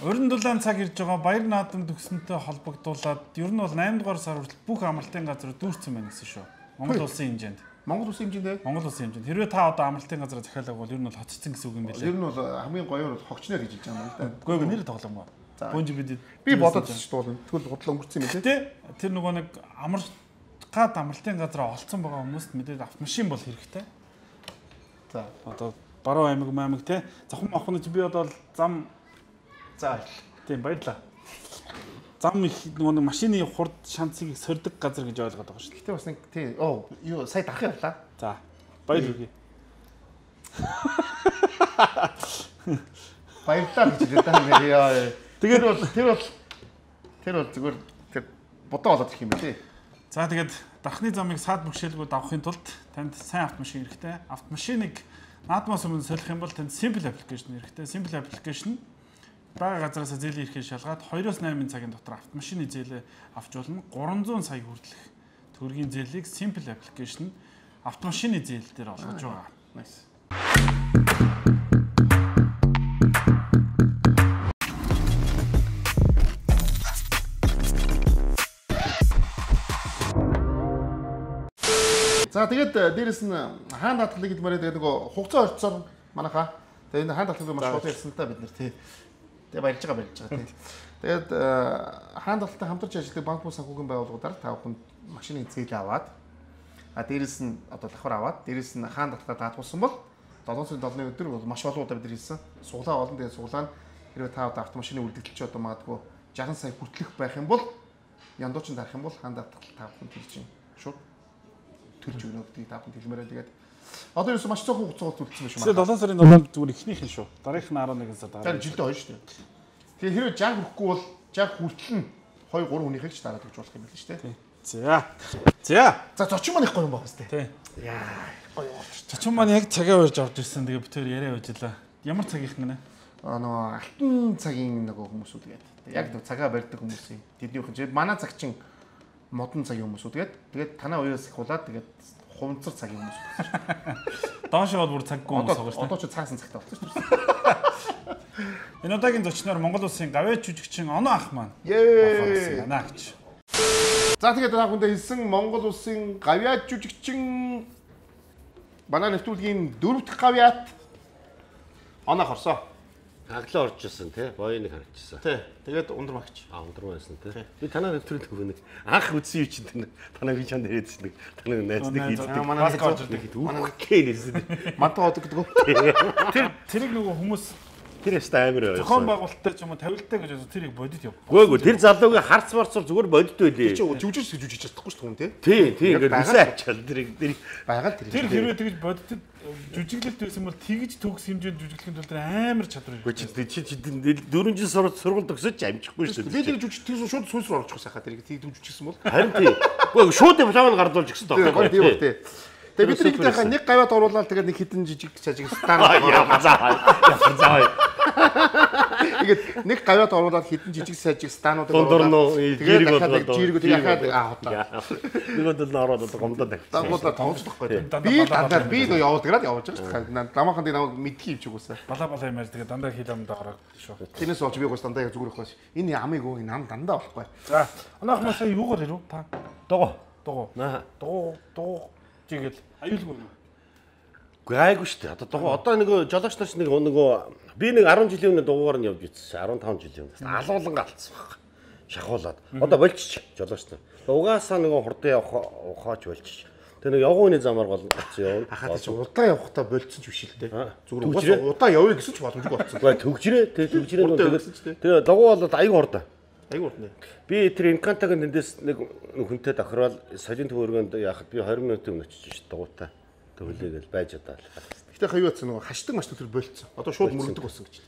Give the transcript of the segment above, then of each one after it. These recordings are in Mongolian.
Уран дулаан цаг ирж байгаа баяр наадам төгсөнтэй холбогдуулаад ер нь бол 8 дугаар сар хүртэл бүх амралтын газар дүүрсэн байна гэсэн шүү. Монгол улсын хэмжээнд. Монгол улсын хэмжээнд Монгол улсын хэмжээнд. Хэрвээ та одоо амралтын газар захиалаг бол ер нь бол хоцсон гэсэн үг юм ер билээ. нь бол хамгийн гоё нь хогчноор гэж хэлж байгаа юм л да. Гүйг нэр тоглоом ба. Бүүнж бид Би бодоод ч дуулна. Тэгвэл худлаа өнгөрцөн юм лээ. Тэ тэр нөгөө нэг амралт гад амралтын газараа олцсон байгаа хүмүүст мэдээд автомашин бол хэрэгтэй. За. Одоо баруун аймаг маамиг те завхан мохнож би одоо зам За. тийм баярлаа. Зам их нөгөө нэг машины хурд шанцыг сордог газар гэж ойлгоод байгаа шүү. Гэтэ бас нэг тий. Оо, юу сая дарах явлаа. За баяр хүргэе. Баярлалаа гэж даа нэр яа. Тэгээд бол тэр бол тэр бол зүгээр тэр бодоо болоод ирэх юм байна тий. За тэгээд дархны замыг саад бэрхшээлгүүд авахын тулд танд сайн автомашин хэрэгтэй. Автомашиныг наадмаас өмнө солих юм бол танд simple application хэрэгтэй. Simple application бага газараас зээлийн эрхээ шалгаад 2-8 цагийн дотор автомашины зээлээ авч болно. 300 сая хүртэлх төгрөгийн зээлийг simple application автомашины зээл дээр олгож байгаа. Nice. За тэгээд э, дээрэс нь хаан даатгалыг хэлмээрээ тэгээд нөгөө хугацаа орцоор манайхаа тэгээд энэ хаан даатгалыг маш гол ярьсан л та бид нэр тий. Тэгээд баярлж байгаа баярлж байгаа тий. Тэгээд хаан даатгалтай хамтарч ажилладаг банк бус санхүүгийн байгууллагуудаар та бүхэнд машины зээл аваад а дээрэс нь одоо давхар аваад дээрэс нь хаан даатгалаа даатгуулсан бол 7 сарын 7-ны өдөр бол маш олон удаа бид хэлсэн. Суглаа олон тэгээд суглаа нь хэрвээ та одоо автомашины үлдэгдэл чи одоо магадгүй 60 сая хүртэлх байх юм бол яндуучин дарах юм бол хаан даатгал та бүхэнд хэлж чинь шууд төлж өгнө гэдгийг та бүхэн хэлмээрээ тэгээд одоо ерөөсөө маш цөөхөн хугацаа үлдсэн байх юм Тэгэхээр 7 сарын 7-нд зүгээр ихнийх нь шүү. Дараагийнх нь 11 сар дараа. байна. Жилдээ хоёр шүү дээ. Тэгэхээр хэрвээ жаг хүрхгүй бол жаг хүртэл нь 2 3 хүнийхийг ч дараад өгч болох юм байна шүү дээ. За. За. За зочин маань их гоё юм байна шүү дээ. Тий. Яа гоё. Чочин маань яг цагаа урьж орж ирсэн. Тэгээ битээр яриа ажиллаа. Ямар цагийнх нь нэ? Аа нөгөө алтан цагийн нөгөө хүмүүсүүд гээд яг нөгөө цагаа барьдаг хүмүүсийн тэднийх нь манай цаг чинь модон цагийн хүмүүсүүд гээд тэгээд танаа уяас их хулаад тэгээд хуванцар цагийн хүмүүс. Доош бол бүр цаггүй байгаа Одоо шүү. одоо ч цаасан цагтаа болсон шүү дээ. Энэ удаагийн зочноор Монгол улсын гавьяа жүжигчин Оноо ах маань. Ее. Манай агч. За тэгээд та бүхэндээ хэлсэн Монгол улсын гавьяа жүжигчин манай нэвтрүүлгийн дөрөв дэх гавьяат оноо хорсоо. Хаглаа орж ирсэн тий. Боёныг харагдчихсан. Тий. Тэгээд ундар магч. А ундруу байсан тий. Би танаа нэвтрүүлэх нэг анх үзсэн юм чинь танаа танаа би чанд ирээдсэн нэг танаа найз нэг хийдэг. манай Маск орж ирдэг. Үхтэй нэрсэн. Мантаа одог гэдэг. Тэр тэрийг нөгөө хүмүүс Тэр яста амар зохион байсан. байгуулалттай ч юм уу тавилттай гэж бодож тэрийг бодит яв. Гүйгүй тэр залуугийн харц марцвар зүгээр бодд байлээ. Чи жүжигч гэж жүжигч чадахгүй шүү дээ хүн тий. Тий, тий ингээд үсээ ачаал тэр тэр Байгаал тэр. Тэр хэрвээ тэгж бодит жүжиглэлт байсан бол тэгж төгс хэмжээнд жүжиглэхийн тулд амар чадвар Гэхдээ чи чи чи дөрөв жил сургууль төгсөж амжихгүй шүү Би дээ. тэр жүжигч тэр шууд сүнс рүү орчих сайхаа тэрийг тийг жүжигчсэн бол. Харин тий. Гүйгүй шууд дипломыг гардуулж өгсөн Тэгээ гоё тийм тоо. үү тий. Тэгээ бид нэгтэйхээ нэг гавьяат оруулаад тэгээд нэг хитэн жижиг цажиг стан. Яа заа. Яа заа. Тэгээд нэг гавьяат оруулаад хитэн жижиг цажиг стануудыг Дундор нь Тэгээд жирэг дахиад тэгээд яхаад аа хотлоо. Нэгөөд л ороод одоо гомдоо тавьчихсан. Дагуулаа тоглохгүй. Би дандаа би нөө яваад граад явж байгаа шүү дээ. Ламаахан дээр намайг мэдхий юм ч үгүйсэ. балаа балаа юм яаж тэгээ дандаа хил амдаа ороо шүү. Тэрнээс болж би гоос дандаа яг зүгээр ихгүй. Энэ ямыг өө энэ ам дандаа болохгүй. За. Оноо ах маа сая юугаар ирв та? Дого. Дого. Наа. Дого. Жигэл аюулгүй юм. Гайгүй шүү дээ. Одоо одоо нэг жолооч нар ч нэг нөгөө би нэг 10 жилийн өмнө дугуугаар нь явж ирсэн. 15 жилийн өмнө. Алуулан галцсан баг. Шахуулаад. Одоо болчих жолооч нар. Угаасаа нөгөө хурдан явах ухаач болчих. Тэгээ нэг явгууны замаар гол гацсан явна. Ахаа тийч удаа явахдаа болцсон ч биш л дээ. Зүгээр угаасаа удаа явъя гэсэн ч боломжгүй болсон. Гэхдээ төгжрээ тэгээ төгжрээ нөгөө дээ. тэгээ дугуй болоод аяг хурдан. Айгу уртны. Би тэр инкантаг нэндээс нэг хүнтэй тохирол солин төвөргөнд яхад би 20 минутын өмнө очиж шít дугуйтай. Төглөөгөл байж удаа. Гэтэ хаяа юуцсан нөгөө хашдаг маш тэр болцсон. Одоо шууд мөрөгдөг болсон гэж.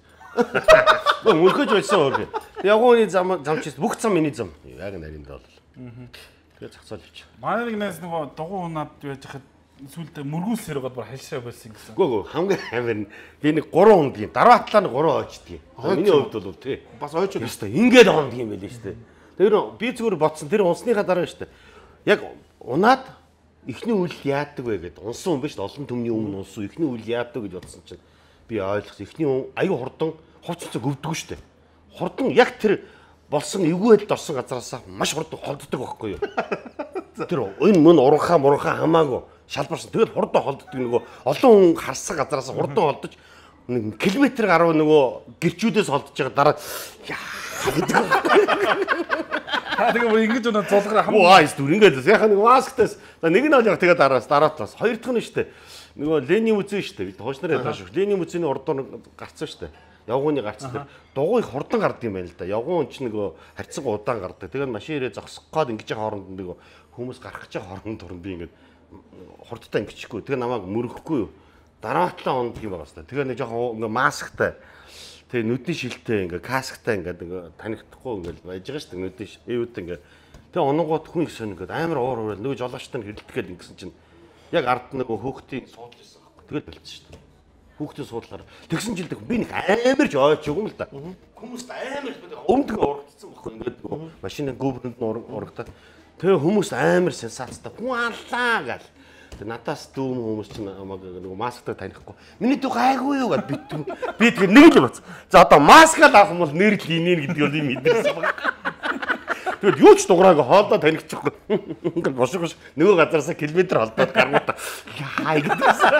Гөө мөрхөж байсан өөр. Явгууны зам замчис бүх зам миний зам. Яг нарийн доо бол. Тэгээ зацаал явчих. Манай нэг найз нөгөө дугуй унаад байж хахад сүултээ мөргүүс сэргээд бүр хальшаа болсон гэсэн. Гөө гөө хамгийн амар нь би нэг 3 хондгийн дараа талаа нэг 3 ойчдгийг. Миний хувьд бол тий. Бас ойчод Яста ингээд хондг юм байл шүү дээ. Тэр би зүгээр бодсон тэр унсныхаа дараа шүү дээ. Яг унаад эхний үйл яадаг вэ гэд унсан хүн биш олон төмний өмнө унсан эхний үйл яадаг гэж бодсон чинь би ойлгосон эхний аюу хурдан хувцсаа гөвдгөө шүү дээ. хурдан яг тэр болсон эвгүй байдалд орсон газараас маш хурдан холддог байхгүй юу? Тэр энэ мөн уранхаа муранхаа хамаагүй шалбарсан. тэгэл хурдан холддог нөгөө олон хүн харсан газараас хурдан холдож нэг километр гаруй нөгөө гэрчүүдээс холдож байгаа дараа яа гэдэг. Тэгээ бүр ингэж өнө зулгаар хам. Ваа зүр ингээд яхаа нэг масктаас нэг нь бол яг тэгээ дараас дараа талаас хоёр дахь нь штэ нөгөө Ленин музей штэ бид хуучнаар ядгаа шүү. Ленин музейний урдуур гарцсан штэ явгууны гарц дээр дугуй хурдан гардаг юм байна л да. Явгуун ч нөгөө харьцан удаан гардаг. Тэгээд машин ирээ зогсох гээд ингэж байгаа хооронд нөгөө хүмүүс гарах гэж хооронд дурн би ингэж хурдтай ингэчихгүй. Тэгээ намайг мөрөхгүй юу. Дараатлаа онд юм байгаа хэвээр. Тэгээ нэг жоохон ингээ масктай. Тэгээ нүдний шилтэй ингээ касктай ингээ танихдахгүй ингээ байж байгаа шүү дээ. Нүдний эвд ингээ. Тэгээ ононгууд хүн их сонь ингээ амар уур уурал нөгөө жолоочтой хэрэлдэхэд ингэсэн чинь яг ард нөгөө хөөхтийн сууж байсан. Тэгээд болчихсон шүү дээ хүүхдийн суудлаар тэгсэн жилдээ би нэг амарч ойч юм л да. Хүмүүс амар өмдөг урагдсан байхгүй ингээд машины гүбрэнд нь урагтаад тэгээ хүмүүс амар сенсацтай хүн аллаа гал. Тэгээ надаас дүүм хүмүүс чинь нэг масктай танихгүй. Миний дүү гайгүй юу гэд бит би тэгээ нэг л бац. За одоо маскал авах юм бол нэр л инээ гэдэг нь юм мэдэрсэн баг. Тэгэл юу ч дуграагаа хоолдоо танигчихгүй. Ингээд бошгош нөгөө газараасаа километр холдоод гаргуудаа. Яа гэдэгсэн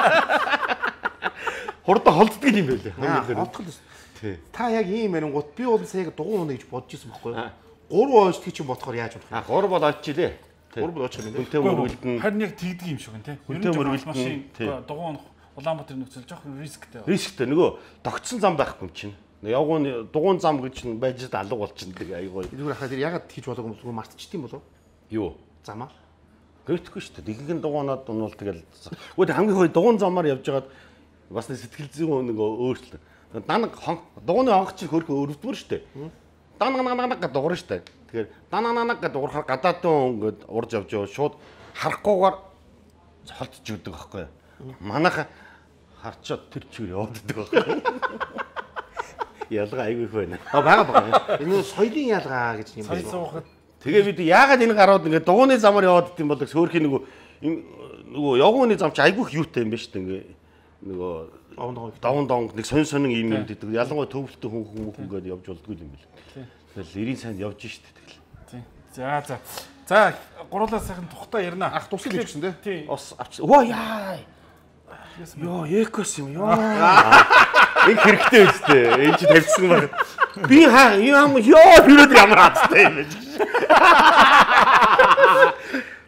хурдан холддог юм байлээ. Холдох л. Та яг ийм ярингууд би бол сая дугуй унаа гэж бодож исэн байхгүй юу? Гурван ойчдгийг чинь бодохоор яаж болох вэ? А гурав бол очилээ. Гурав бол очих юм. Хүнтэй мөргөлдөн. Харин яг тэгдэг юм шиг тий. Хүнтэй мөргөлдөн. Дугуй унах Улаанбаатар нөхцөл жоохон рисктэй. Рисктэй нөгөө тогтсон зам байхгүй юм чинь. Явгын дугуун зам гэж нь байж алга болчихно тэг айгүй. Зүгээр хахад ягаад хийж болоогүй юм зүгээр мартчихд юм болов? Юу? Замаа. Гэртэхгүй шүү дээ. Нэгэн дугуунаад унвал тэгэл. Гэхдээ хамгийн хой дугуун замаар явж байгаад бас сэтгэл зүйн нэг өөрчлөлт. Данаг дугууны онх чинь хөрхөө өрөвдмөр штэ. Данаг данаг данаг гэдэг дуурна штэ. Тэгэхээр данаг данаг гэдэг дуурахаар гадаадын ингээд урж явж яваа шууд харахгүйгээр холтж өгдөг байхгүй. Манайха харчаад тэр чигээр явааддаг байхгүй. Ялгаа айгүй их байна. А бага бага. Энэ соёлын ялгаа гэж юм байна. Соёл Тэгээ бид яагаад энэ гарууд ингээд дугууны замаар яваад дим бол сөөрхийн нөгөө нөгөө явгууны зам чи айгүй их юутай юм ба штэ ингээд нөгөө даван даван нэг сонь сонин юм юм гэдэг. Ялангуяа төвлөлтөй хүн хүн хүн гээд явж болдгүй юм бэл. Тэгэл 90 санд явж штэ тэгэл. Тийм. За за. За гурлаа сайхан тухтаа ярина. Ах тусгал гэсэн тий. Ус авч. Оо яа. Йоо, экос юм ёо. Их хэрэгтэй үстэй. Энд чи тавьчихсан баг. Би хаа юм ёо хүрээд ямар хаттай юм бэ.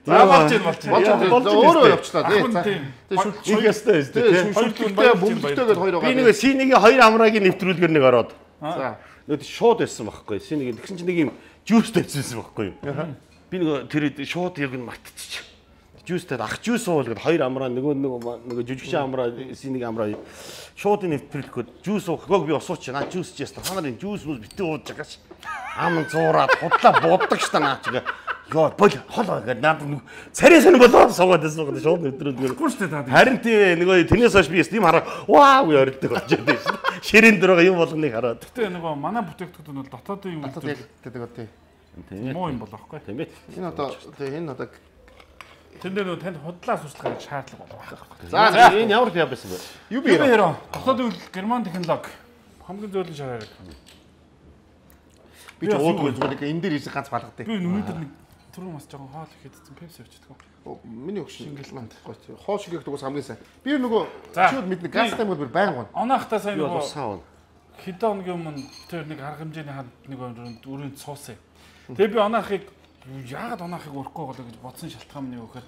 За болж ийн болж ийн. Болж өөрөө явчлаа тий. Тэгээ их ястай юм тий. Шүлтгэлтэй бөмбөлтэй гэж хоёр байгаа. Би нэг синийг хоёр амраагийн нэвтрүүлгээр нэг ороод. За. Нэг шууд байсан байхгүй. Синийг тэгсэн чинь нэг юм жүүс тавьчихсан байхгүй. Би нэг тэр шууд яг нь мартчих. Жүүстэй ах жүүс уул гэд хоёр амраа нөгөө нөгөө жүжигчин амраа синийг амраа шууд нэвтрүүлэхэд жүүс уухгүйг би усууч наа жүүс чээс та нарын жүүс мүс битүү ууж байгаач. Ам зуураад худлаа буддаг ш та наа чигээ Йоо бол хол гэдэг наад царай сонь болоод суугаад байсан гэдэг шууд өдрөд гэр. Гүн штэ таа. Харин тийм нөгөө тэрнээс хойш би юм хараа вау ярддаг болж байдаг шүү. Ширэн дөрөг юм болгоныг хараад. Гэтэ нөгөө манай бүтээгдэхүүн нь бол дотоодын юм дотоод яг гэдэг үү. Тийм. Муу юм болох байхгүй. Тийм ээ. Энэ одоо энэ одоо Тэн дээр нөгөө танд худлаа суслахын шаардлага болох байхгүй. За энэ ямар яа байсан бэ? Юу би яруу. Дотоод үйл герман технологи хамгийн зөөлөн шаардлага. Би ч уудгүй зүгээр энэ дээр ирсэн ганц балгадаг. Би өнөөдөр нэг түрүүн бас жоохон хоол ихэдсэн пепси өчтгөө. Миний өгш шингэлманд гоё. Хоол шигээх дугаас хамгийн сайн. Би нөгөө чүүд мэднэ газ тайм бол байнг гоо. Оноохтой сайн нөгөө саав. Хэдэн өдрийн өмнө тэр нэг арга хэмжээний хад нэг өрөөнд суусан. Тэгээ би оноохыг яагаад оноохыг өрөхгүй болоо гэж бодсон шалтгаан нь юу гэхээр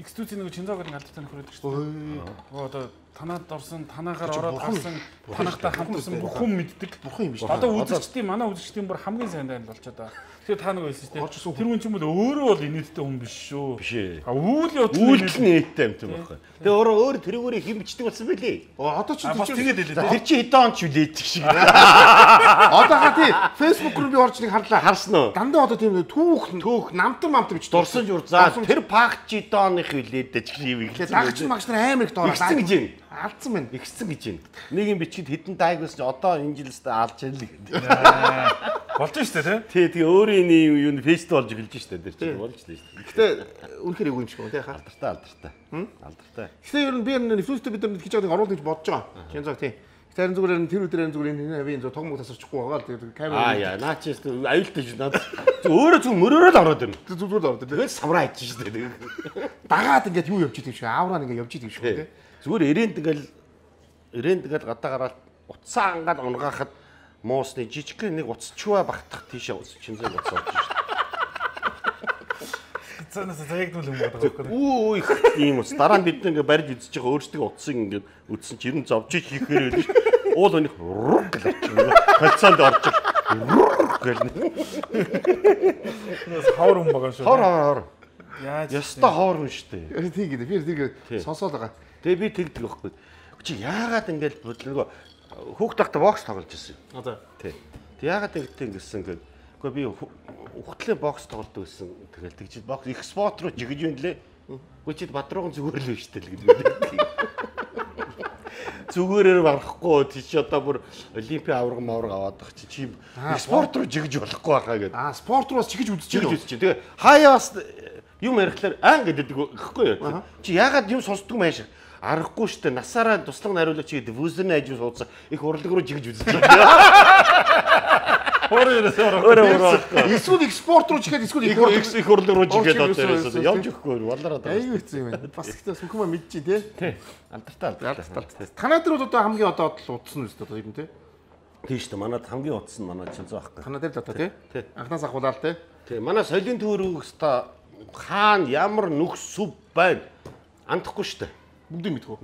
X2-ийн нэг чинзоог нэг алдартай нөхөр байдаг шүү дээ. Одоо танаад орсон, танаагаар ороод гарсан, танахтай хамтарсан бүх хүн мэддэг. Бурхан юм биш. Одоо үзэгчдийн манай үзэгчдийн бүр хамгийн сайн дайнд болчиход байгаа. Тэгэхээр та нэг байсан шүү дээ. Тэр хүн ч юм бол өөрөө бол инээдтэй хүн биш шүү. Биш ээ. А үйл явдал үйлдэл нээдтэй юм тийм байхгүй. Тэгээ өөрөө өөр тэрүүгээр хэм бичдэг болсон байлээ. Одоо ч тэгээд хэлээ. Тэр чи хэдэн он ч үлээдэг шиг. Одоо ха тий Facebook руу би орж нэг харлаа. Харсан уу? Дандаа одоо тийм түүх түүх намтар намтар бич дурсан жур. За тэр пак чи хэдэн оных үлээдэг ч юм их. Дагч магч нар амар их доороо. Игсэн гэж юм. Алдсан байна. Игсэн гэж юм. Нэг юм бичид хэдэн дайгуулсан чи одоо энэ жилстэй алж ял. Болж штэ тий. Тий, тэгээ өөрийн юу н фестивал болж эхэлж штэ тэр чинь болж штэ. Гэтэ үнэхээр эгүй юм шиг байна тий хаа. Алдартай алдартай. Алдартай. Гэтэ ер нь би нефрүүстэй бид нар хийж байгаа нэг оруулах гэж бодож байгаа. Чин цаг тий. Зарим зүгээр нь тэр өдөр зүгээр энэ хавийн зөв тогмог тасарчихгүй байгаа л тэгээд камер Аа яа, наа чи аюултай шүү. Наад өөрөө зөв мөрөөрөө л ороод ирнэ. зүгээр л ордог. Тэгээд самраа хийж дээ. Дагаад ингээд юу явж идэв шүү. Аавраа ингээд явж идэв шүү тий. Зүгээр ирээнд тэгэл ирээнд тэгэл гадаа гараад утсаа ангаад унгаахад муусны жижиг нэг уцчваа багтах тийшээ чинзэг уц орж шүү. Цаанаас заягдмал юм байгаа байхгүй. Үу их ийм ус. Дараа нь бид ингээ барьж үзэж байгаа өөрсдөө утсыг ингээ үдсэн чи 90 зовж хийхээр байл. Уул өних рур гэл очив. Кальцонд орж рур гэл. Нас хавар юм байгаа шүү. Хор хор хор. Яаж Яста хоор хүн штэ. Тийм гэдэг. Би Тий. тэр сонсоод байгаа. Тэгээ би тэгдэг байхгүй. Чи яагаад ингээл нөгөө хүүхд тахта бокс тоглож ирсэн. Одоо Тий. Тэг яагаад тэгтээ ингэсэн ингээд Гэхдээ би хүүхдлээ бокс тоглодог гэсэн. Тэгэл тэгж бокс их спорт руу жигэж юм лээ. Гэхдээ чи бадрууган зүгээр л биш тэл гэдэг. Зүгээрээр барахгүй тий чи одоо бүр олимпийн авраг мавраг аваад тах чи чи спорт руу жигэж болохгүй байхаа гэдэг. аа спорт руу бас Жигэж үзэж чинь. Тэгээ хаяа бас юм ярихлаар аа гэдэг гэхгүй юу. Чи яагаад юм сонсдог мэн шиг аргагүй штэ насаараа туслан хариулаач гэдэг вүзэн ажим суудсан их урлаг руу жигэж үзэж байна. Өөрөө Өөрөө. Эсвэл их спорт руу чихэд эсвэл Их их их урлаг руу жигээд одоо явж өгөхгүй болоороо даа. Аюу хэцүү юм байна. Бас ихтэй сүнхэмэ мэдчихэ тий. Тий. Алдартай алдартай. Танаа дээр бол одоо хамгийн одоо утсан үст одоо юм тий. Тийм шүү дээ. Манад хамгийн утсан манай чинзаа байхгүй. Танаа дээр л одоо тий. Тий. Анхнаас ахуулаад тий. Тий. Манай соёлын төвөрөг ста хаана ямар нүкс сүв байна. Андахгүй шүү дээ. Бүгдийг мэдхүү.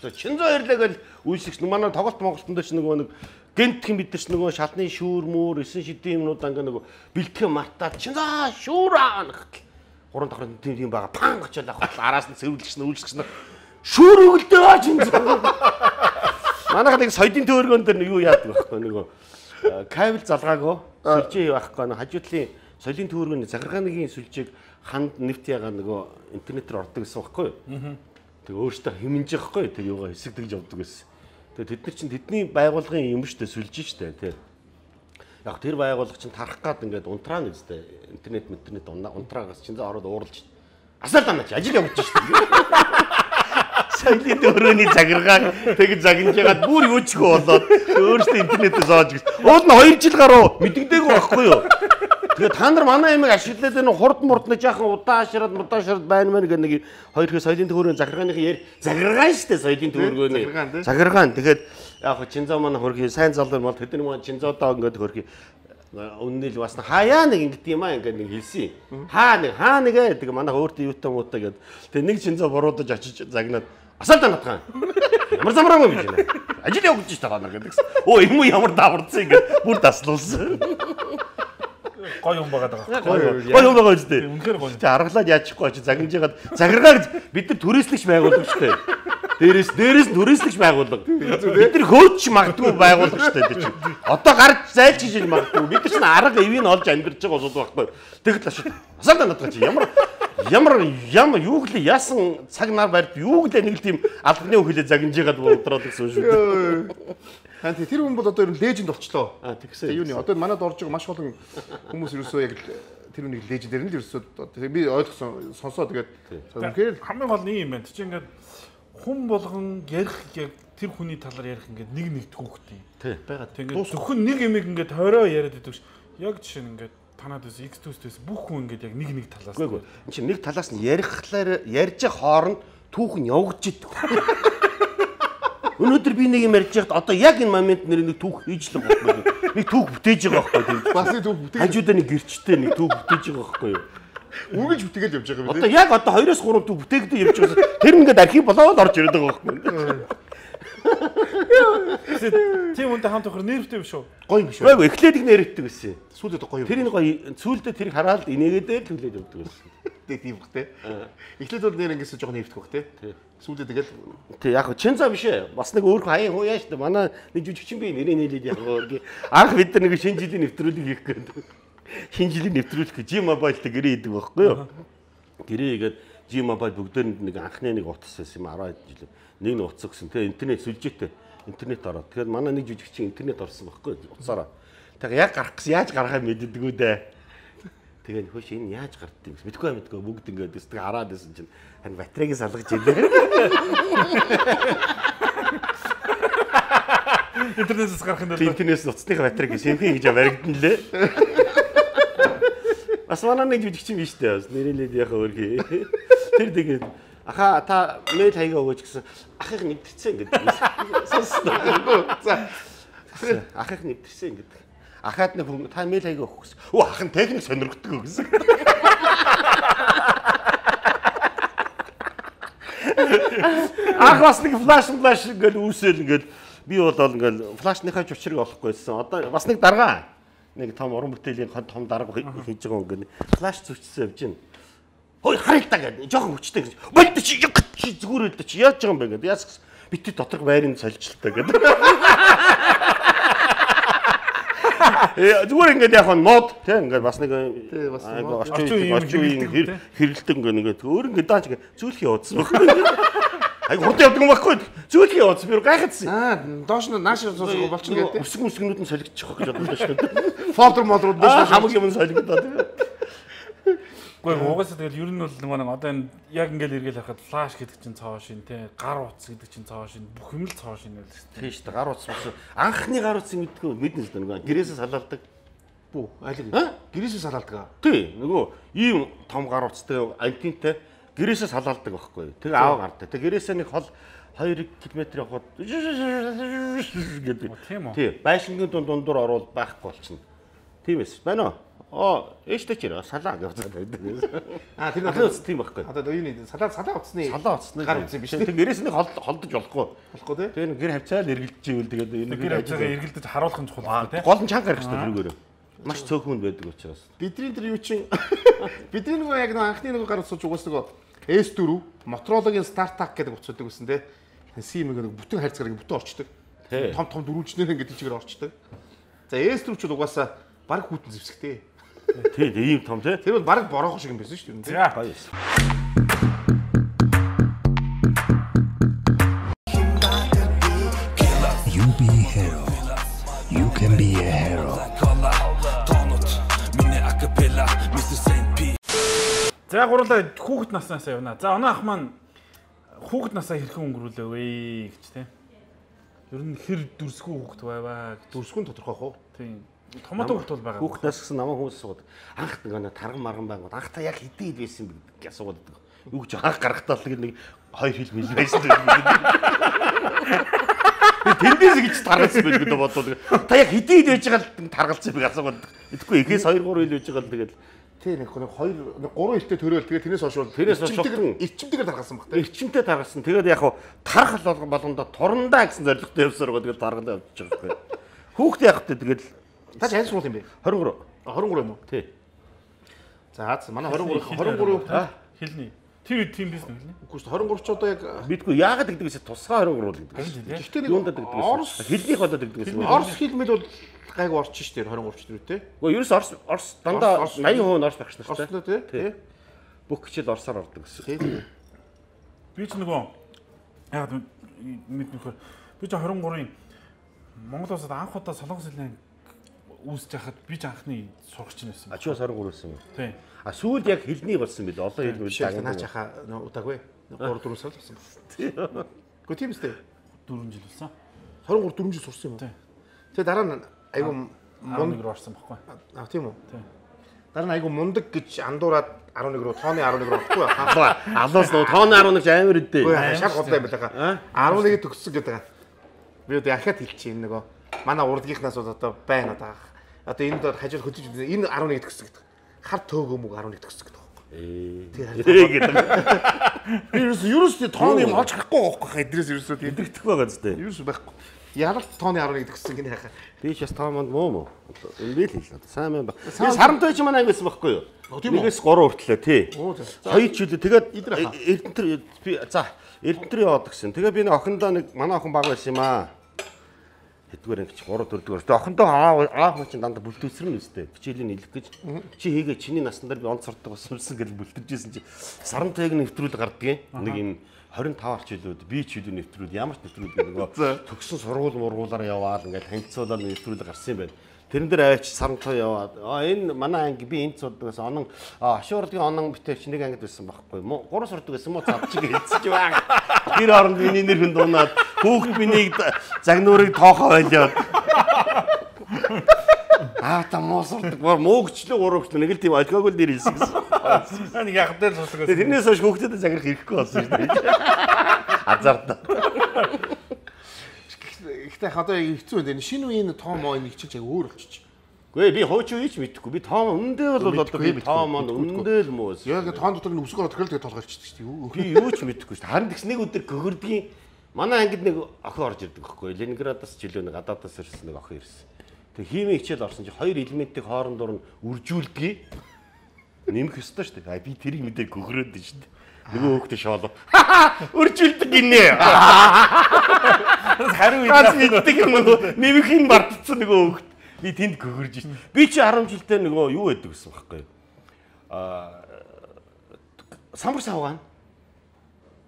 Одоо чинзаа ирлээ гэл үйлсэгч манай тоглолт Монголтон дээр ч нөгөө нэг гентхэн бид нар ч нөгөө шалны шүүр мүүр эсэн шидийн юмнууд ангаа нөгөө бэлтгэн мартаад чинзаа шүүр аанах. Гурван давхар тийм тийм байгаа. Пан очоод авах. Араас нь цэвэрлэгч нь үйлсэгч нь шүүр өгөлдөө чинзаа. Манайх нэг соёлын төөргөн дээр юу яадаг байхгүй нөгөө кабель залгаагүй сүлжээ байхгүй хажуудлын соёлын төөргөний захиргааныгийн сүлжээг ханд нэвт ягаа нөгөө интернетээр ордог гэсэн байхгүй юу? Тэг өөртөө юу? Тэг юугаа хэсэгдэж явдаг гэсэн. Тэг тэд нар чинь тэдний байгууллагын юм штэ сүлжээ штэ тий. Яг тэр байгууллага чинь тарах гад ингээд унтраа нэзтэй интернет интернет унтраагаас чинь ороод ууралж асаал данаач ажил явуулж штэ. Соёлын төрөний загиргааг тэгж загинж ягаад бүр юучгүй болоод өөрөөсөө интернетээс оож гис. Уул нь 2 жил гаруй мэддэгдээгүй байхгүй юу? Тэгээ та нар манай ямиг ашиглаад энэ хурд мурдны жаахан удаашраад мудаашраад байна мэн гэх нэг хоёр их соёлын төвөрийн загиргааных яар загиргаан штэ соёлын төвөргөөний загиргаан тий. загиргаан тэгээд яг хөө чинзаа манай хөрхи сайн залуу бол тэдний маань чинзаодоо ингээд хөрхи үннэл бас хаяа нэг ингэт юм аа ингээд нэг хэлсэн. Хаа нэг хаа нэг ээ тэгээ манай өөртөө юутай муутай гээд тэгээ нэг чинзаа буруудаж очиж загнаад асаал танатгаан. Ямар замраагүй юм чинь. Ажил явуулж штэ та нар гэдэгс. Оо юм ямар даварцсан ингээд бүр таслуулсан. Гой юм байгаа даа. Гоё юм байгаа үстэй. Үнэхээр гоё. Тэ аргалаад яачихгүй очиж загнаж ягаад загиргаад бид нар түрээслэгч байгуулдаг шүү дээ. Дээрээс дээрээс нь түрээслэгч байгуулга. Бид нар хөөч магадгүй байгуулга шүү дээ тэр чинь. Одоо гарч зайлж хийж магадгүй. Бид нар чинь арга эвийг олж амьдарч байгаа бол байхгүй. Тэгэхэл ашиг. Асаалаа надад чи ямар ямар ямар юу гэлээ яасан цаг нар барьд юу гэлээ нэг л тийм албаны хөлөө загнаж ягаад болдроод гэсэн шүү дээ. Хан тий тэр хүн бол одоо ер нь леженд болчлоо. Аа тэгсэн. Юуны одоо манад орж байгаа маш олон хүмүүс ерөөсөө яг л тэр үнийг лежендэр нь л ерөөсөө тэгээ би ойлгосон сонсоо тэгээд үнэхээр хамгийн гол нь юм байна. Чи ингээд хүн болгон ярих яг тэр хүний талаар ярих ингээд нэг нэг төвхтэй. Тий байгаа. Тэгээд зөвхөн нэг юм ингээд хороо яриад идэв ш. Яг жишээ нь ингээд танаад ус X төстэйс бүх хүн ингээд яг нэг нэг талаас. Үгүй ээ. Энд чинь нэг талаас нь ярихлаар ярьж хооронд түүхэн явгаж идэг. Өнөөдөр би нэг юм ярьж байхад одоо яг энэ момент нэр нэг түүх хийж л байгаа байхгүй. Нэг түүх бүтээж байгаа байхгүй тийм. бас нэг төв бүтээл Хажуудаа нэг гэрчтэй нэг түүх бүтээж байгаа байхгүй юу? үргэлж бүтээгээл явж байгаа юм Одоо яг одоо 2-оос 3 түүх бүтээгдээ явж байгаа. Тэр ингээд архив болоод орж ирээд байгаа байхгүй. Тийм үнтэй хамт охор нэрвтэй биш үү? гоё юм шүү. Гайгүй эхлээд их нэрвдэг гэсэн. Сүүлдээ гоё юм. Тэр энэ гоё цүүлдээ тэрийг хараад инээгээд л хүлээж явдаг гэсэн. Тэг тийм бах те. Эхлээд бол нэр ингэсэн жоохон нэвтэх бах те. Сүүлдээ тэгэл Тэг яг чинзаа биш ээ. Бас нэг өөр хаяа хуу яаш та манай нэг жүжигчин би нэрээ нээлээд яг гоо. Анх бид нар нэг шинэ жилийн нэвтрүүлэг хийх гээд. Шинэ жилийн нэвтрүүлэг G Mobile тэг гэрээ хийдэг байхгүй юу? Гэрээ хийгээд G Mobile бүгдээрэнд нэг анхны нэг утас байсан юм 10 хэд жил. Нэг нь утас гэсэн. Тэгээ интернет сүлжээтэй интернет ороод. Тэгэхээр манай нэг жүжигчин интернет орсон байхгүй? Утасаараа. Тэгээ яг гарах гэсэн яаж гарахаа мэддэг үү дээ. Тэгээд хөөш энэ яаж гардыг юм мэдгүй мэдгүй бүгд ингээд өстөг хараад байсан чинь харин батарейг салгаж илээ. Интернетээс гарах юм бол интернетээс утасныхаа батарейг сэмхэн гэж баригдан лээ. Бас манай нэг жижиг юм биш? Бас нэрэлээд яхаа өөрхий. Тэр тэгээд аха та мэйл хаяга өгөөч гэсэн ахыг нэвтэрсэн гэдэг. Сонсноо. За. Ахыг нэвтэрсэн гэдэг. Ахаад нэг хүн та мэйл хаяга өгөх гэсэн. Оо ах нь техник сонирхдаг гэсэн. Ах бас нэг флаш флаш ингээл үүсэл ингээл би бол ингээл флашныхаа чучрыг олохгүйсэн. Одоо бас нэг даргаа нэг том уран бүтээлийн том дарга хийж байгаа ингээд флаш зүвчсэн явж байна. Хой харъя л та гэдэг. Жохон хүчтэй гэж. Болд чи чи зүгээр л чи яаж байгаа юм бэ гэдэг. Яас гэсэн. битээ доторх байрын солилцолтой гэдэг. Э зүгээр ингээд яг нь мод тийм ингээд бас нэг бас айгу мод. орчин Орчин үеийн үеийн орчин үеийн хэрэглэдэг, хэр- хэрэглэдэг ингээд ингээд өөр ингээд дааж ингээд зөөлхий явуулсан байхгүй. Айгу хурдан явдаг юм байхгүй. Зөөлхий явуулсан би гайхацсан. Аа, доош нь нааш суусах болчихно гэдэг. Өсгөн өсгөнүүд нь солигдчих واخ гэж бодсон шүү дээ. Фолдер молдрууд Аа, дэш Хамаг юм солигдоод тийм. Гэхдээ угаасаа тэгэл ер нь бол нөгөө нэг одоо энэ яг ингээл эргэл харахад флаш гэдэг чинь цоо шин тий гар утас гэдэг чинь цоо шин бүх юм л цоо шин байл шүү дээ. Тийм шүү дээ. Гар утас бас анхны гар утсыг мэдгүй мэднэ л дээ нөгөө гэрээсээ салаалдаг. Бүү, айлг. Аа? Гэрээсээ салаалдаг аа. Тий, нөгөө ийм том гар утастай антинтай гэрээсээ салаалдаг байхгүй. Тэг аав гардаг. Тэг гэрээсээ нэг хол 2 км явхад гэдэг. тийм үү? Тий, байшингийн дунд дундуур орвол байхгүй болчихно. Тийм эс. Байна уу? Оо, ээжтэй ч яа салаа гэж байдаг. Аа, тэр нь утас тийм байхгүй. одоо юу нэг салаа салаа утасны Салаа утасны гар утас юм биш үү? Тэг гэрээс нэг хол холдож болохгүй. болохгүй тий. Нэг гэр хавцаал эргэлдэж ивэл тэгээд энэ Тэр хавцаагаа эргэлдэж харуулах нь чухал Аа, тий. гол нь чанга гарах хэрэгтэй тэрүүгээр. Маш цөөхөнд байдаг учраас. Бидний тэр юу чин бидний нөгөө яг нөгөө анхны нөгөө гар утас угаас нөгөө S4 Motorola-гийн StarTAC гэдэг утасдаг гэсэн тий. SIM нэг бүтэн харьцаарыг бүтэн орчдөг. Том том дөрвөлжнэр ингээд чигээр орчдөг. За S4 ч угаасаа баг хүүтэн зэвсэгтэй. Тий, ийм том тий. Тэр бол баг бороохон шиг юм байсан шүү дээ. За. Гоё юм. You be a hero. You can be a hero. За гурлаа хүүхэд наснаас явна. За оноо ах маань хүүхэд насаа хэрхэн өнгөрүүлээ вэ гэж тий. Ер нь хэр дүрсгүй хүүхэд байваа гэж. Дүрсгүн тодорхой хоо. Тийм. Томото хүүхэд бол байгаа. Хүүхдээс гэсэн намайг хүмүүс асууад анх нэг тарган марган байгаад анх та яг хэдий хил байсан бэ гэж асууад байдаг. Юу гэж анх гарахтаа л нэг хоёр хил мэл байсан гэдэг. Тэндээс гэж таргалсан байх гэдэг бодлоо. Та яг хэдий хил байж байгаа л таргалсан байх асууад. Идэхгүй эхээс 2 3 хил байж байгаа л тэгээд Тий нэг нэг хоёр нэг гурван хилтэй төрөөл тэгээ тэрнээс хойш Тэрнээс хойш ирчимтэйгээр таргалсан баг эрчимтэй таргалсан. Тэгээд яг хуу тархал болгон болгондоо турандаа гэсэн зорилготой явсаар байгаа. Тэгээд таргалаа явчих байгаа байхгүй. Хүүхдээ яг тэ тэгээд Та ч аль сургууль юм бэ? 23. 23 юм уу? Тий. За за манай 23 23 хэлний. Тэр үед тийм бизнес хэлний. үгүй шүү 23 ч одоо яг Бидгүй яагаад гэдгээс тусгай 23 л гэдэг. Гэхдээ нэг Юундаа гэдэг вэ? Хэлнийх болоод гэдэг вэ? Орос хэлмэл бол гайг орчих шүү дээ 23 ч төрөө тий. Гэхдээ ерөөс Орос Орос дандаа Орос- 80% нь Орос багш нар шүү Орос нөө тий. Тий. Бүх хичээл Оросоор ордог гэсэн. Би ч нөгөө яг мэднэхээр би ч 23-ын Монгол улсад анх удаа солонгос хэлний үүсэж хахад би ч анхны сурагч нь байсан. А чи бас 23 байсан юм. Тийм. А сүүлд яг хэлний болсон билээ. Олон мэл Жишээ нь наач хаа удаагүй 3 4 сар болсон байна. Гэхдээ тийм үстэй. 4 жил болсон. 23 4 жил сурсан юм. Тий. Тэгээ дараа нь айгу 11 мунд руу орсон баггүй. аа тийм үү? Тий. Дараа нь айгу мундаг гэж андуураад 11 руу тооны 11 руу орохгүй хаа. Алаа. Алаас нөө тооны 11 ч амар өдөө. Шал годлаа юм байна хаа. 11 төгссөн гэдэг. Би одоо ахаад хэлчихээн нөгөө манай урдгийнхнаас бол одоо байна одоо. Одоо энд бол хажууд хөдөлж үзээ. энэ 11 төгссөн гэдэг. Хар төөгөөмөг 11 төгссөн гэдэг. Ээ гэдэг. Би ерөөс ерөөс тооны юм олж харахгүй байхгүй хаа эдрээс ерөөсөө тийм. Эдрэгдэх байгаа зү. Ерөөс байхгүй. Яралт тооны 11 төгссөн гинэ хаа. Би ч бас тоомонд муу муу. Энэ л хэлээ. Сайн байна. Би сарантай ч манай ангисэн байхгүй юу? тийм үү? Нэгээс 3 хүртлээ тий. Хоёр жилээ тэгээд. Эрдэнтэр би за Эрдэнтэр яваад гисэн. Тэгээ би нэг охиндоо нэг манай охин баг байсан юм аа. Хэдгээр ангич 3 4 дэх. Охиндоо аав аав чинь дандаа бүлтөөсрөн үстэй. Хичээлийн нийлэх гэж. Чи хийгээ чиний наснаар би онц сурдаг болсон юмсан гэж бүлтэржсэн чи сарантайг нэвтрүүл гардгийн. Нэг юм 25 арч жилүүд би ч жилүү нэвтрүүл ямар ч нэвтрүүл нөгөө төгсөн сургууль мургуулаар яваал ингээд танилцуулаад нэвтрүүл гарсан юм байна. Тэрэн дээр аваач сарамтаа яваад аа энэ манай анги би энд суддаг гэсэн онон хашуурдгийн онон битээч нэг ангид байсан байхгүй мó гурван сурдаг гэсэн мó цав чиг хэлсэн чи баг. Тэр оронд миний нэр хүн дунаад хүүхд миний загнуурыг тоохоо байлаад Аа та муу сурдаг. Муу гчлээ гурав гчлээ нэг л тийм алкогол нэр хэлсэн гэсэн. Нэг яг дээр суулдаг. Тэрнээс хойш хүүхдэд заграх хэрэггүй болсон шүү дээ. Азарт. Гэхдээ одоо яг хэцүү байна. Шинэ үеийн том моо нэг чиг яг өөр болчих. Гүй би хууч юу ч мэдэхгүй. Би тоом өмнөдөө бол одоо би тоом манд өмнөдөө л муу. Яг тоон дотор нь өсгөр тохиол тэгээ толгойрчдаг шүү дээ. Би юу ч мэдэхгүй шүү дээ. Харин тэгс нэг өдөр гөгөрдгийн манай ангид нэг охин орж ирдэг байхгүй. Ленинградаас жилөө нэг гадаадаас ирсэн нэг охин ирсэн. Тэг химийн хичээл орсон чи хоёр элементийг хоорондоор нь үржүүлдгийг нэмэх ёстой шүү дээ. Би тэрийг мэдээ гөгрөөд шүү дээ. Нөгөө хөөхтэй шоолоо. Үржүүлдэг гинэ. Хариу мэддэг юм нөгөө нэмэх юм бартцсан нөгөө хөөхт. Би тэнд гөгөрж шít. Би чи 10 жилдээ нөгөө юу байдаг гэсэн байхгүй. Аа самбар савгаан.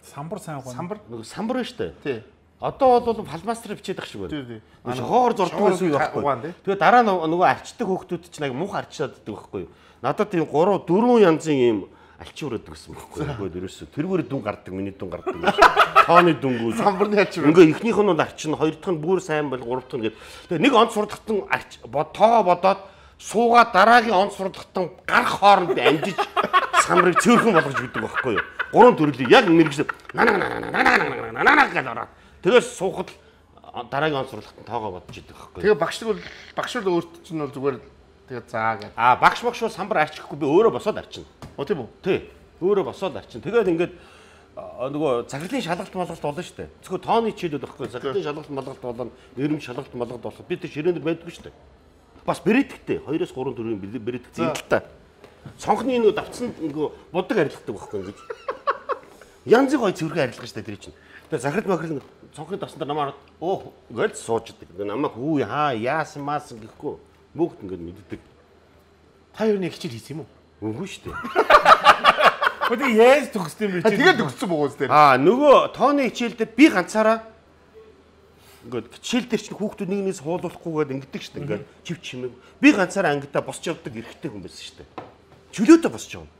самбар гоо. Самбар Нөгөө самбар шүү дээ. тий. Одоо бол фалмастер бичээд ах шиг Тий, байна. юм Шохоор угаан, байхгүй. Тэгээ дараа нөгөө арчдаг хүүхдүүд чинь яг мух арчаад байдаг байхгүй юу. Надад тийм 3 4 янзын юм алчин өрөөд гэсэн байхгүй юу. Нөгөө ерөөсө тэргээр дүн гардаг, миний дүн гардаг. Тооны дүнгүү. Самбарны альчир. Ингээ ихнийх нь бол арчин, хоёр дахь нь бүр сайн бол, гурав дахь нь гээд. Тэгээ нэг онц сурдахтан арч тоо бодоод суугаад дараагийн онц сурдахтан гарах хооронд амжиж самрыг цөөрхөн болгож бидэг байхгүй юу. Гурван төрлийг яг мэрэгсэн нана нана нана нана нана гэж ороод. Тэгээс суухад дараагийн онц сурдахтан тоогоо бодож идэг байхгүй юу. Тэгээ багш нар бол багш нар өөрт чинь бол зүгээр тэгээ заа гэдэг. А багш багш бол самбар арчихгүй би өөрөө босоод арчина. О тийм үү? Тий. Өөрөө босоод арчин. Тэгээд ингээд нөгөө цаглын шалгалт малгалт болно шүү дээ. Зөвхөн тооны хичээлүүд байхгүй. Цаглын шалгалт малгалт болон нэрмж шалгалт малгалт болох. Би тэр ширээнэр байдгүй шүү дээ. Бас брэдэгтэй 2-оос 3 төрлийн брэдэгтэй юм л та. Цонхны нөгөө давцсан нөгөө будаг арилгадаг байхгүй ингэж. Янзын гой цэвэрхэн арилгах шүү дээ тэр чинь. Тэгээд захирал махрал цонхны давсан дээр намаар оо гээл суучдаг. Намаа хүү хаа яасан маасан гэхгүй. Бүгд ингээд мэддэг. Та юу нэг хичээл хийсэн юм уу? Үгүй шүү дээ. Хөдөө яаж төгсдөм бэ? А тэгээд төгссөн богоос дээр. Аа нөгөө тооны хичээл дээр би ганцаараа ингээд хичээл дээр чинь хүүхдүүд нэг нэгээс хуулуулахгүйгээд ингэдэг шүү дээ. Ингээд чив чимэг. Би ганцаараа ангидаа босч явдаг эрэгтэй хүн байсан шүү дээ. Чөлөөтэй босч явна.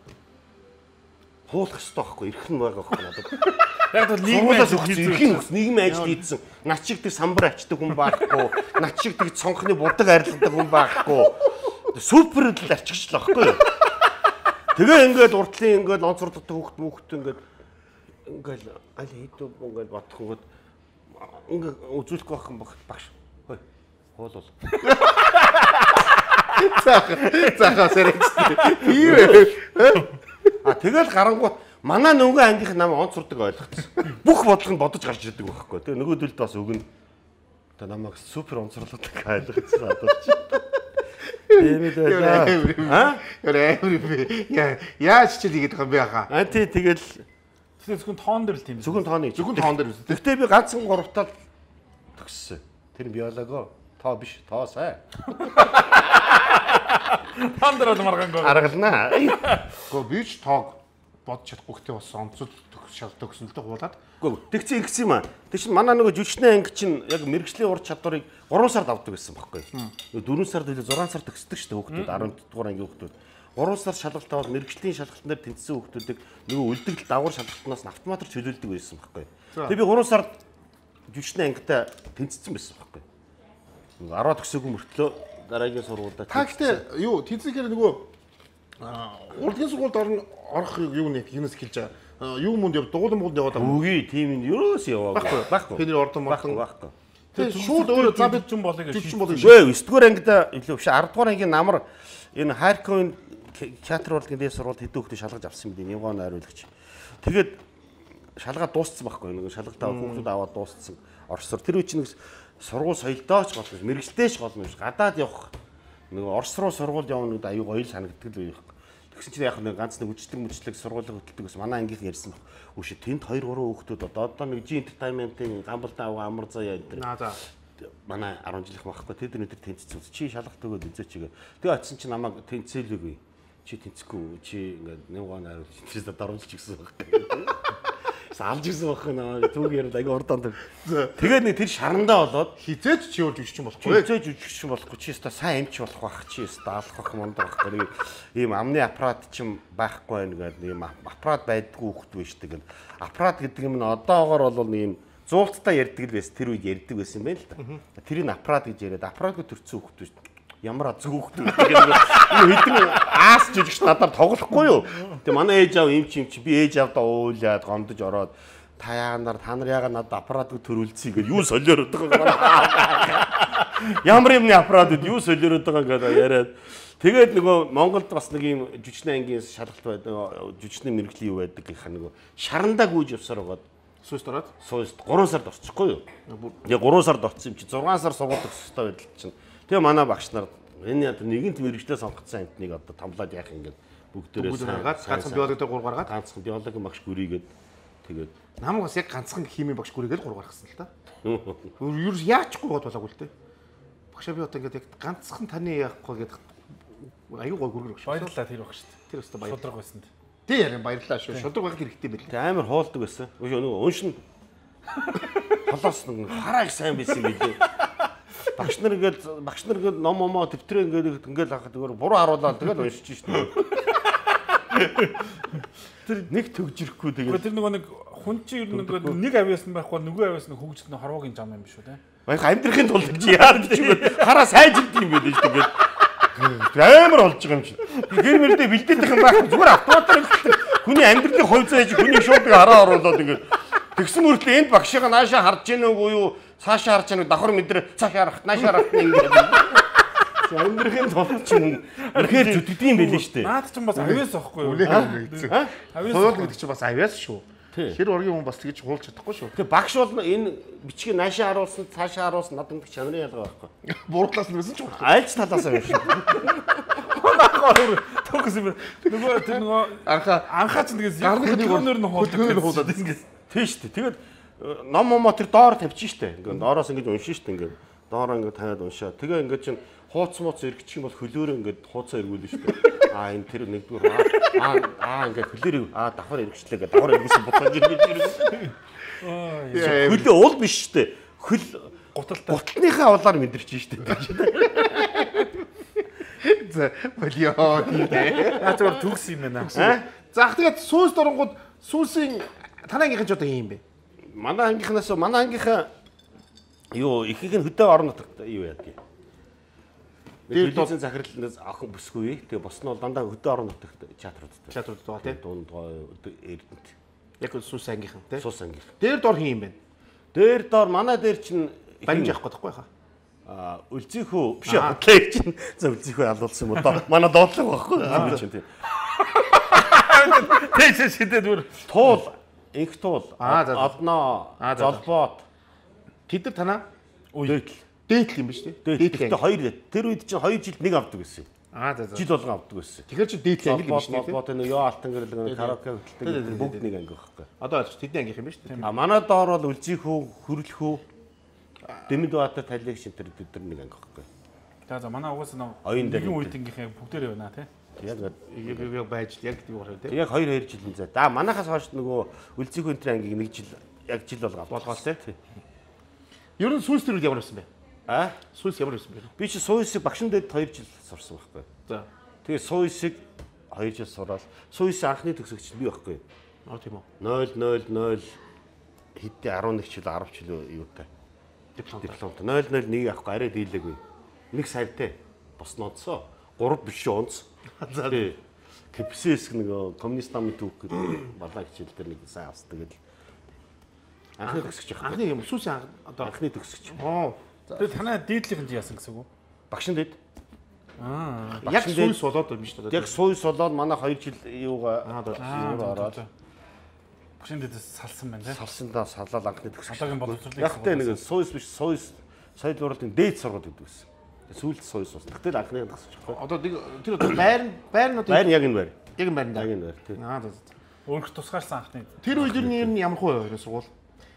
Хуулах ёстой байхгүй эрх нь байгаа байхгүй надад. Яг бол Нийгмээс өгсөн эрхийн өгс нийгмийн ажил хийсэн. Над шиг тэр самбар ачдаг хүн байхгүй. Над шиг тэр цонхны будаг арилгадаг хүн байхгүй. Супер л арчигч л байхгүй юу? Тэгээ ингээд уртлын ингээд онцорддог хүүхд мөхт ингээд ингээд аль хийдүү ингээд бодох ингээд ингээд үзүүлэх байх юм багш. Хой. Хуулал. Заахаа сэрэж. Тийм ээ. А тэгэл гарангуут манай нөгөө ангийнх нам онц сурдаг ойлгоцсон. Бүх бодлого нь бодож гарч ирдэг байхгүй. Тэгээ нөгөөдөлд бас өгнө. Тэгээ намайг супер онцорлоод ойлгоцсон одоо чи. Тийм ээ байлаа. Аа? Яа яа яаж хичээл хийгээд байгаа юм бэ хаа? А тий тэгэл Зөвхөн тоон дээр л тийм. зөвхөн тооны Зөвхөн тоон дээр. Гэхдээ би ганцхан гуравтал төгссөн. Тэр биологоо тоо биш, тоо сайн. Бол маргаангүй. Аргалнаа. Гэхдээ би ч тоог бодож чадахгүй гэхдээ бас онцод төгс төгсөлтөд гуулаад Гэхдээ тэгсэн ингэсэн юм аа. Тэг чинь манай нөгөө жүжигчний анги чинь яг мэрэгжлийн ур чадварыг 3 сард авдаг гэсэн байхгүй. Нөгөө 4 сард или 6 сард төгсдөг шүү дээ хүүхдүүд 10 дугаар ангийн хүүхдүүд. 3 сар шалгалт аваад мэрэгжлийн шалгалтын дээр тэнцсэн хүүхдүүдийг нөгөө үлдэгдэл давгар шалгалтнаас автоматар чөлөөлдөг байсан байхгүй. Тэгээ би 3 сард жүжигчний ангитай тэнцсэн байсан байхгүй. 10 төгсөөгүй мөртлөө дараагийн сургуультай та гэхдээ юу тэнцэхээр нөгөө аа, урлагийн сургуульд орно орох юу нэг юунаас эхэлж байгаа. Аа, Юу мөнд яв дуулан муунд яваад байгаа. Үгүй тийм нь ерөөс яваагүй. Баггүй. Тэний ордон мордон. Баггүй. Тэгээ шууд өөрөө за бид болыг жүжигчин болыг Гүй 9 дугаар ангида илүү биш 10 дугаар ангийн намар энэ Харьковын театр урлагийн дэс сургууль хэдэн хүүхдээ шалгаж авсан юм дээ. Нивгон найруулагч. Тэгээд шалгаа дууссан байхгүй нэг шалгалтаа хүүхдүүд аваад дууссан. Оросоор тэр үе чинь сургууль соёлдооч гол биш мэрэгчлээч гол биш гадаад явах нэг Орос руу сургууль явна гэдэг аюу гоё л санагддаг л байх. Тэгсэн чинь яг нэг ганц нэг үжиглэг мүжлэг сургуулийг хөтэлдэг гэсэн манай ангийнх ярьсан баг. Үгүй 2 2 3 хүүхдүүд одоо одоо нэг G entertainment-ийн гамбалтай аваа амар заяа энэ наа за. манай 10 жилийнх байхгүй тэд өнөдөр тэнцсэн. Чи шалгалт өгөөд үзээч гээ. Тэгээ очисон чи намайг тэнцээлгүй. Чи тэнцэхгүй чи ингээд нэг гоо найруулж чи даруулж гэсэн баг. Алж ирсэн байх наа түүг яриад аяга урдаан тэр. Тэгээд нэг тэр шарандаа болоод Хизээч чи юу жүжигч юм болохгүй. хизээж үжигч болохгүй. Чи өста сайн эмч болох байх чи өста алах байх мундаг байх нэг ийм амны аппарат ч юм байхгүй байх гэдэг ийм аппарат байдгүй хөхт биш тэгээд аппарат гэдэг юм нь одоогоор бол нэг ийм зуулттай ярьдаг л байсан. Тэр үед ярьдаг байсан юм байна л да. Тэрийг аппарат гэж яриад аппаратгүй төрцөн хөхт биш ямар гэдэг энэ хэдэн аас жижигч надаар тоглохгүй юу. Тэгээ манай ээж аав эмч эмч би ээж аавдаа уулаад гомдож ороод та яаганаар та нар яагаад надад аппаратгүй төрүүлцгийг юу солиороод байгаа юм. Ямар юмны аппаратууд юу солиороод байгаа гэдэг яриад тэгээд нөгөө Монголд бас нэг юм жүжигчний ангийн шалгалт байдаг жүжигчний мэрэгжлийн юу байдаг гэх нэг шарандаа гүйж явсаар байгаад Сүст ороод. сууст 3 сард орчихгүй юу. Тэгээ 3 сард орсон юм чи 6 сар сургууль төгсөстэй байдал чинь. Тэгээ манай багш нар энэ одоо нэгэнт мэрэгчлээ сонгоцсон амтныг одоо тамлаад яах юм гээд бүгдээрээ Бүгд гаргаад ганцхан биологи дээр 3 гаргаад ганцхан биологи багш гүрийгээд тэгээд намайг бас яг ганцхан химийн багш гүрийгээл 3 гаргасан л та. Юу яачгүй гот болоогүй л те. Багшаа би одоо ингээд яг ганцхан таны яахгүй гэдэг аюу гой гүргэр багш. Баярлалаа тэр баг шүү дээ. Тэр өстө баяр. Шудраг байсанд. Тий ярин баярлалаа шүү. Шудраг байх хэрэгтэй байл. тэг амар хоолдог байсан. Өө нөгөө уншин холоос нэг хараа их сайн байсан юм билээ. Багш нар ингээд багш нар ингээд ном момоо төвтрээ ингээд ингээд хахад зүгээр буруу харуулаад тэгэл уншиж шнэ. Тэр нэг төгжирэхгүй Гэхдээ тэгээд тэр нөгөө нэг хүн чи ер нь нөгөө нэг авьяас нь байхгүй нөгөө авьяас нь хөгжөлт нь хорвоогийн зам юм шүү те. Баях амьдрахын тулд чи яар гэж хараа сайжилт юм байл шүү дээ. Амар болж байгаа юм чи. Гэр мөрдөө бэлдээдэх юм байх зүгээр автоматар хүний амьдралын хувь заяж хүний шуудаг хараа оруулаад ингээд Тэгсэн мөртлөө энд багшиг наашаа харж гин үгүй юу? Цаашаа харж гин давхар мэдрэ цаашаа харах, наашаа харах ингээд. Өндрхийн тулд ч юм. Үнэхээр зүтгэдэм байлээ шүү дээ. Наад чинь бас авьяас واخгүй юу? Авьяас. Хууль гэдэг чинь бас авьяас шүү. Тэр ургийн хүн бас тэгж хуулж чадахгүй шүү. Тэгээ багш бол энэ бичгийг наашаа харуулсан, цаашаа харуулсан над энэ чанарын ялгаа байхгүй. Буурдлаас нь байсан ч болохгүй. Айлч талаас нь байсан. Хоногоор төгс юм. Нөгөө тэр нөгөө анхаа анхаа ч тэгээс яг хөдөлгөөнөөр нь хуулаад. Хөдөлгөөнөөр хуулаад ингэсэн. Тийм шүү дээ. Тэгээд э, ном момоо тэр доор тавьчих штэ. Ингээд доороос ингэж уншин штэ ингээд. Доороо ингээд тавиад уншаа. Тэгээ ингээд чинь хууц мууц эргэчих юм бол хөлөөрөө ингээд хууцаа эргүүлнэ штэ. Аа энэ тэр нэгдүгээр аа аа ингээд хөлөөрөө аа давхар эргэжлээ гэдэг. Давхар эргэсэн бодож ирсэн. Хөлөө уул биш штэ. Хөл гуталтай. гуталныхаа улаар мэдэрч штэ. за болио тийм. Аа зүгээр төгс юм байна. Аа Заах тэгээд сүүс дурангууд сүүсийн танай ангийнхан ч одоо юм бэ. манай ангийнхнаас манай ангийнхаа юу ихийг нь хөдөө орон нутагт юу яадаг Телевизэн захирлаас охин бүсгүй. Тэгээ бос нь бол дандаа хөдөө орон нутагт театруудтай. Театрууд байгаа тийм. Дунд гой эрдэнэт. Яг сүүс ангийнхан тийм. Сус ангийнх. Дээр дор хин юм бэ. Дээр доор манай дээр чинь Баримж явах гэдэггүй хаа. а үлзийхүү биш хөтлөө чинь за үлзийхүү алуулсан юм уу? Доо- Манай доотлог байхгүй. Аа чинь тийм. Тэйс шидэд бүр Туул, инх туул, одноо, золбоод, Тэд нар танаа дээдл. дээдл юм ба шүү дээ. Дээдл. Гэхдээ хоёр тэр үед чинь хоёр жил нэг авдаг гэсэн. Аа за за. Жил болгон авдаг гэсэн. Тэгэхээр чи дээдл анги юм шүү дээ. золбоод энэ ёо алтан гэрэл караоке тий, бүгд нэг анги байхгүй. Одоо ойлгож тэдний ангийнх юм ба шүү дээ. А манай доор бол үлзийхүү, хөрөлхүү, дэмэд баата талиг шинтер өдөр нэг анги байхгүй. За за манай угаас нэг Оюун дээр нэг. үеийнхээ бүгдээр байна тий. Яг Яг яг байж яг тийм байна тийм. яг 2 2 жилийн зай. За манайхаас хойш нөгөө үлзийхүү энэ ангийг нэг жил яг жил болго Болгоос тий. Ер нь сүүс төрүүд ямар байсан бэ? А Сүүс ямар байсан бэ? би чи сууисыг багшин дэд 2 жил сурсан байхгүй. За. Тэгээ сууисыг 2 жил сураад сууисийн анхны төгсөгч би байхгүй. Аа тийм үү. 0 0 0 хэдий 11 жил 10 жил юутай. Диплом. дипломтой 001 авахгүй арай дийлээгүй. Нэг сартай боснооцоо 3 биш онц. За тий. КПСС нэг коммунист намын түүх гэдэг балаа хичээл дээр нэг сайн авсан тэгэл. Анхны төгсөгч явах. Анхны юм анх одоо Анхны төгсөгч. оо Тэгээ танай дээдлийнх нь яасан гэсэн үг үү? Багшин дэд. Аа. яг сүүс болоод юм шүү дээ. Яг сууй солоод манай 2 жил юугаа ороод Багшин дэдэс салсан байна тий. салсандаа салаад анхны төгсөгч. Салаагийн боловсролыг Яг тэ нэг сууйс биш сууйс соёл урлагийн дээд сургууль гэдэг байсан. Сүүлд сууйс ус. Тэгтэл анхны төгсөгч байхгүй. Одоо нэг тэр одоо байр байр нь одоо Байр яг энэ байр. яг юм байна Яг энэ байр тий. Аа за за. Өөрөх тусгаарлсан анхны. Тэр үед нь ер нь ямар хөө өрөө сургуул.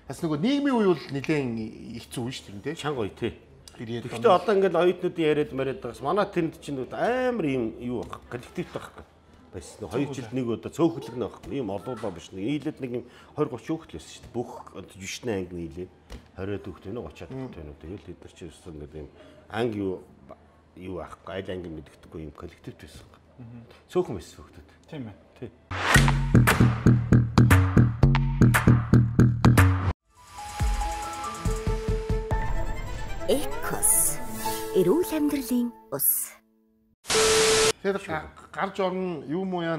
Бас нөгөө нийгмийн үе бол нэлээд их зүг шүү дээ тий. Чанга гоё тий. 90-ад Гэхдээ одоо ингээд оюутнуудын яриад мариад байгаас манай тэнд чинь амар юм юу байх коллективт байхгүй. байсан. 2 жил нэг удаа цөөхлөг нөх ийм олоолоо биш нэг нийлээд нэг юм 20 30 хүүхэд л байсан шүү дээ. Бүх жишний анги нийлээд 20 хүүхэд байна уу 30 хүүхэд байна уу. Тэгэл хэд нар чи өссөн ингээд ийм анги юу юу аахгүй аль анги мэддэггүй юм коллектив байсан. Цөөхөн байсан хүүхдүүд. Тийм ээ. Тий. Экос. Эрүүл амьдралын ус. Га- гарч орно юу муу яа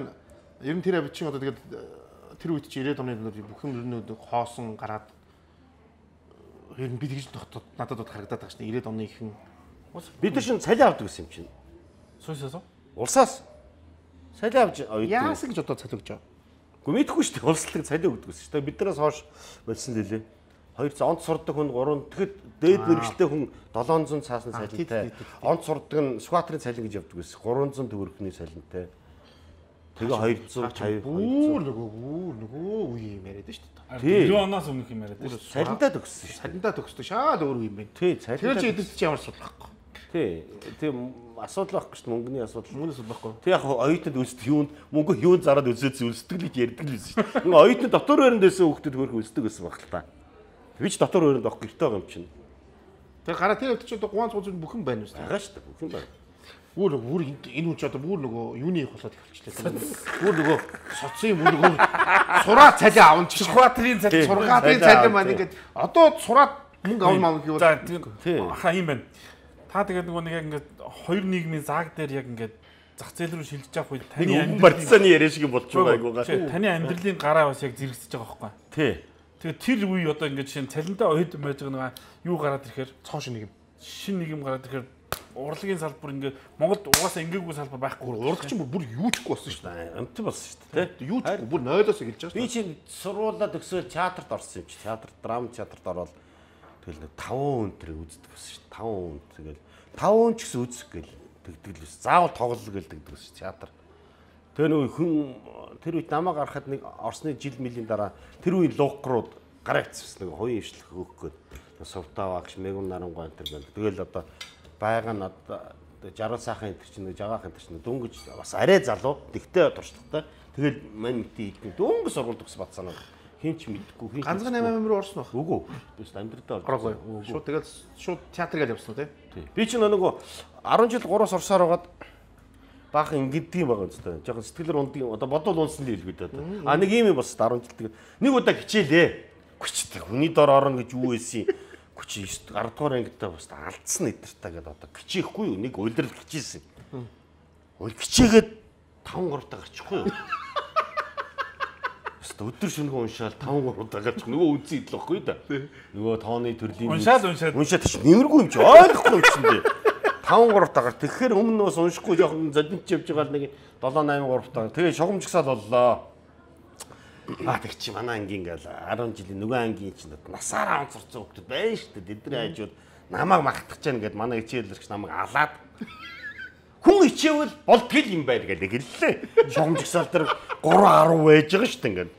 ер нь тэр авчин одоо тэгээд э, тэр үед чи 90-ад оны нөр бүх юм нь хоосон гараад ер нь би тэгж тогтод надад бод харагдаад байгаа шин 90-ад оны ихэн Бид нар шин цалин авдаг гэсэн юм чинь. Сүүсээс үү? Улсаас цалин авч яасан гэж одоо цалин өгч байгаа. Гэхдээ мэдхгүй шүү дээ. Улслаг цалин өгдөг гэсэн шүү дээ. Биднээс хойш болсон лээ. 200 онц сурдаг хүн 3 тэгэхэд дээд мэрэгчлээ хүн 700 цаасны цалинтай. Онц сурдаг нь скватрын цалин гэж явдаг байсан. 300 төгрөгийн цалинтай. Тэгээ 250 Бүр нөгөө бүр нөгөө үе юм яриад шүү дээ. 4 оноос өмнөх юм яриад шүү. цалинтай төгссөн шүү дээ. Цалиндаа төгсдөг шаад өөр үе юм байна. Тий, Тэр цалинтай. чи эдэлт чи ямар асуудал байхгүй. Тий. Тийм асуудал байхгүй шүү дээ. Мөнгөний асуудал. Мөнөөс байхгүй. Тэг яг оюутанд үлсдэг юунд мөнгө юунд зараад л гэж ярьдаг л байсан шүү дээ. Ингээ оюутны дотор байранд байсан хүүхдүүд хөрх үлсдэг байсан баг л та. Би ч дотор байранд авах гэртэй байгаа юм чинь. Тэр гараа тэр чи одоо гуанц гуанц бүхэн байна шүү дээ. Байгаа шүү дээ. Бүх юм байна. Бүр бүр энэ хүн ч одоо бүр нөгөө юуны болоод эхэлчихлээ. Бүр нөгөө соцын бүр нөгөө сураа цалин аван чи Шватрийн цалин Тий. сургаатын Цалин маань тий. ингээд одоо сураад мөнгө авах маа гэвэл За Тий. тийм хаа юм байна. Та тэгээд нөгөө нэг яг ингээд хоёр нийгмийн зааг дээр яг ингээд зах зээл рүү шилжиж явах үед таны өвгөн партизаны яриа шиг болж байгаа айгуугаа. Таны амьдралын гараа бас яг зэрэгсэж байгаа байхгүй. Тий. Тэгээд тэр үе одоо ингээд нь цалинтай ойд байж байгаа нэг юу гараад ирэхээр цоошин нэг юм. шин нэг юм гараад ирэхээр урлагийн салбар ингээд Монголд угаасаа ингээгүй салбар байхгүй. Урд чинь бүр юу ч болсон шүү Амт болсон шүү дээ. дээ. Юу ч бүр нойлоос эхэлж байгаа Би шүү. чинь сургуулаа төгсөөл театрт орсон юм чи. Театр, драм театрт ороод тэгэл нэг 5 өнтөр үздэг байсан шүү. 5 өн тэгэл 5 өн ч гэсэн үзэх гээл тэгдэг л байсан. Заавал тоглол гээл тэгдэг байсан театр. Тэгээ нөгөө хүн тэр үед намаа гарахад нэг Орсны жил мөлийн дараа тэр үеийн луукрууд гарагцсан нэг хоёрын ившлэх өөх гээд Совтаа багш Мегун нарангуй энэ байна. Тэгэл одоо байгаа нь одоо 60 сайхан энэ чинь жагаах энэ чинь дөнгөж бас арай залуу тэгтээ туршлагатай. Тэгэл мань мити идэх дөнгө сургууль төгс бацсан нь хин ч мэдхгүй хин ч Ганцхан 8 мэдхгүй. амир орсон баг. Үгүй. Бис амьдралдаа Ороогүй. Үгүй. Шууд тэгэл шууд театр гэж явсан. Тий. Би ч нөгөө 10 жил 3-аас орсоор байгаад баахан ингэдэг юм байгаа юм зү. Жохон сэтгэлээр ундыг одоо бодвол унсан л хэлгүй дээ. А нэг юм юм бас 10 жил тэгээд нэг удаа хичээлээ. Хүчтэй хүний дор орно гэж юу байсан юм. Хүч 9 10 дугаар ангидаа бас алдсан эдэртаа гэдэг одоо хичээхгүй юу нэг уйлдрал хичээсэн. Уйл хичээгээд 5 3 таа гарчихгүй юу. Хэвээ өдөр шөнөгүй уншаал 5 3 удаагаар ч нөгөө үнцэн идэл واخгүй да. Нөгөө тооны төрлийн уншаал уншаад уншаад чи нэмэргүй юм чи ойлгохгүй юм чи. 5 3 удаагаар тэгэхээр өмнө нь уншихгүй жоохон зодинч явж байгаа нэг 7 8 3 удаагаар тэгээ шогомжсаал боллоо. Аа тэг чи манай ангийн гал 10 жилийн нөгөө ангийн чинь насаараа онцорцсон хүмүүс байна шүү дээ. Тэдний хажууд намайг магтах гэж гээд манай хичээлэрч намайг алаад хүн хичээвэл болдгол юм байна гэдэг хэллээ. Шугамжсаал дээр 3 10 байж байгаа шүү дээ ингээд.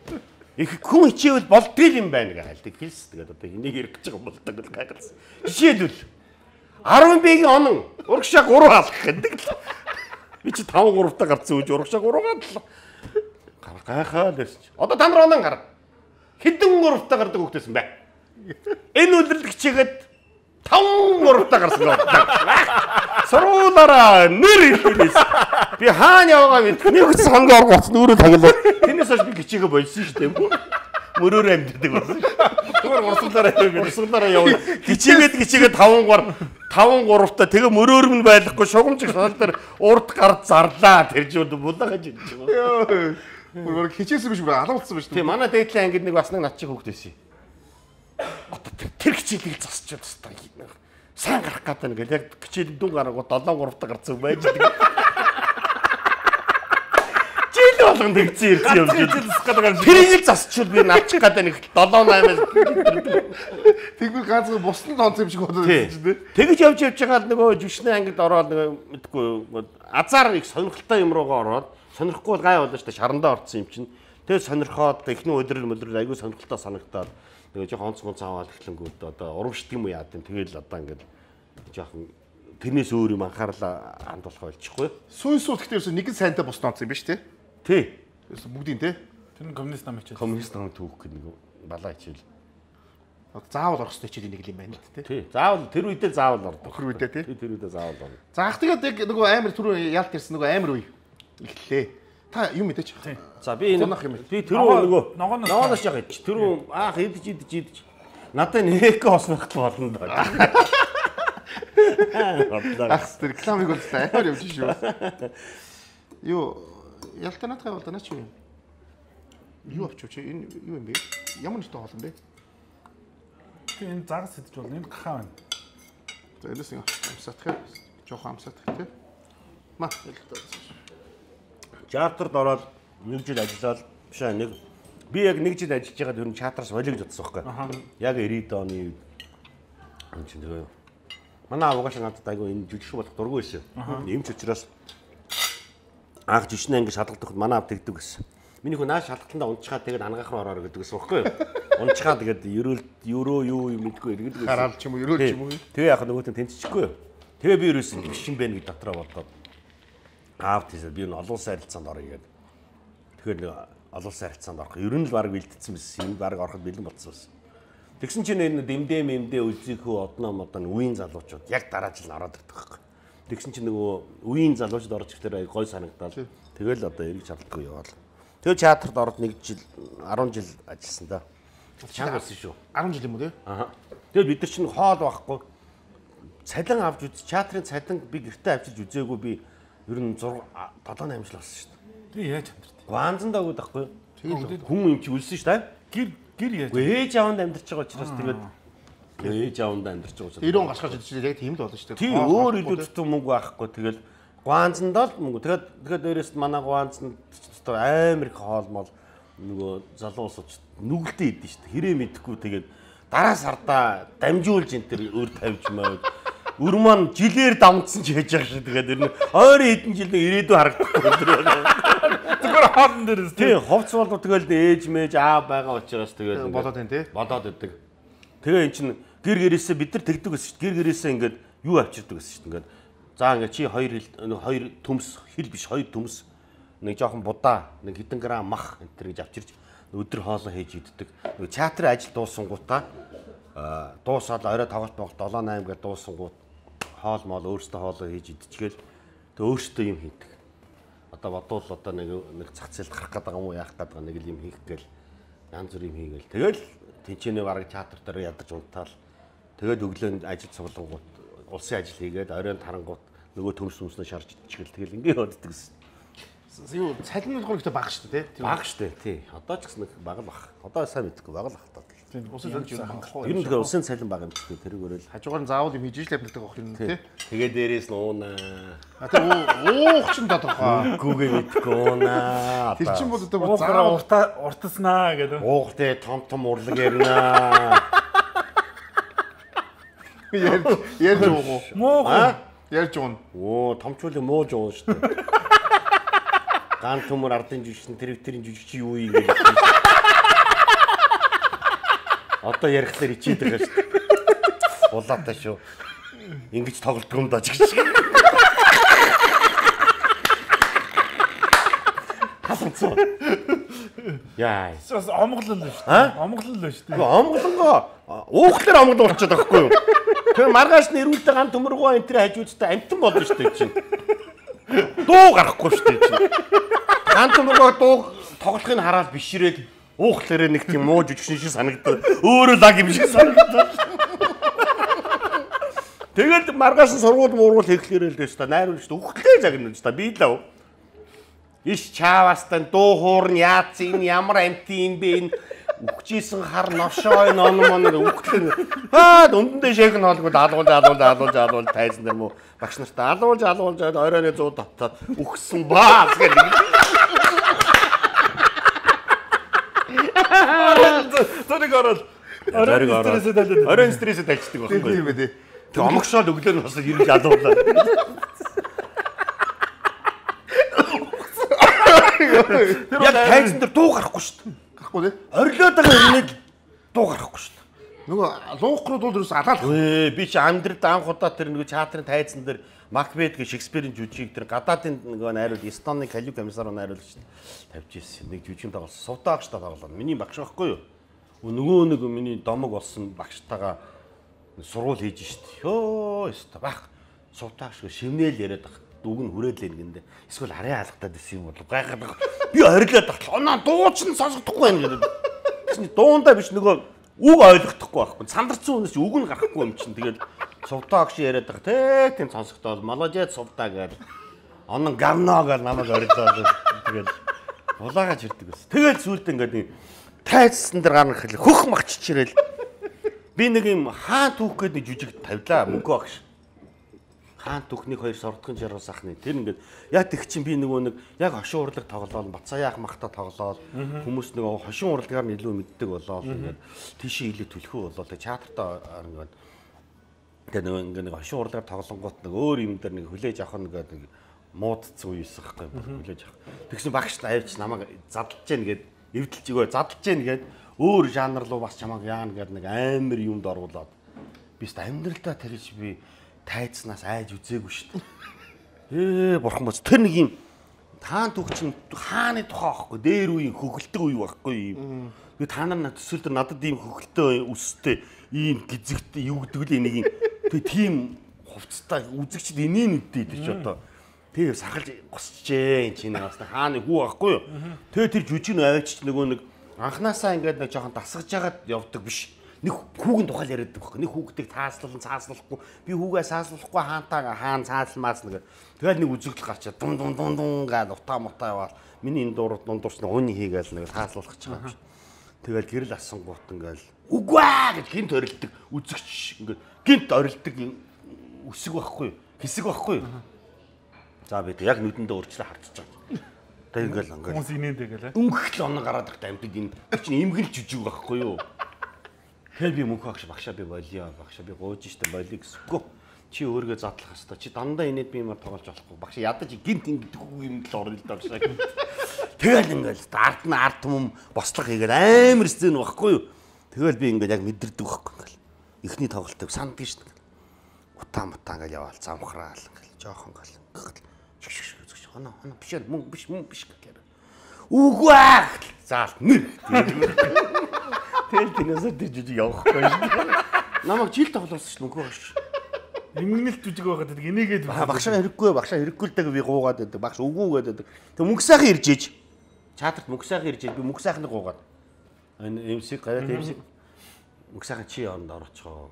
Их хүн хичээвэл болдгол юм байна гэж хэлсэн. Тэгээд одоо энийг ярих гэж байгаа болдог л гайхалсан. Жишээлбэл 10 бэгийн онон урагшаа 3 алах гэдэг л. Би чи 5 3 та гарцсан үж урагшаа 3 гадлаа. Гар гайхаа л ярьж. Одоо та нар онон гар. Хэдэн 3 та гардаг хөхтэйсэн бэ? Энэ үлрэлт хичээгээд 5 3 та гарсан байна. Суруулаараа нэр хэлээс. Би хаана яваагаа мэд. Нэг ч сонгоо оргоц нүрээ таглаа. Тэрнээс хойш би хичээгээ болсон шүү дээ. Мөрөөр амьддаг болсон. Зүгээр урсгалаараа яваа, урсгалаараа яваа. Хичээгээд хичээгээд 5 гар 5 3 та тэгээ мөрөөр нь байхгүй шугамжиг дээр урд гард зарлаа. Тэр жууд булаагаж ирж байгаа. Бүр хичээсэн биш бүр алуулсан биш. Тийм манай дээдлийн ангид нэг бас нэг над чих хүүхд байсан. Одоо тэр- тэр хичээлийг засчод тастаа. Сайн гарах гэдэг нэг яг хичээл дүн гараагүй 7 3 та гарцсан байж байгаа. Жил болгон тэгсэн юм жил. Тэрийг л засчвал би навчих гэдэг нэг 7 8-аас Тэгвэл ганцхан бусны тонц юм шиг Тий. байсан тийм. Тэгэж явж явж байгаа л нөгөө жүшний ангид ороод нөгөө мэдгүй азар их сонирхолтой юм руугаа ороод сонирхгүй гай болно шүү дээ шарандаа орсон юм чинь. Тэгээ сонирхоод эхний өдрөл мөдрөл айгүй сонирхолтой санагдаад нөгөө жоохон онцгой цаавал эхлэнгүүд одоо урамшдаг юм яа гэм тэгэл одоо ингээд жоохон тэрнээс өөр юм анхаарлаа хандуулах болчихгүй. Сүүн сүүл гэхдээ нэгэн сайнтай бус тонц юм биш тий. Тий. Ерөөсө бүгдийн те. Тэр нь коммунист нам хичээл. Коммунист нам түүх гэх нэг балаа хичээл. Заавал орох хэрэгтэй хичээл нэг юм байна л те. Тий. Заавал тэр үедээ заавал ордог. Охир үедээ. Тий, тэр үедээ заавал орно. Заах тэгээд яг нөгөө амар түрүү ялт ирсэн нөгөө амар үе эхэллээ. Та юм мэдээч. За би энэ юм би тэр нөгөө ногооноос- яг ич. Тэр аах идэж идэж идэж. Надад нэг ос байх болно да. Бодлоо. Ах тэр рекламыг бол амар явж шүү. Юу ялтаа надад бол наач юу юм? Юу авчих чи энэ юу юм бэ? Ямар нэртэй хоол юм бэ? Тэр энэ загас сэтж бол энэ гахаа байна. За энэс нэг амсаадах юм. Жохон амсаадах тий. Ма ялтаа. Чартерд ороод нэг жил ажиллаад биш аа нэг би яг нэг жил ажиллаж байгаад ер нь чартараас болиг бодсон байхгүй. Яг 90 оны үед юм чинь тэгээ. Манай авгаш надад айгүй энэ жүжигч болох дургүй байсан. Эмч учраас анх жишнээ ингэ шалгалдах манай ав тэгдэг гэсэн. Миний хүн нааш шалгалтандаа унчхаа тэгээд ангаах руу ороо гэдэг гэсэн байхгүй юу? Унчхаа тэгээд ерөөл ерөө юу юм мэдгүй эргэлдэг гэсэн. Хараал ч юм уу, ерөөл ч юм уу. Тэгээ яг нөгөөтэн тэнцчихгүй юу? Тэгээ би ерөөсөн биш юм байна гэж дотроо бодоод аавт хийсээ би энэ олон улсын харилцаанд орё гэдэг. Тэгэхээр нэг олон улсын харилцаанд орох. Ер нь л баг бэлдсэн байсан. Энэ баг ороход бэлэн болсон байсан. Тэгсэн чинь энэ дэмдээ мэмдээ үзэхүү одноо модон үеийн залуучууд яг дараа жил ороод ирдэг байхгүй. Тэгсэн чинь нөгөө үеийн залуучууд орж ирэхээр гой санагдаад тэгэл одоо эргэж чаддаггүй яваал. Тэгээ театрт ороод нэг жил 10 жил ажилласан да. Чанга болсон шүү. 10 жил юм уу те? Аа. Тэгэл бид нар чинь хоол байхгүй. Цалин авч үз театрын цалин би гэртээ авчирж үзээгүй би ер нь 6 7 8 жил болсон шүү дээ. Тэр яаж амьдрт. Гуанзанд өгöd байхгүй. Тэгээд Хүн юм чи үлсэн шүү дээ. гэр гэр яаж. Ээж аавнд амьдарч байгаа учраас тэгээд ээж аавнд амьдарч байгаа учраас 90 он гашгаж идэж яг тийм л болно шүү дээ. тий өөр илүү зүтэн мөнгө байхгүй тэгэл гуанзанд л мөнгө тэгээд тэгээд дээрээс нь манай гуанзанд ч амар их хоол мол нөгөө залуу усууч нүгэлтэй идэв шүү дээ хэрэг мэдхгүй тэгээд дараа сарда дамжуулж энэ төр өөр тавьж маяг өр маань жилээр давмдсан ч хийж байгаа шүү тэгээд ер нь ойрын хэдэн жил нэг ирээдүй харагдахгүй Зүгээр хоолн дээрээс тий ховц бол тэгэл ээж мэж аа байгаа учраас тэгээд болоод байна те. бодоод өгдөг. Тэгээ эн чин гэр гэрээсээ бид нар тэгдэг гэсэн дээ. Гэр гэрээсээ ингээд юу авчирдаг гэсэн дээ. Ингээд за ингээд чи хоёр хоёр төмс хил биш хоёр төмс нэг жоохон будаа нэг хэдэн грамм мах энэ төр гэж авчирч өдөр хоолоо хийж иддэг. Нэг театрын ажил дуусангуудаа аа дуусаад орой тоглолт боголт 7 8 гээд дуусангууд хоол моол өөрөөсөө хоолоо хийж идчихгээл тэг өөрөөсөө юм хийдэг. Одоо бодвол одоо нэг нэг зах зээлд гарах гэдэг юм уу яах гэдэг нэг юм хийх гээл янз бүр юм хийгээл. Тэгэл тэнцэнэ бараг театр дээр ядарч унтаал. Тэгээд өглөөнд ажил цуглангууд улсын ажил хийгээд оройн тарангууд нөгөө төмс төмснөө шарж идчихэл тэгэл ингээ явагддаг гэсэн. Юу цалин болохоор ихтэй бага шүү дээ те. Баг штэ тий. Одоо ч гэсэн баг л бах. Одоо сайн мэдгүй баг л бах одоо. Усын цалин юу хангахгүй. Ер нь тэгэхээр улсын цалин баг юм ч дээ тэрийг өрөөл. хажуугаар нь заавал юм хийж л явдаг байх юм те. Тэгээ дээрээс нь уунаа. А тэр уух ч тодорхой. Гүүгээ мэдгүй уунаа. Тэр чинь бол одоо заавал урта уртаснаа гэдэг. Уугтай том том урлаг ярина. ярьж ярьж уух. Муу? Ярьж ууна. Оо, томчуулын мууж уун шүү дээ. Ган төмөр ардын жүжигчин тэр тэрийн жүжигч юу юм гээд. Одоо ярихлаар ичээд байгаа шүү дээ. Улаатай шүү. Ингиж тоглолтгүй юм даа ч гэж. Хасанцоо. Яа. бас омглол л шүү дээ. Омглол л шүү дээ. Омглонгоо уухлаар омглол болчиход байгаа хгүй юу? Тэр маргааш нь эрүүлдэ ган төмөргөө энэ тэр хажуудтай амтан болно шүү дээ чинь. Дуу гарахгүй шүү дээ чинь. Ган төмөргөө дуу тоглохыг хараад бишрээд уухлаараа нэг тийм муу жүжигчин шиг санагдав. Өөрөө лаг юм шиг санагдав. Тэгэл маргааш нь сургууль муургуул хийхлээрээ л дээ шүү дээ. Найруулж дээ. Үхлээ загнаж дээ. Би лав. Иш чаавастан дуу хуурн яац энэ ямар амти юм бэ энэ үхчихсэн хар новшоо энэ он монор үхлэн аа дүндээ шейх нь хоолгүй алгуулж алгуулж алгуулж алгуулж тайзан дээр мө багш нартай алгуулж алгуулж оройны 100 татаад үхсэн баа гэх Тэрийг ороод Зориг ороод стрессээ оройн стрессэд таждаг Тийм байхгүй тийм ээ. тэг омгшоод өглөө нь бас ирж алгуулаа Яг тайзан дээр дуу гарахгүй шүү дээ Гахгүй те. Орилоод байгаа юмыг дуу гарахгүй шүү дээ. Нөгөө луух руу дул ерөөс алаал. Ээ би чи амьдрал анх удаа тэр нэг театрын тайзан дээр Макбет гэх Шекспирийн жүжиг тэр гадаадын нөгөө найруулагч Эстоны Калю комиссар найруулагч тавьж ирсэн. Нэг жүжигэн тоглосон. Сувтаагч та тоглоно. Миний багш байхгүй юу? Нөгөө нэг миний домог болсон багштайгаа сургууль хийж штт. Йоо өстө баг. Сувтаагч шивнээл яриад баг. Үг нь хүрээлээ нэгэндээ. Эсвэл арай алгатаад исэн юм бол гайхаад би орилоод баг. Оноо дууч нь сонсохдохгүй байх гэдэг. Тэсний дуунда биш нөгөө үг ойлгохдохгүй байхгүй. Сандарцсан хүнээс үг нь гарахгүй юм чинь. Тэгээд сувтаа агш яриад байгаа те тийм сонсогдоод молодец сувтаа гэж онон гамно гэж намайг орилоо. Тэгээд улаагааж ирдэг ус. Тэгээд сүулт ингээд тайцсан дээр гарна гэхэл хөх махчиж ирэл. Би нэг юм хаан түүх гэдэг жүжиг тавилаа мөнгө багш. Хаан түүхнийг хоёр сордгон жаргал сахны. Тэр ингээд яг тэг чинь би нөгөө нэг яг хошин урлаг тоглоол бацаа яах махта тоглоол. Хүмүүс нөгөө хошин урлагаар нь илүү мэддэг болоо ингээд тийшээ илүү төлхөө болоо театртаа ингээд тэгээ нөгөө ингээд нэг хошин урлагаар тоглонгууд нэг өөр юм дээр нэг хүлээж авах нэг нэг муудцсан үе юусах байхгүй хүлээж авах. Тэгсэн багш авч намайг задлж гэн гээд эвдэлж өгөө задлж гэн гээд өөр жанр руу бас чамайг яана гэдэг нэг амар юмд оруулаад би өст амьдралдаа тэрж би тайцнаас айж үзээгүй шүү дээ. Ээ бурхан боц тэр нэг юм таан төгч нь хааны тухай аахгүй дээр үеийн хөхөлтөг үе байхгүй юм. Би та нар төсөл төр надад ийм хөхөлтөө өстэй ийм гизэгтэй юу гэдэг л нэг юм тэг тийм хувцастай үзэгчд энийг нэгдээ тэр ч одоо тэг сахалж госчээ энэ чинь бас хааны хүү байхгүй юу. Тэгээ тэр жүжиг аваач нөгөө нэг анханасаа ингээд нэг жоохон дасгаж ягаад явдаг биш. Нэг хүүгийн тухай яриад байгаа байхгүй. Нэг хүүгдийг цааслуулан цааслуулахгүй. Би хүүгээ цааслуулахгүй хаантаа хаан цааслмаас нэг тэгэл нэг үзэгдэл гарчаа дун дун дун дун гад утаа мутаа яваад миний энэ дуур дундуурч нэг уны хийгээл нэг цааслуулах гэж байгаа юм тэгэл гэрэл асан гут ингээл үгваа гэж гинт орилдог үзэгч ингээд гинт орилдог үсэг байхгүй хэсэг байхгүй за би яг нүдэндээ урчлаа харчихж байгаа тэг ингээл ингээл. Хүмүүс инээдэ гэлээ. өнгөх л оноо гараад их амьтад энэ. Чинь имгэл жижиг байхгүй юу? Тэгэхээр би мөнх багш багшаа би болио багшаа би гууж штэ болио гэсэхгүй чи өөргөө задлах хэвээр чи дандаа инээд би юмар тоглож болохгүй. Багш ядаж гинт ингэдэг юм л орно л дагшаа тэгэл ингээл ард нь ард түм бослог хийгээд амар зэн байхгүй юу? Тэгэл би ингээд яг мэдэрдэг байхгүй ингээл. Эхний тоглолтыг санд гэж утаан мутаан ингээл яваал замхраал ингээл жоохон гал ингээл хоноо хоноо биш мөн биш мөн биш гэхээр үгваа заалт нэр Тэгэл тэнэсээ тэр жижиг явахгүй. Намайг жил тоглосон шүү мөнгө багш. Эмгэнэлт жүжиг байгаад байдаг. Энийгээд Багшаа хэрэггүй багшаа хэрэггүй л дэг би гуугаад байдаг. Багш үгүй гэдэг. Тэг мөнгө сайхан ирж ээж. Чаатарт мөнгө сайхан ирж ээж би мөнгө сайхныг гуугаад. Энэ эмсэг гаяат эмсэг. Мөнгө сайхан чи оронд орооцгоо.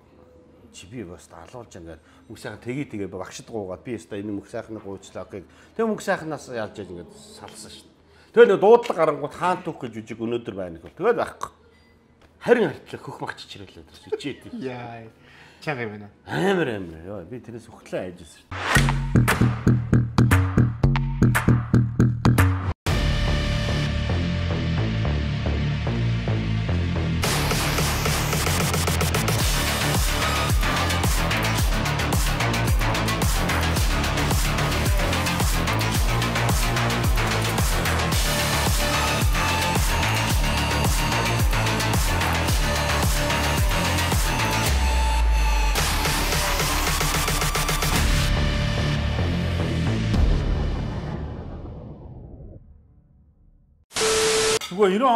Чи би бас алуулж ингээд мөнгө сайхан тгий тгээ багшд гуугаад би өстой энэ мөнгө сайхныг гуучлаа окей. Тэг мөнгө сайхнаас ялж ээж ингээд салсан шүү. Тэгээ нэг дуудлага гарангууд хаан түүх гэж жүжиг өнөөдөр байна гэвэл тэгээд байхгүй. Харин хартлаа хөх магч чирэлээ тэр үчээд. Яа. Чанга юм байна. Амар амар. Йоо би тэрээс өгтлээ айжсэн шүү.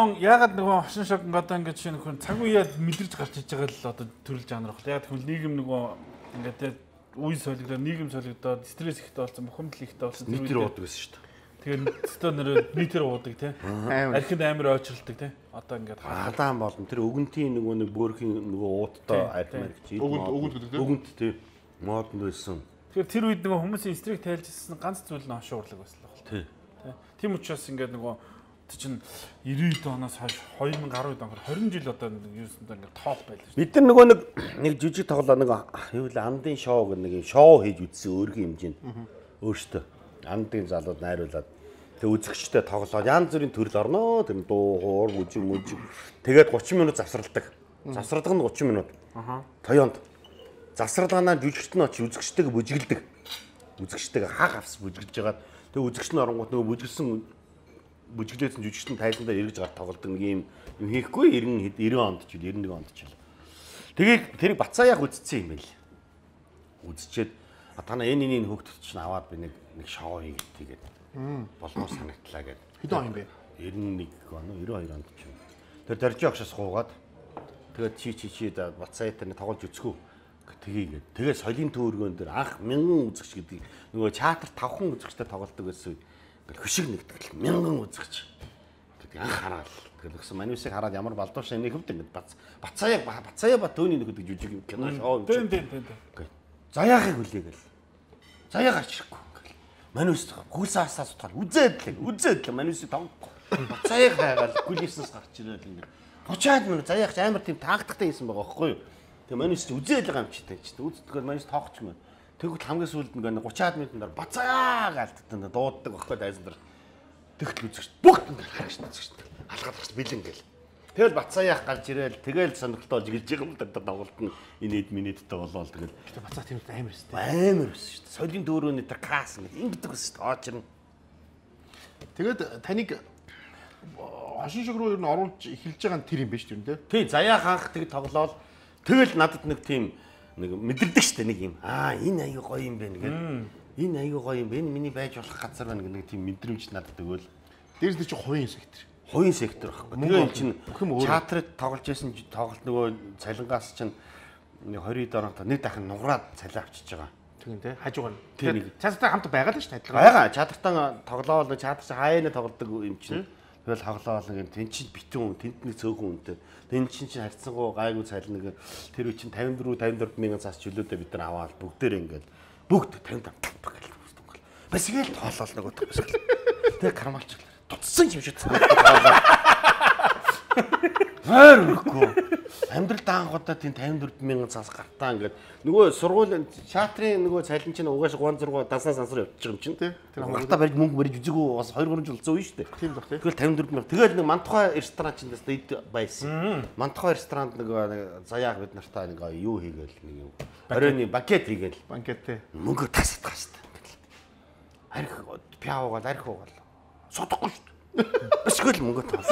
Он ягаад нөгөө хошин шогн одоо ингээд жишээ нь хүн цаг үеэд мэдэрч гарч иж байгаа л одоо төрөл жанр баг. Яг тэгвэл нийгэм нөгөө ингээд үе солигдоод нийгэм солигдоод стресс ихтэй болсон, бухимдал ихтэй болсон. Нийтэр уудаг гэсэн шүү дээ. Тэгэхээр өстөө нэр нийтэр уудаг те. Архинд амар ойчралдаг те. Одоо ингээд Халаан болон тэр өгөнтийн нөгөө нэг бөөрхийн нөгөө ууттай архим арх чи. Өгөнд өгөнд гэдэг тийм. Өгөнт тий. Модон байсан. Тэгэхээр тэр үед нөгөө хүмүүсийн стресс тайлжсэн ганц зүйл нь хошин урлаг байсан л байна. Тий. Тийм учраас ингээд нөгөө чинь 90 оноос хойш 2010 он 20 жил одоо юусандаа ингээд топ байлаа шүү. Бид нар нөгөө нэг нэг жижиг тоглоо нэг юу вэ андын шоу гэх нэг юм шоу хийж үзсэн өөрийн хэмжээнд. Өөртөө андын залууд найруулад тэг үзэгчтэй тоглоод янз бүрийн төрөл орноо тэр дуу хуур мүжиг мүжиг тэгээд 30 минут завсралдаг. Завсралдаг нь 30 минут. Аха. Тоёнд завсралгаанаа жүжигчт нь очиж үзэгчтэйг бүжиглдэг. Үзэгчтэйг хаах авс бүжиглж жагаад тэг үзэгч нь оронгууд нөгөө бүжиглсэн бүжиглээсэн жүжигчтэн тайландаа эргэж гар тоглолдог нэг юм юм хийхгүй 90 90 онд ч 91 онд ч. Тэгээ тэрийг бацааяг үзсэн юм байл. Үзчихэд а та энэ энэ хөөгдөд чинь аваад би нэг нэг шоу хийгээд тэгээд болмоор санагдлаа гэдэг. Хэдэн он юм бэ? 91 он уу 92 онд ч. Тэр дөржи огшоос гуугаад тэгээд чи чи чи да бацааяг тэр тоглож үзэхүү тгийгээд тэгээ солийн төөргөн дээр анх мянган үзэгч гэдэг нөгөө чатар тавхан үзэгчтэй тоглолдог гэсэн ингээл хөшиг нэгтгэл мянган үзэгч. Гэдэг анх хараад тэгэл гэсэн манисыг хараад ямар балдууш нэг хөвд ингээд бац бацааяг бацааяа ба төөний нэг гэдэг жүжиг юм кино шоу юм Тийм тийм тийм. заяахыг хүлээгээл заяаг ачрахгүй ингээл манис гүйлсэн асаа сутгаар үзээд л үзээд л манисыг тавхгүй бацааяг хайгаал гүлээснээс гарч ирээл ингээд бучаад мөр заяах амар тийм таагдахтай хийсэн байгаа байхгүй юу? Тэгээ манайс ч үзээл байгаа юм чи тааж. Үздэгээр манайс тоохч юм. Тэгвэл хамгийн сүүлд нэг 30-аад минутын дараа бацаа гаалттай дууддаг байхгүй дайсан дээр. Тэгтэл үзэгч бүгд ингээд харагч үзэгч. Алгаад гарч бэлэн гэл. Тэгэл бацаа яах гарч ирээл тэгэл сонирхолтой болж гэлж байгаа юм да тоглолт нь инээд минэдтэй болоод тэгэл Гэтэ бацаа тийм амар өстэй. амар өс шүү дээ. Солийн дөрөвний тэр каас ингэдэг өс шүү дээ. Оочрн. Тэгээд таныг хошин шиг руу ер нь оруулж эхэлж байгаа нь тэр юм биш үү те? Тий заяах анх тэг тоглоод тэгэл надад нэг тийм нэг мэдэрдэг шүү дээ нэг юм. Аа энэ аягүй гоё юм байна гэдэг. Энэ аягүй гоё юм. Энэ миний байж болох газар байна гэдэг тийм мэдрэмж надад өгөөл. Дээрс нь чи хувийн сектор. хувийн сектор байхгүй. Мөнгө Тэгээ олж- чинь чатрыг тоглож байсан тоглолт нөгөө цалингаас чинь 20 дөрөнт нэг дахин нугараад цалин авчиж байгаа. Тэгин те хажуугаар. Тийм. Тэгээд цаастай хамт байгаа л шүү дээ. адилхан. Бага чатартан тоглоол нэг чатар чи хаяана тоглодог юм чинь. Тэгэл хаглаал нэг тэн чинь битүүн тэнд нэг цөөхөн үнтэй. Тэн чинь чинь харьцангуй гайгүй цалин нэг тэр үе чинь 54 54 мянган цаас чөлөөдөө бид нар аваад бүгдээр ингээд бүгд 55 гэл үстэнгээл. Бас игээл тоолол нэг утга бас. Тэгээ кармалч туцсан юм шиг тоолоо. Хайр өгөхгүй. Амьдрал даангуудаа тийм 54 мянган цаас гартаа ингээд нөгөө сургуулийн чатрын нөгөө цалин чинь угааш 36 дансаа сансар явчих юм чинь тий. Тэр гартаа барьж мөнгө барьж үзэгөө бас 2 3 жил болсон үе шүү дээ. Тийм баг тий. Тэгэл 54 мянга. Тэгэл нэг мантухай ресторан чинь дэс дэд байсан. Мантухай ресторанд нэг заяаг бид нартаа нэг юу хийгээл нэг юм. Оройны бакет хийгээл Банкет те. мөнгө тасдаг шүү дээ. Арх пяавгаал арх уугаал. Содохгүй шүү дээ. Бисгэл мөнгө тоос.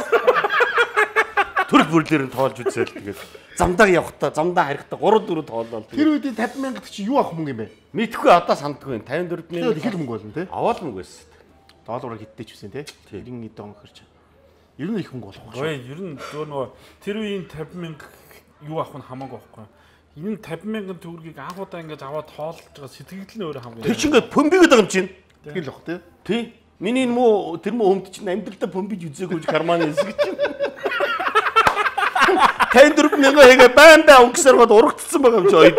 Төрөл бүрлээр нь тоолж үзээл тэгээд замдаа явахдаа замдаа харихдаа 3 4 тоолол. Тэр үед 50 мянга чи юу авах мөнгө юм бэ? мэдхгүй одоо сандгүй 54 Тэгээд их мянга л мөнгө болно те. аваад мөнгө байсан. Доллараар хиттэй ч үсэн те. Тийм. 90 эд он хэрч. Ер нь их мөнгө болох Гоё ер нь зөв нөгөө тэр үеийн 50 мянга юу авах нь хамаагүй байхгүй. Энэ 50 мянган төгрөгийг анхудаа ингэж аваад тоолж байгаа сэтгэл нь өөрөө хамгийн. Тэр чинь ингээд пөмбигээд байгаа юм чинь. Тэгэл бах те. Тий. Миний энэ муу тэр муу өмд чинь амьдралдаа бомбиж үзээгүй карманы хэсэг чинь. 54 мянган хэгээ байн бай өнгөсөр гоод урагдсан байгаа юм чи ойд.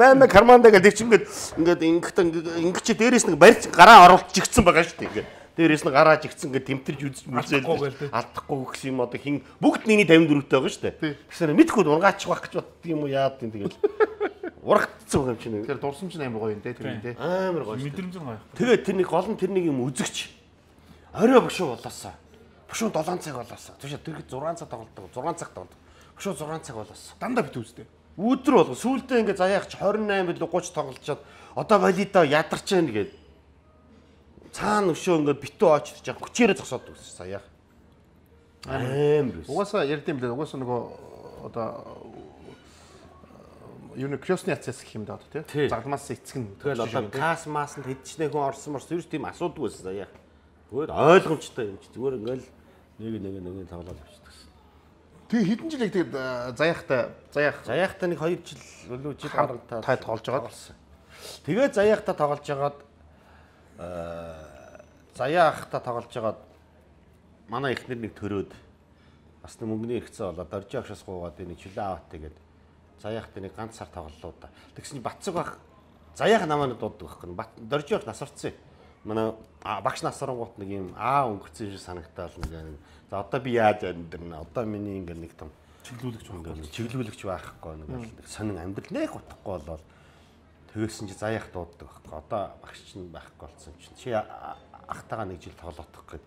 Байн бай карманда гэдэг чинь ингээд ингээд ингээд чи дээрээс нэг барьж гараа оруулж игцэн байгаа шүү дээ ингээд. Дээрээс нь гарааж игцэн ингээд тэмтэрж үзэж мүзээл. Алдахгүй гэсэн юм одоо хин бүгд миний 54-тэй байгаа шүү дээ. Тэгэхээр мэдхгүй ургаач байх гэж боддөг юм уу яад тийм тэгэл. Урагдсан байгаа юм чи нэг. Тэгэхээр дурсамж амар гоё юм те тэр юм те. Амар гоё. дээ. мэдрэмж гоё. Тэгээд тэр нэг гол нь тэр нэг юм үзэгч. Орой бошуу болоосаа. Бошуу 7 цаг болоосаа. Тийш тэр 6 цаг тоглодог. 6 цаг тоглодог. Бошуу 6 цаг болоосаа. Дандаа бит үзтэй. Өдөр болго сүүлдээ ингээ заяах чи 28 билүү 30 тоглолцоод одоо валидо ядарч जैन гээд цаана өшөө ингээ битүү очиж жаа хүчээрээ зогсоод үзсэн заяах. Амар үс. Угаасаа ярьд юм лээ. Угаасаа нөгөө одоо юу нэг крёсны ацаас гэх юм даа Тий. те. Загламаас эцэг нь. Тэгэл одоо кас маасанд хэдчнээ хүн орсон морс ерөөс тийм асуудаг байсан заяах. Зүгээр ойлгомжтой юм чи зүгээр ингээл нэг нэг нэг тоглоод явчихдаг. Тэгээ хэдэн жилийг тэгээд заяахтай заяах Заяахтаа нэг 2 жил өлөө жил гарантаа та тоглож байгаад? Тэгээ заяахтаа тоглож байгаад аа заяахтаа тоглож байгаад манай ихнэр нэг төрөөд бас нэг мөнгөний хэрэгцээ болоод доржи агшаас гуугаад нэг чөлөө аваад тэгээд заяахтаа нэг ганц сар тоглолоо да. Тэгсэн чинь Батцэг бах заяах намайг дууддаг байхгүй. Доржи ах насарцсан. Манай багш насрангуут нэг юм аа өнгөрцөн шиг санагтаал нэг. За одоо би яаж амьдрна? Одоо миний ингээ нэг том чиглүүлэгч. Ингээд чиглүүлэгч байхгүй нэг сонин амьдрал нэг утахгүй болол тэгсэн чи заяах дууддаг байхгүй. Одоо багш чинь байхгүй болсон чинь. Чи а- ахтайгаа нэг жил тоглоодох гээд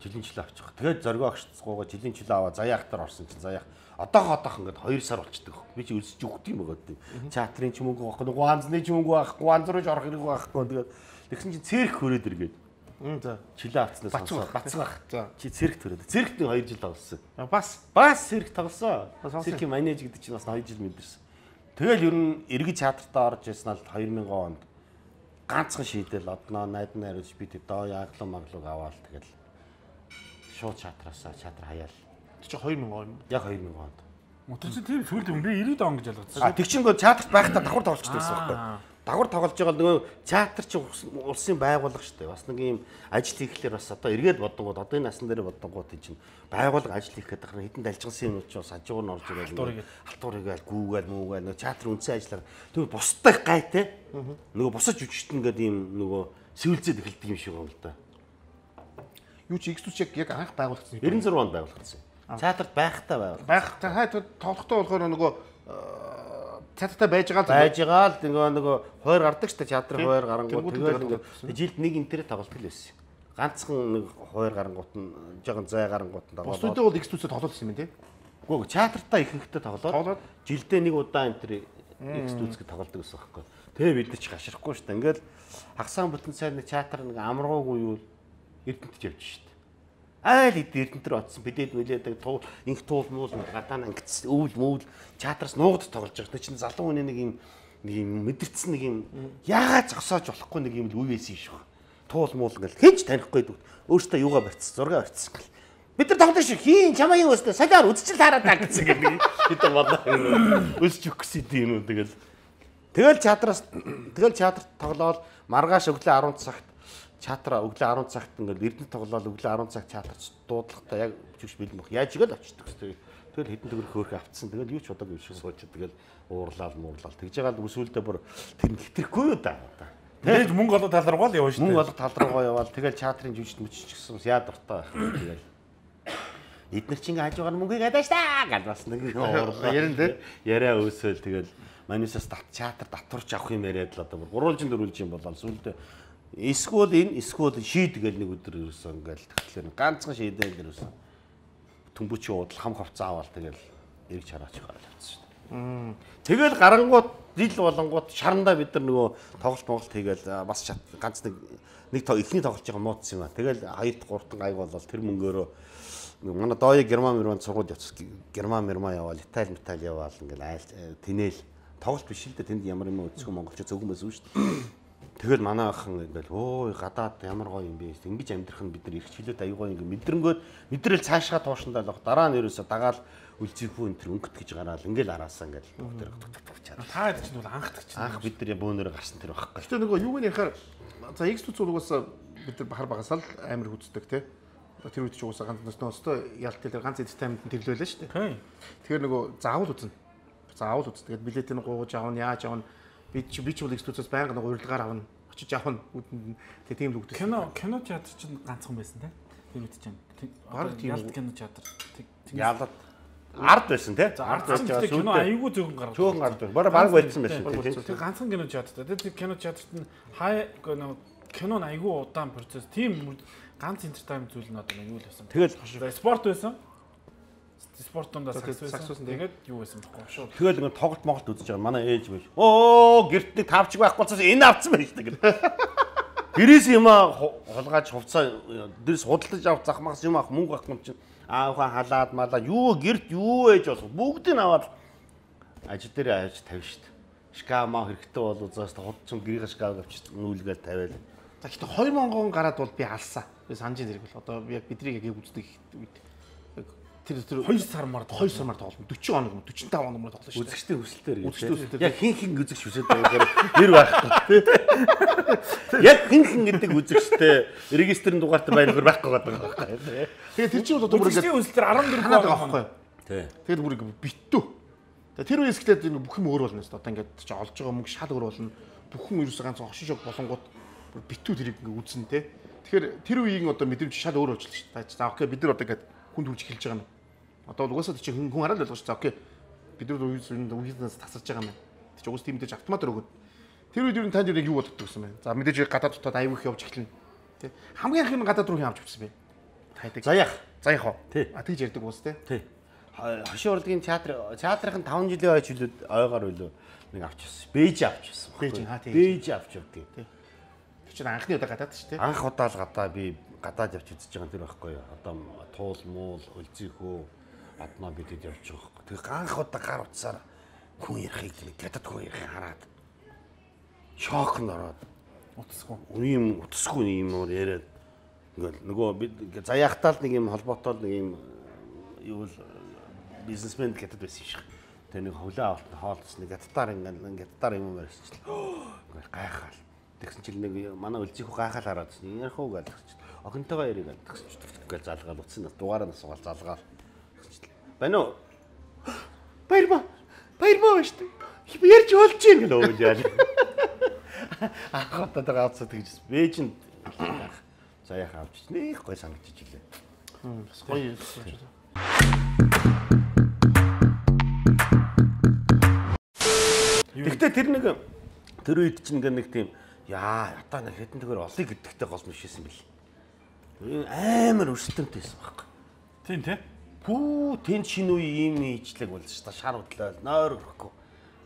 жилийн чөлөө авчих. Тэгээд зоргоо агшцгуугаа жилийн чөлөө аваа заяахтар орсон чинь заяах одоохоо одоох ингээд 2 сар болчдөг. Би чи өсөж өгдөг юм байгаа тийм. Чатрын ч мөнгө байхгүй, гуанзны ч мөнгө байхгүй, гуанз руу ч орох хэрэг байхгүй. Тэгээд тэгсэн чинь цэрх хөрөөд иргээд за. Чилээ авцнаас Бацбах. бацбах. За. Чи цирк төрөөд. Циркт нэг 2 жил тоглосон. Бас Бас цирк тоглосон. Циркийн манеж гэдэг чинь бас 2 жил мэдэрсэн. Тэгэл ер нь эргэж театртаа орж ирсэн л 2000 онд ганцхан шийдэл одноо найд найруулж бид доо яглуу маглууг аваад тэгэл шууд чатраасаа чатар хаяал. чи 2000 он. Яг 2000 онд. Мотор чи тийм сүүлд юм би 90 он гэж ойлгосон. А тэг чин гоо театрт байхдаа давхар тоглолцдог гэсэн байхгүй. Давхар тоглож байгаа нөгөө театр чи улсын байгууллага шүү дээ. Бас нэг юм ажил хийхлээр бас одоо эргээд бодгоод одоо энэ насан дээр бодгоод чинь байгууллага ажил хийх гэдэг нь хитэн далжгансан юмнууд ч бас хажуугаар нь орж ирэл Халтуурыг. халтуурыг гүүгээл мүүгээл нөгөө театр үндсэн ажиллаар тэгээ бусдаа гай те. Нөгөө бусад жүжигчтэн гэдэг юм нөгөө сэвэлзээд эхэлдэг юм шиг байна л да. Юу чи X2 яг яг анх байгуулагдсан. 96 онд байгуулагдсан. Театрт байхдаа байгуулагдсан. байх та хай тоглохдоо болохоор нөгөө цааттай байж байгаа л байж байгаа л нөгөө нөгөө хойр гардаг шүү дээ театрын хойр гарангууд тэгэл ингээд жилд нэг интернет тоглолт л байсан. Ганцхан нэг хойр гарангууд нь жоохон зай гарангууд нь Бусдуудаа бол X2-тэй тоглосон юм тий. Үгүй театртаа ихэнхдээ тоглоод Тоглоод? жилдээ нэг удаа энэ X дүүцгээ тоглолдог гэсэн байхгүй. Тэгээ бид нар ч гашрахгүй шүү дээ. Ингээл хагсаан бүтэн сайн нэг театр нэг амруугүй юу эрдэнэт явж шүү дээ. Айл эд эрдэнэ төр оцсон бидэд нөлөөдөг туул инх туул муул гадаа ангиц өвөл мөвл театраас нуугд тоглож байгаа. Тэ чинь залуу хүний нэг юм нэг юм мэдэрсэн нэг юм яагаад зогсоож болохгүй нэг юм л үе байсан шүү. Туул муул ингээл хинч танихгүй дүү. Өөртөө юугаа барьц зураг барьц гэл. Бид нар тоглож шүү. Хийн чамаа юу өстө солиор үзчихэл хараад таа гэсэн гэл. Бид нар бодоо өсч гэсэн юм уу тэгэл. Тэгэл театраас тэгэл театрт тоглоод маргааш өглөө 10 цагт чатра өглөө 10 цагт ингээл эрдэнэ тоглоод өглөө 10 цаг чатрч дуудлагатай яг бэлэн бох. Яаж игээл очдөг гэсэн. Тэгэл хэдэн төгрөг хөөх авцсан. Тэгэл юу ч бодоогүй шиг сууж тэгэл уурлал муурлал. Тэгж байгаа л өсвөлдөө бүр тэр хитрхгүй юу да. Тэгж мөнгө олоод тал руугаа л явна шүү Мөнгө дээ. олох тал руугаа яваал тэгэл чатрын жүжигч мөчч гэсэн яа дуртай байх. Тэгэл эднэр чинь хажуугаар мөнгөийг ядаж та гал бас нэг уурлаа. Ярин тэ? Яриа өсөөл тэгэл манисаас дат чатар татварч авах юм яриад л одоо бүр гурвалжин дөрвөлжин болол сүлдө эсвэл энэ эсвэл шийд гэл нэг өдөр ерөөсөн ингээл тэгэхээр ганцхан шийдэл ерөөсөн төмбөчийн уудал хам хавцаа аваад тэгэл эргэж хараач гараад явцсан шүү дээ. Тэгэл гарангууд жил болонгууд шарандаа бид нар нөгөө тоглолт тоглолт хийгээл бас ганц нэг нэг тоо ихний тоглож байгаа муудсан юм а. Тэгэл хоёр дахь гурав дахь аяг болол тэр мөнгөөрөө манай дооё герман мөрөнд сургууль явц герман мэрма яваал итали метал яваал ингээл айл э, тинэл тоглолт биш л дээ тэнд ямар юм үзэх монголч зөвхөн байсан шүү дээ. Тэгэл манай ахын ингээл өө гадаад ямар гоё юм бэ. Ингэж амьдрах нь бид нар ирэх чилээд аюу гоё ингээ мэдрэнгөөд мэдрэл цаашгаа туушандаа л баг дараа нь ерөөсө дагаал үлзийхүү энэ төр өнгөт гэж гараал ингээл араасаа ингээл бүгд чад. Та хэд ч бол анхдагч. Анх бид нар бөөнөр гарсан тэр байхгүй. Гэтэ нөгөө юу вэ яхаар за X2 угаас бид нар бахар багасаа л амар хүздэг. Одоо тэр үед ч угаасаа ганц ноостой ялт дээр ганц эдтэй амьд тэглүүлээ шүү дээ. Тэгэхээр нөгөө заавал үзнэ. Заавал үзнэ. Тэгээд билетийг гууж аавна, яаж аавна. Би чи би ч бол X2-аас байнга нөгөө урилгаар авна. Очиж аавна. Үүдэнд тэг тийм л үгдэж. Кино кино театр чинь ганцхан байсан те. Тэр үед чинь. Бараг тийм ялт кино театр. Ялаад ард байсан. За Ард байж байгаа кино аягүй зөвхөн гаргав. Ард байсан. Бараг баг барьсан байсан тий. Тэр ганцхан кино театртай. Тэр кино театрт нь хай кино кино нь аягүй удаан процесс. Тийм ганц entertainment зүйл нь одоо нэг юу л байсан. Тэгэл спорт байсан. Спорт дондоо За, сакс сакс байсан. байсан, тийм. Тэгээд юу байсан бэхгүй шууд. тэгэл ингээ тоглолт моголт үзэж байгаа. Манай ээж байж. Оо гэрт нэг тавчиг байхгүй цаас энэ авцсан байж та гэр. Гэрээс юм аа хулгайж хувцаа дэрс худалдаж авах захмагс юм авах мөнгө авах юм чинь аавхаа халаад малаа юу гэрт юу ээж болох бүгдийг аваад ажил дээр ажиж тавь штт. Шкаф маа хэрэгтэй бол заас худцсан гэрийн шкаф авчиж нүүлгээл тавиал. За гэхдээ 2000 он гараад бол би алсаа. Би санаж зэрэг бол одоо яг бидрийг яг үздэг үед тэр тэр 2 сар мар 2 сар мар тоглоно. 40 хоног мөн 45 хоног мөр тоглоно шүү дээ. Үзэгчдийн хүсэлтээр юм. Үзэгчдийн хүсэлтээр. Яг хин хин үзэгч хүсэж байгаар нэр байхгүй тий. Яг хин хин гэдэг үзэгчтэй регистрийн дугаартай байр байхгүй байгаа байхгүй. Тэгээ тэр чинь бол одоо бүр ингээд Үзэгчдийн үзэлтэр 14 ханаад байгаа байхгүй. Тий. Тэгээд бүр биттүү. Тэр үеэс эхлээд энэ бүх юм өөр болно шүү дээ. Одоо ингээд чи олж байгаа мөнгө шал өөр болно. Бүх юм ерөөсөө ганц огшин шог болонгууд бүр биттүү тэрийг ингээд үзнэ те. Тэгэхээр тэр үеийн одоо мэдрэмж шал өөр болчихлоо шүү дээ. За окей бид нар одоо ингээд хүн төрж эхэлж байгаа юм. Одоо угаасаа чи хүн хүн хараад л болгож за окей бид нар үеэс тасарч байгаа юм. Тэг чи угаас тийм мэдээж автоматар өгöd. Тэр үед нь танд юу юу боддог гэсэн бэ? За мэдээж гадаад дотоод аюух явж эхэлнэ. Тэ. Хамгийн анх юм гадаад руу явж авчихсан бэ? Хайдаг. За яах. За яах вэ? А тэгж ярьдаг уус те. Тий. Хошин урлагийн театр театрын 5 жилийн хойш хилүүд ойгоор үлээ нэг авчихсан. Бээж авчихсан. Бээжин, хаа, тий. Бээж авч явдгийг. Тий. Тэр чинь анхны удаа гадаад шүү дээ. Анх удаа л гадаа би гадаад явж үзэж байгаа тэр байхгүй юу. Одоо туул муул өлзийнхөө аднаа бидэд явж байгаа байхгүй. Тэр анх удаа гар утсаар хүн ярихыг тийм гадаад хүн ярихыг хараад шок нь ороод Утасгүй. ийм утасгүй ийм өөр яриад ингээл нөгөө бид ингээ заяахтаа л нэг юм холбоотой л нэг юм юу л бизнесмен гэдэгт байсан юм шиг. Тэгээ нэг хөвлөө авалт хоолцс нэг гаттаар ингээл гаттаар юм барьчихлаа. Ингээл гайхаал. Тэгсэн чинь нэг манай өлзийхүү гайхаал хараад чинь ярих уу гэж тэгсэн чинь охинтойгоо ярих гэж тэгсэн чинь ингээл залгаал утсан нас дугаараа нас сугаал залгаал. Байна уу? Баяр ба. Баяр ба шүү дээ. Ярьж болж юм гэлөө гэж яа. Ахад одоо гаацаа тэгж бэж нь заяах авч нэг гой санагдчих илээ. Бас гоё юм. Гэхдээ тэр нэг тэр үед чинь нэг тийм яа одоо нэг хэдэн төгөр олъё гэдэгтэй гол мишсэн бил. Амар өрсөлдөөнтэйсэн байхгүй. Тийм тий. Пүү тэнд шинэ үе ийм ижлэг болж та шар удлаа нойр өрөхгүй.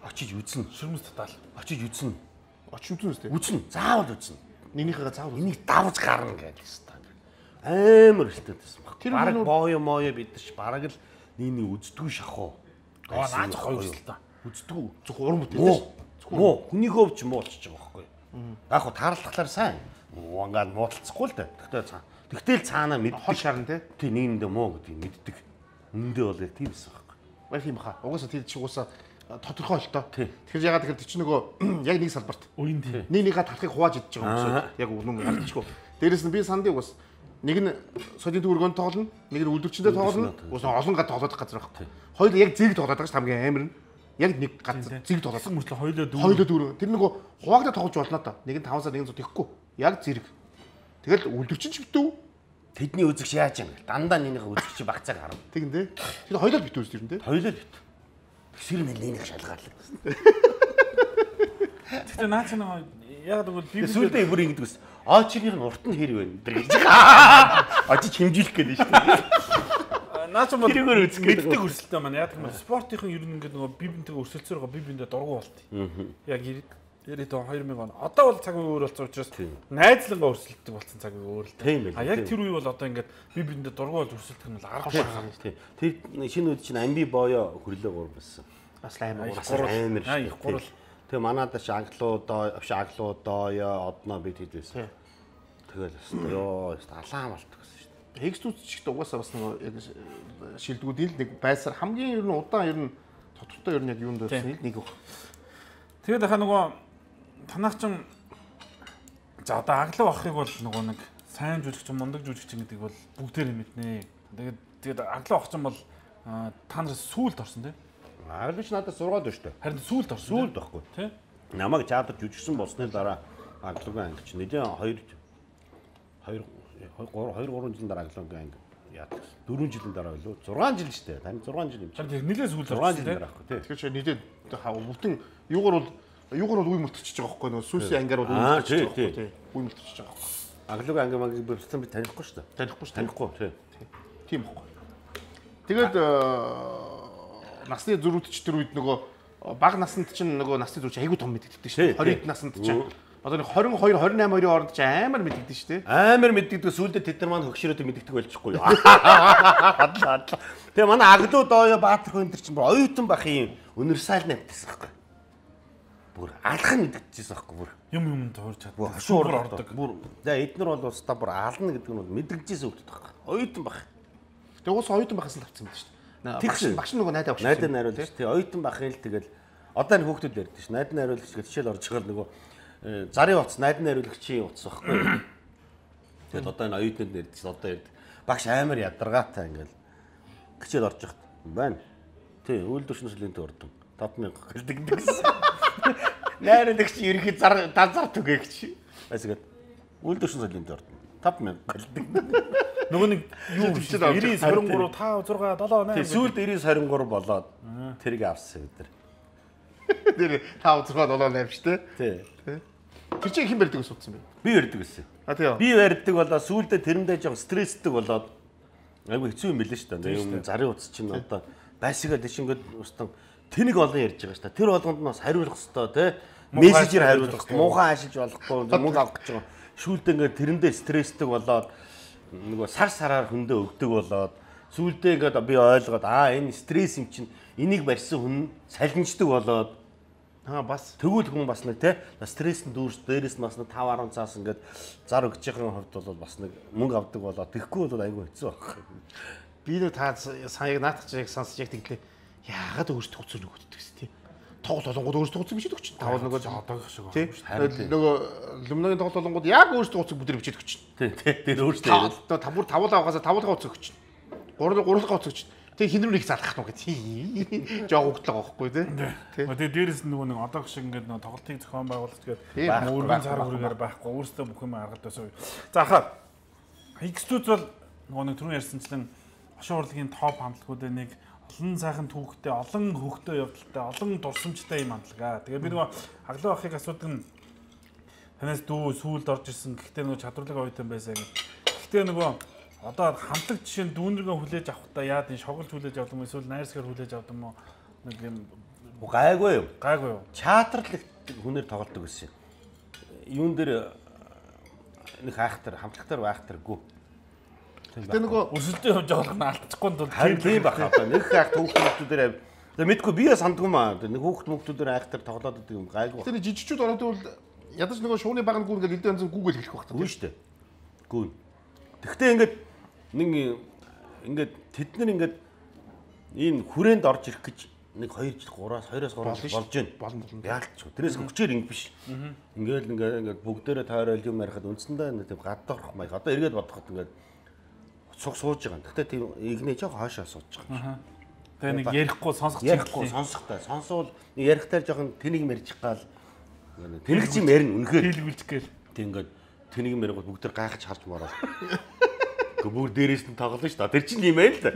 Очиж үзнэ. Шүрмэс татаал. Очиж үзнэ. Очин үзэн үстэй. Үзнэ. Заавал үзнэ. Нэгнийхээ заавал Энийг давж гарна гэж хэвээр. Амар өрсөлдөөнтэйсэн байхгүй. Тэр Тэр үү? боё моё бид ч бараг л нийний үздгүй шахуу. Аа наач гоё өсөлтөө. Үздгүй. зөв уран бүтээл. Муу. Муу. Хүний хөвч муулчих байгаа байхгүй. Яг хуу таарлахлаар сайн. Муу ингээд муудалцахгүй л дээ. Тэгтээ цаа. Тэгтэл цаанаа мэддэг. шарн те. Тий нийгэмдээ муу гэдгийг мэддэг. Үндэ бол яг тийм байсан байхгүй. Баяр юм хаа. Угаасаа тэр чи угаасаа тодорхой л тоо. Тэгэхээр ягаад гэхээр тэр чи нөгөө яг нэг салбарт тий. нэгнийхээ талхыг хувааж идэж байгаа юм шиг яг үнэн алдчихгүй. Дээрэс нь би сандыг бас нэг нь содын дүүргөнд тоглоно, нэг нь үлдвэрчэндээ тоглоно. Уус олон гад тоглоод газар байхгүй. Хоёул яг зэрэг тоглоод байгаа ш хамгийн амар нь. Яг нэг газар зэрэг тоглоод. Мөртлөө хоёлоо дүү. Хоёулаа дүүргэн. Тэр нөгөө хуваагдаа тоглож болно та. Нэг нь 5 сар, нэг нь 100 тэгэхгүй. Яг зэрэг. Тэгэл үлдвэрчин ч битүү. Тэдний үзэгч яаж юм бэ? Дандаа нeenийхээ үзэгч багцааг харна. Тэгин дээ. Тэр хоёулаа битүү үст юм дээ. Хоёулаа бит. Тэгсэр нь нeenийх шалгаалаа. Тэгтээ наач нэг яг тэгвэл би Сүүлдээ бүр ингэдэг ус. Чинийх нь урт нь хэр вэ? гэж. Очиж химжүүлэх гээд шүү дээ. Тэрүүгээр үзэх гээд мэддэг өрсөлтөө маань яг юм спортынхан ер нь ингээд нөгөө би бинтэйг өрсөлцөөр байгаа би биндээ дургу болт. Яг ирээд ирээд 2000 он. Одоо бол цаг үе өөр болсон учраас найзлангаа өрсөлддөг болсон цаг үе өөр л дээ. А яг тэр үе бол одоо ингээд би биндээ дургу бол өрсөлдөх нь бол аргагүй байгаа. Тий. Тэр шинэ үед чинь амби боё хөрлөө гур байсан. Бас амар. Амар их гурвал. Тэгээ манайд ч англуудаа, авш англуудаа одноо бид хэд байсан. Тэгэл ёо алаан болт гэсэн шүү дээ. Хэгстүүц ч ихтэй угаасаа бас нэг шилдэгүүд ил нэг байсаар хамгийн ер нь удаан ер нь тодорхой ер нь яг юунд байсан нэг. Тэгээд хаа нөгөө танах чин за одоо аглав авахыг бол нөгөө нэг сайн жүжигч мундаг жүжигч гэдэг бол бүгдээр мэднэ. Тэгээд тэгээд аглав авах чин бол та нараас сүулт орсон тийм. Аглагч надад сургаад байна шүү дээ. Харин сүулт орсон. Сүүлд байхгүй. тийм. Намайг чаадад жүжигсэн болсны дараа аглагын ангич нэгэн 2 2 2 2 3 жилийн дараа аглагын анги яадаг. 4 жилийн дараа билүү? 6 жил шүү дээ. Тань 6 жил юм чи. Харин тэгээд нэлээд сүулт 6 орсон жилийн тийм. дараа ахгүй тий. Тэгэхээр чи хаа бүтэн юугаар бол юугаар бол үе мөлтчихөж байгаа байхгүй нөгөө сүүсийн ангиар бол үе мөлтчихөж байгаа байхгүй. Үе мөлтчихөж байгаа байхгүй. Аглагын анги маг бүрсэн би танихгүй шүү дээ. Танихгүй шүү. Танихгүй тий. Тийм байхгүй. Тэгээд э, насны зөрүүтч тэр үед нөгөө э, бага наснд чинь нөгөө насны зөрүүч айгүй том мэддэгдэн шүү. Тий, 20 тий. наснд чинь одоо нэг 22 28 2-ын хооронд чинь амар мэддэгдэн шүү дээ. Амар мэддэгдэг сүулдэ тэд нар маань хөгшрөөд мэддэгдэг болчихгүй юу. Тэгээ манай аглуу дооё баатар хүн тэр чинь оюутан бах юм универсал навтсан байхгүй. Бүр алхан мэддэгчээсэн байхгүй бүр. Юм юм туурч чаддаг. Бүр хошуур ордог. Бүр за эднэр бол устаа бүр ална гэдэг нь мэддэгчээсэн хөлтөд байхгүй. Оюутан бах. Тэгээ уус оюутан байхаас л авсан юм шүү дээ. Багш багш нөгөө найдаа багш. Найдаа найруулагч тий оюутан бахын л тэгэл одоо энэ хүүхдүүд ярьдаг ш. Найдаа найруулагч гэж хичээл орж байгаа л нөгөө э, зарын утас найдаа найруулагчийн утас байхгүй. Тэгэд одоо энэ оюутнууд ярьдаг ш. Одоо ярьдаг. Багш амар ядаргаатай ингээл хичээл орж яхад байна. Тий үйлдвэрчнээс лэнтэй урдан 5000 гэлдэг гэсэн. Найруулагч ерөнхий зар зар түгээгч. Асгээд үйлдвэрчнээс лэнтэй урдан 5000 гэлдэг. Нөгөө нэг юу Төвчл авч 90 23 5 6 7 Тий 8 сүүлд 9023 болоод тэрийг авсан бид нар. Тэр 5 6 7 8 шүү дээ. Тий. Тэр чинь хэн барьдаг ус утсан бэ? Би ярьдаг гэсэн. А тий. Би ярьдаг болоо сүүлдээ тэрэндээ жоох стрессдэг болоод айгу хэцүү юм билээ шүү дээ. Юм зарын утас чинь одоо байсгаа дэшингэд устан тэнэг олон ярьж байгаа шүү дээ. Тэр болгонд нь бас хариулах хэвээр те. мессежээр хариулах. Муухай ашиглаж болохгүй мөнгө авах гэж байгаа. Шүүлдэ ингээд тэрэндээ стресстэй болоод нөгөө сар сараар хөндөө өгдөг болоод сүүлдээ ингээд би ойлгоод аа энэ стресс юм чинь энийг барьсан хүн салинждаг болоод Аа бас Тэгвэл хүн бас нэг те стресс нь дүүрс дээрээс нь бас нэг 5 10 цаас ингээд зар өгч байгаа хувьд бол бас нэг мөнгө авдаг болоо тэгэхгүй бол айгүй хэцүү баг. би нэг та саяг наадах чиг сонсож яг тэглээ. Яагаад өөрсдөө хүцэр нөгөөддөг гэсэн тийм. Тоглол болонгууд өөрсдөө хүцэг бичээд өгч. Тавал нөгөө одоогийнх шиг байна. Харин Нөгөө люмногийн тоглол болонгууд яг өөрсдөө хүцэг бүдэр бичээд өгч. Тий, тий. Тэр өөртөө яриад. Та тавуур тавуулаа авахаас тавуулгаа хүцэг өгч. Гурал гуралгаа хүцэг өгч. Тэг хин рүү нэг залах нь гэдэг. Жог өгдлөө байхгүй тий. Тий. Тэгээ дээрэс нөгөө нэг одоогийнх шиг ингээд нөгөө тоглолтыг зохион байгуулалт Тийм, тэгээд байхгүй, өргөн байхгүй, цар хүргээр байхгүй өөрсдөө бүх юм аргалд байсан. За ахаа X2 бол нөгөө нэг түрүү ярьсанчлан хошуу урлагийн топ хамтлагуудын нэг олон сайхан түүхтэй, олон хөвгтэй явдалтай, олон дурсамжтай юм хамтлага. Тэгээ би нөгөө хаглаа ахыг асуудаг нь танаас дүү сүүлд орж ирсэн. Гэхдээ нөгөө чадварлага оюутан байсан. Гэхдээ нөгөө одоо хамтлаг жишээ нь дүүнэргээ хүлээж авахдаа яад энэ шоголж хүлээж авдаг юм эсвэл найрсгаар хүлээж авдаг юм уу? Нэг юм Гайгүй юу? гайгүй юу? Чаатарлаг хүнээр тоглолдог гэсэн. Юун дээр нэг хайхтар, хамтлагтар байхтаргүй. Гэтэ нөгөө Өсөлтөө явж байгаа нь алдчихгүй тул тийм баха одоо нэг хайх хүүхдүүдээр За мэдгүй би сандгүй маа. Нэг хүүхд мөхтүүдээр айхтар тоглоод байдаг юм гайгүй. тэр жижигчүүд ороод бол ядаж нөгөө шууны баг гүн гэдэг элдэн янз Google хэлэх байх та. Үгүй шүү дээ. Гүн. Тэгвэл ингээд нэг ингээд тэд нар ингээд энэ хүрээнд орж ирэх гэж нэг 2 жил 3-аас 2-оос 3 Болно жил шүү. болж байна. Болно, болно. Яалтч. Тэрнээс хүчээр ингэ биш. Ингээд ингээд ингээд бүгдээрээ тойрол юм ярихад үндсэндээ тийм гадаах маяг. Одоо эргээд бодоход ингээд цуг сууж байгаа. Гэхдээ тийм игнэ жоох хаашаа сууж байгаа. Тэгээ нэг ярихгүй сонсох Ярихгүй сонсохтой. Сонсвол нэг ярихтаар жоохон тэнийг мэржих гал тэнэг чим ярина үнэхээр. хийлгүүлчих гээл. Тэг ингээд тэнийг мэрэгэл бүгд төр гайхаж харж мараа. Гэхдээ бүр дээрээс нь тоглоно шүү дээ. Тэр чинь юм байл л да.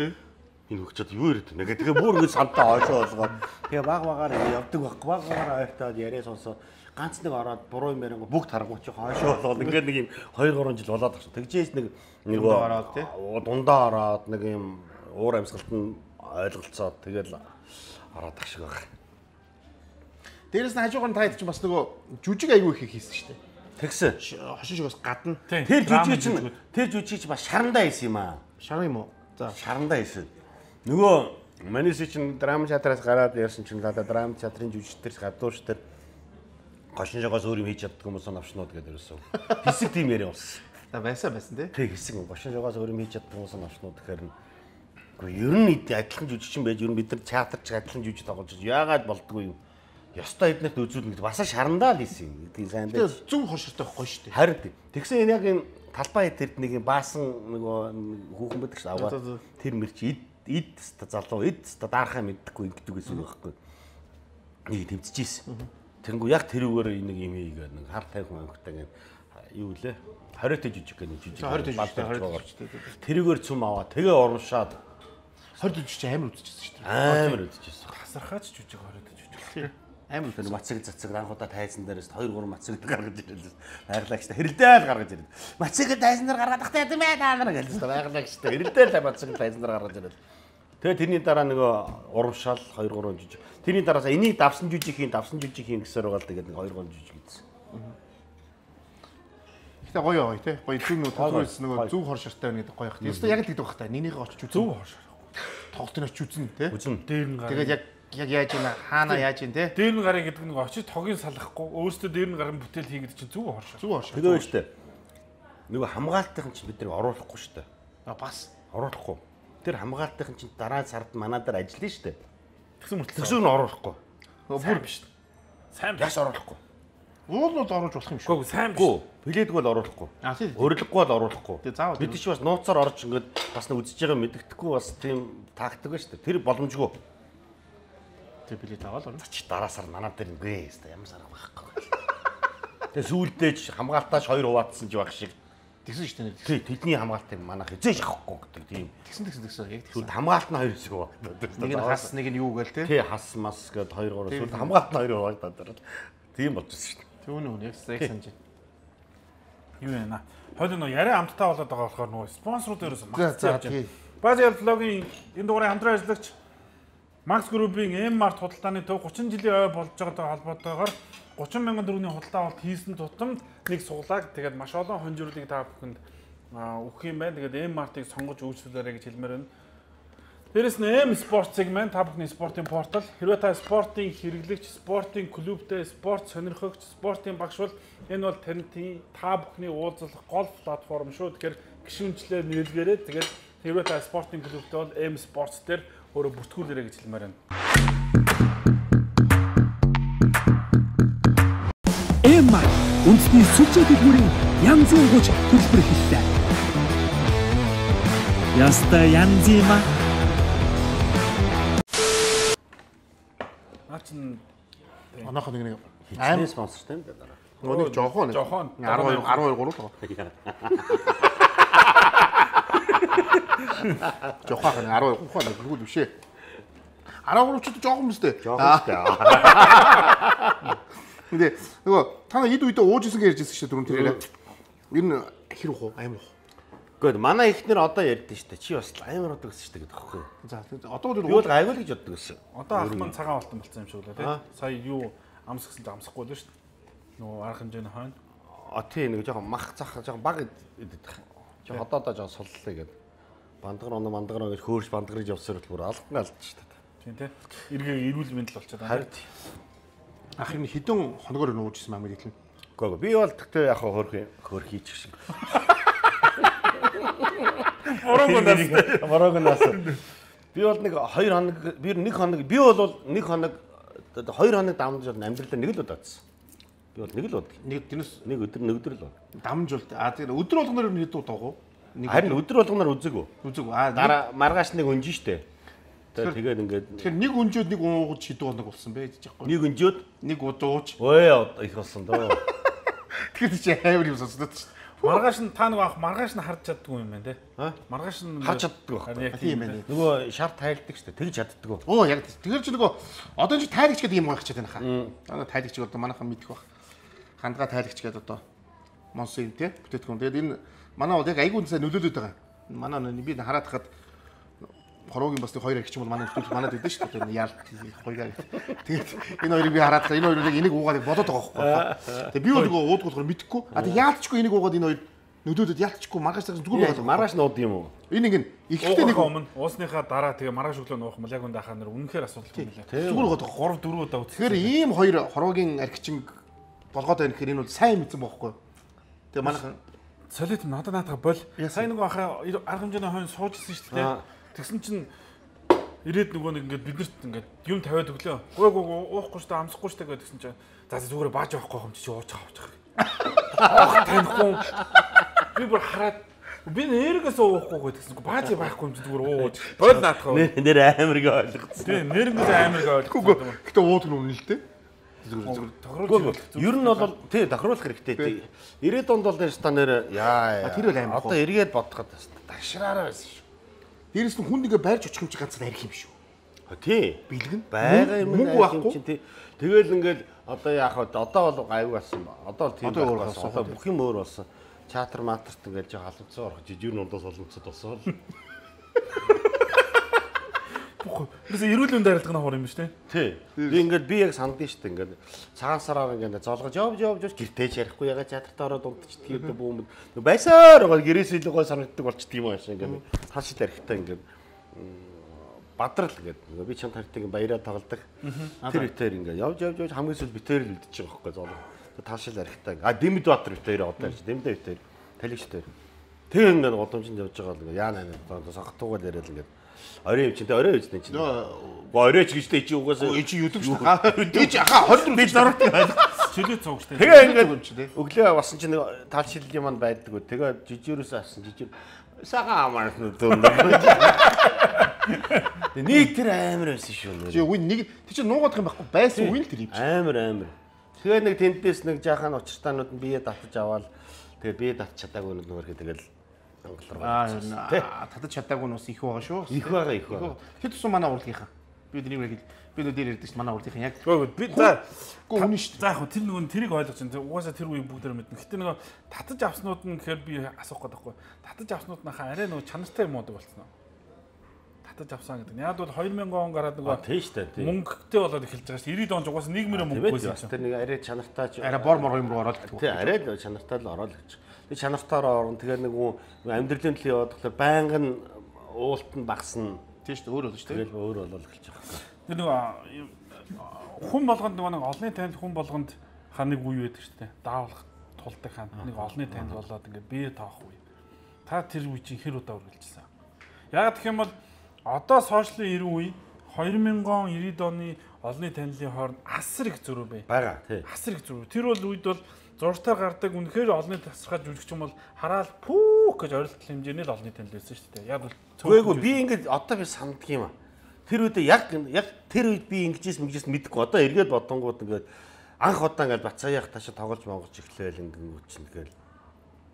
Энэ хөгчөд юу яриад байна. Тэгээ бүр ингээд сантаа ойшоо болгоод тэгээ баг багаар явдаг байхгүй. Баг багаар ойртоод яриа сонсоо ганц нэг ороод буруу юм ярингу бүгд харангуй чи хойшоо болгоод ингээд нэг юм 2 3 жил болоод багш. Тэгжээс нэг нэг ороод, тий? дундаа ороод нэг юм уур амьсгалт нь ойлголцоод тэгэл ороод ах шиг байна. Дээрээс нь хажуугаар нь та хэд ч бас нөгөө жүжиг аягүй их хийсэн шүү дээ. Тэгсэн. Хошин шигээс гадна Тэр жүжиг чинь тэр жүжиг чинь бас шарандаа хийсэн юм аа. шар юм уу? За шарандаа хийсэн. Нөгөө Манис чинь драм театраас гараад ярьсан чинь лада драм театрын жүжигчдэр гадуур тэр гошин жогоос өөр юм хийж чаддаг хүмүүс навшнууд гэдэг ерөөсөө. Хэсэг тийм яриа болсон. за байсан байсан тий. Тэг хэсэг гошин жогоос өөр юм хийж чаддаг хүмүүс навшнууд гэхээр нь Гэхдээ ер нь эд- адилхан жүжигчин байж ер нь бид нар театрч адилхан жүжиг тоглож яагаад болдгоо юм. Ёстой эднэрт үзүүлнэ гэдэг бас шарандаа л хийсэн юм. Гэдгийг сайн байж. Тэгээ зөв хоширтой байхгүй шүү дээ. Харин. Тэгсэн энэ яг энэ талбай тэрд нэг юм баасан нөгөө хүүхэн байдаг ш аваа. Тэр мэрч ид ид ста залуу ид ста даахаа мэдхгүй ингэдэг гэсэн үг байхгүй. Нэг тэмцэжсэн. Тэнгүү яг тэрүүгээр нэг юм хийгээд нэг хар тай хүн ангитай ингэ юу лээ. 20 тэй жижиг гэнэ жижиг. За, 20 тэй бал жижиг, 20 тэй байгаа. жижиг, тий, тий. Тэрүүгээр цум аваа. Тэгээ урамшаад 20 жүжигч амар үзчихсэн шүү дээ. амар үдчихсэн. Хасархаач жүжиг хороод жүжиг. Амар Тэр мацаг цацаг анхудаа тайзан дээрээс 2 3 мацаг гаргаж ирэл. Байгалагч та хэрэлдээл гаргаж ирэл. Мацаг тайзан дээр гаргаад тахтай юм байна та нар гэж та байгалагч та хэрэлдээл мацаг тайзан дээр гаргаж ирэл. Тэгээ тэрний дараа нөгөө урамшаал 2 3 жижиг. Тэрний дараасаа энийг давсан жижигхийн давсан жижигхийн гэсээр байгаа л тэгээд нэг 2 3 жижиг ийдсэн. Гэтэ гоё гоё тий. Гоё зөв нөгөө гоё. нөгөө зөв хорширтай байна гэдэг гоё хат. Ястаа яг л гэдэг байх та. Нинийхээ очиж үзэн. Зөв хоршоо. Тоглолтын очиж үзэн тий. Үзэн. Дээр нь гар. Тэгээд яг яг яаж ийна хаана яаж ийн тий. дээр нь гарын гэдэг нэг очиж тогийг салахгүй өөрөөсөө дээр нь гарын бүтээл хийгээд чинь зөв хоршоо. Зөв хоршир. Тэгээ штэ. Нөгөө хамгаалтын чинь бид нар оруулахгүй штэ. А бас Оруулахгүй. Тэр хамгаалтын чинь дараа сард манаа дээр ажиллана штэ. Тэгсэн мөртлөө Тэгсүүн оруулахгүй. нөгөө бүр биш. Сайн. Яш оруулахгүй. уул нь бол оруулж болох юм шүү. Гэхдээ сайн биш. Пледгүй бол оруулахгүй. Урилгагүй бол оруулахгүй. Тэгээ заавал Бид чи бас нууцаар орж ингээд бас нэг үзэж байгаа мэддэхгүй бас тийм тактик ба шүү дээ. Тэр боломжгүй. Тэг билет аваад орно. Чи дараасаар манаа дээр үгүй ээ ямар сарга байхгүй. Тэгээ сүүлдээ ч хамгаалтаач хоёр хуваацсан ч байх шиг. Тэгсэн шүү дээ. Тий, тэдний хамгаалтыг манаа хизээж авахгүй гэдэг тийм. Тэгсэн тэгсэн тэгсэн яг тэгсэн. хамгаалт нь хоёр хэсэг ба. Нэг нь хас нэг нь юу гээл тий. Тий, хас мас гээд хоёр гурав сүүлд хамгаалт нь хоёр хуваагдаад. Тийм болж байна шүү дээ. Түүний хүн яг яг санаж. Юу вэ наа? Хойло нөө яриа амттай болоод байгаа болохоор нөгөө спонсорууд ерөөс магц явж байна. Базел влогийн энэ дугаарыг хамтран ажиллагч Max Group-ийн M-Mart худалдааны төв 30 жилийн ой болж байгаатай холбоотойгоор 30 мянган төгрөгийн худалдаа авалт хийсэн тутамд нэг суглааг тэгээд маш олон хонжирлыг та бүхэнд өгөх юм байна. Тэгээд M-Mart-ыг сонгож үйлчлүүлээрэй гэж хэлмээр байна. Дээрэс нь M Sport segment та бүхний спортын портал. Хэрвээ та спортын хэрэглэгч, спортын клубтэй, спорт сонирхогч, спортын багш бол энэ бол таны та бүхний уулзах гол платформ шүү. Тэгэхээр гişүнчлээ нийлгээрэй. Тэгээд хэрвээ та спортын клубтэй бол M Sports дээр өөрөө бүртгүүлээрэй гэж хэлмээр байна. Эмма үндэсний сүлжээ дэлгүүрийн янзын гуйж төлбөр хэллээ. Яста янзима Наа чин Оноохоо нэг нэг Аим спонсортай юм да дараа. нэг жоохон нэг Жоохон. 12 12 3 тоо. Жоохон хань 12 3 хань бүгд биш ээ. 13 ч жоохон мэт дээ. Жоохон шүү дээ. 근데 нөгөө та нар ид үедээ ууж исэн гэж ярьжсэн шүү дээ дөрөв тэрээр. Ер нь хэр уу аим уу? Гэхдээ манай ихнэр одоо ярьдэн шүү дээ. Чи бас амар одоо гэсэн шүү дээ гэдэг байхгүй юу? За одоо тэр бол гайгүй л гэж боддог гэсэн. одоо ах маань цагаан болтон болсон юм шиг үлээ тий. Сая юу амс гэсэн чинь амсахгүй л шүү дээ. Нөгөө арга хэмжээний хойно. А тий нэг жоохон мах цах жоохон баг идэт. Жоо одоо одоо жоохон суллаа гэдэг. Бандгар оноо мандгар гэж хөөрч бандгарыг явсаар л бүр алган алдчих шүү дээ. Тийм тий. Эргээ эрүүл мэндэл болчиход байна. Харин ах юм хідэн хоногоор нь ууж исэн маа мэдлэн. Гоо би бол тэгтээ яг хөрх хөрх хийчих шиг. Бороонгоос Борооноос. Би бол нэг 2 хоног би нэг хоног би бол нэг хоног 2 хоног давмж амьдралаа нэг л удаац. Би бол нэг л удаа. Нэг тэрнээс Нэг өдөр нэг өдөр л бол. дамж бол а тэр өдөр болгоноор хэд удаа? Нэг Харин өдөр болгоноор үзээгөө. үзэг. А дараа Дараа маргааш нэг өнжин штэ. Тэгээд ингээд тэгэхээр нэг өнжөөд нэг уугууд хэд хоног болсон бэ гэж яахгүй. нэг өнжөөд Нэг удууч. өө их болсон доо. Тэгэхээр чи амар юм сонсноо шүү. Маргааш нь та нөгөө ах маргааш нь харж чаддгүй юм байна. Ха? Маргааш нь Харж чаддгүй яг Тийм байна. Нөгөө шар тайлдаг штэ. Тэгж чаддгүй. Оо яг тэгэхээр чи нөгөө одоо чи тайлагч гэдэг юм гарч чадана хаа. Аа тайлагч одоо манайхан мэдэх бах. Хандгаа тайлагч гэдэг одоо монсын тий бүтээтгүн. Тэгээд энэ манай бол яг айгүй үнсээ нөлөөлөд байгаа. Манай би хараад хахад хороогийн бас нэг хоёр архич бол манай нөхдөд манад идэв шүү дээ. Яалт хоёроо. Тэгээд энэ хоёрыг би хараад энэ хоёрыг энийг уугаад бодоод байгаа байхгүй. Тэгээд би бол нөгөө болохоор мэдэхгүй. А тэгээд яалтчгүй энийг уугаад энэ хоёр нөлөөлөд яалтчгүй маргааш цагсан зүгээр байгаа. Маргааш нууд юм уу? Энэ ингэ ихтэй нэг өмнө уусныхаа дараа тэгээ маргааш өглөө нуух мал яг үндэ хаа нэр үнэхээр асуудал юм лээ. зүгээр байгаа. 3 4 удаа үтсэн. Тэгэхээр ийм хоёр хороогийн архичинг болгоод байна гэхээр энэ бол сайн мэдсэн бохоггүй. Тэгээ манайхан Солид надад наадах бол сайн нөгөө ахаа арга хэмжээний хойно суужсэн шүү дээ. Тэгсэн чинь ирээд нөгөө нэг ингээд биднэрт ингээд юм тавиад өглөө. Гуй гуй уухгүй шүү дээ, амсахгүй шүү дээ гэдгсэн чинь за зүгээр бааж явахгүй юм чи чи ууж авах авчих. Ах танихгүй. Би бүр хараад би нэргээс уухгүй гэдгсэн. Бааж байхгүй юм чи зүгээр ууж. Бол наадах. Нэр амирыг ойлгоцсон. Тийм нэрнгээс амирг үгүй ойлгохгүй. гэтээ уудаг нь үнэ л дээ. Зүгээр зүгээр. Тохируулж Ер нь бол тий тохируулах хэрэгтэй тий. 90-ад онд бол энэ ста нэр яа. Тэр бол амар Одоо эргээд бодоход тагшраараа байсан шүү. Дээрэс нь хүн нэгэ байрч очих юм чи ганцхан арих юм шүү. А, Тий. Бэлгэн. Байгаа юм байхгүй. юм чинь тий. Тэгэл ингээл одоо яах вэ? Одоо бол гайгүй болсон ба. Одоо бол тийм болсон. Одоо бүх юм өөр болсон. Чатар матарт ингээл жоо халуцсан орох жижиг нундаас олонцод босоо. Тэрээс эрүүл мэндийн харилцааны хор юм биш үү? Тий. Би ингээд би яг сандын штт ингээд цагаан сараар ингээд зоолгож явж явж явж гэртеж ярихгүй ягаад чатартаа ороод унтчихдаг юм бүүм. Байсаар байгаа гэрээс илүү гой санагддаг болчдөг юм ааш ингээд хаашил архитаа ингээд бадрал гэдэг. Нөгөө би чамд юм баяраа тоглодог. Тэр битээр ингээд явж явж явж хамгийн сүүл битээр л үлдчихэж байгаа байхгүй зоолго. Таашил архитаа. А Дэмэд Баатар битээр одоо ирж Дэмэд битээр талигч дээр. Тэг ингээд годомжинд явж байгаа л яа наа сохтуугаар яриад ингээд орой юм чинь тэ орой үзнэ чинь. Оройч гэж тэ чи угаасаа Өө чи юудаг шүү. Ээж аха 24 би зураг Чөлөө цуг штэ. Тэгээ юм ингээд чи тий. өглөө басан чинь нэг таалшиллын маань байдаг. Тэгээ жижигрээс авсан жижиг сага амар дүн. Нэг тэр амар байсан шүү. Чи үн нэг тий чи нуугаад юм байхгүй байсан үн л тэр юм чи. Амар амар. Тэгээ нэг тентээс нэг жаахан учиртаанууд нь бие татаж аваад тэгээ бие татч чадаагүй нэг нөхөр тэгэл ангалраа. Аа татаж чадаагүй нь бас их байгаа шүү. Их байгаа их байгаа. Хэд тусам манай урлагийнхан. Би өдрийг яг би нөө дээр ярьдаг шүү манай урлагийнхан яг. Би за Гү үнэн шүү. За яг хөө тэр нөгөө нь тэрийг ойлгож байна. Угаасаа тэр үеийн бүгд мэднэ. Гэтэ нөгөө татаж авснууд нь гэхээр би асуух гээд байхгүй. Татаж авснууд нахаа арай нөгөө чанартай юм уудаг болцсон уу? татаж авсан гэдэг. Яг бол 2000 он гараад нөгөө тийм шүү дээ. Тийм. мөнгөтэй болоод эхэлж байгаа шүү. 90 онд угаасаа мөрөө мөнгө байсан тэр нэг арай чанартай ч Арай бор мор юм руу ороод Тий, арай л чанартай л ороод гэж. Тэгээ чанартаар орно. Тэгээ нэг үү амьдралын төлөө яваад тэгэхээр байнгын уулт нь багасна. тийм шүү дээ өөр болно шүү дээ. Тэгэл өөр болол эхэлж байгаа. Тэр нөгөө хүн болгонд нөгөө нэг олонний танил хүн болгонд хаа нэг үе байдаг шүү дээ. Даавлах тулдаг хаа нэг олонний танил болоод ингээд бие таах үе. Та тэр үе чинь хэр удаа үргэлжилсэн? Яг гэх юм бол одоо сошиалын 90 үе 2000 он 90 оны олонний танилын хооронд асар их зөрүү бай. Бага тий. Асар их зөрүү. Тэр бол үед бол зургатаар гардаг үнэхээр олонний тасархаж жүжигч юм бол хараад пүүх гэж орилтол хэмжээний л олонний танил байсан шүү дээ. Яг бол Тэгвэл би ингээд одоо би санддаг юм а. Тэр үед яг яг тэр үед би ингэжээс мэгжээс мэдгүй. Одоо эргээд бодонгууд ингээд анх удаа ингээд бацааяах таашаа тоглож монгож эхлээл ингээд чинь тэгэл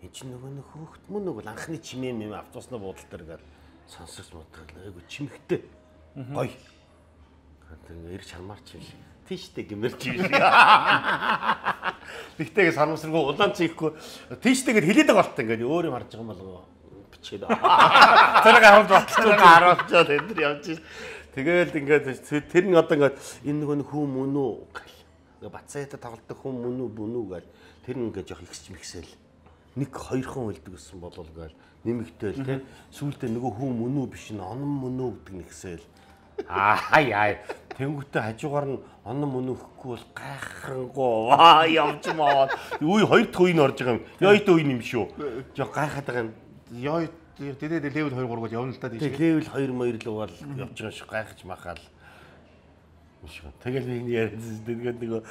эн чинь нөгөө нэг хөөхт мөн нөгөө анхны чимээ мэм автобусны буудлын дээр ингээд сонсож модгол айгу чимхтэй. Гой. Тэгээд эрг чармаарч юм шиг. Тийштэй гэмэрч юм шиг. Тэгтэйгээ санамсаргүй улаан цийхгүй тийштэйгээр хилээд байгаа болтой ингээд өөр юм харж байгаа юм болов бичээд. тэрийг харуулж Тэр харуулчаад энэ төр явж шин. Тэгэл ингээд тэр нь одоо ингээд энэ нөгөө хүн мөн үү гэл. Ингээ бацаята тоглолтог хүн мөн үү бүн үү гэл. Тэр нь ингээд жоох ихсч мэгсэл. Нэг хоёрхан үлдэг гэсэн болол гэл нэмэгтэйл те. Сүүлдээ нөгөө хүн мөн үү биш н онон мөн үү гэдэг нэгсэл. Аа яа. Тэнгүүтээ хажуугаар нь онон мөн үү гэхгүй бол гайхрангуу ваа явж маа. Үе хоёр дахь үе нь орж байгаа юм. Яйт үе юм шүү. Жоо гайхаад байгаа юм. Ёо дэдээ левел 2 3 гол явна л та тийш. левел 2 2 л угаал явж байгаа шүү гайхаж махаал. Тэгэл би энэ яриад тэгээд нөгөө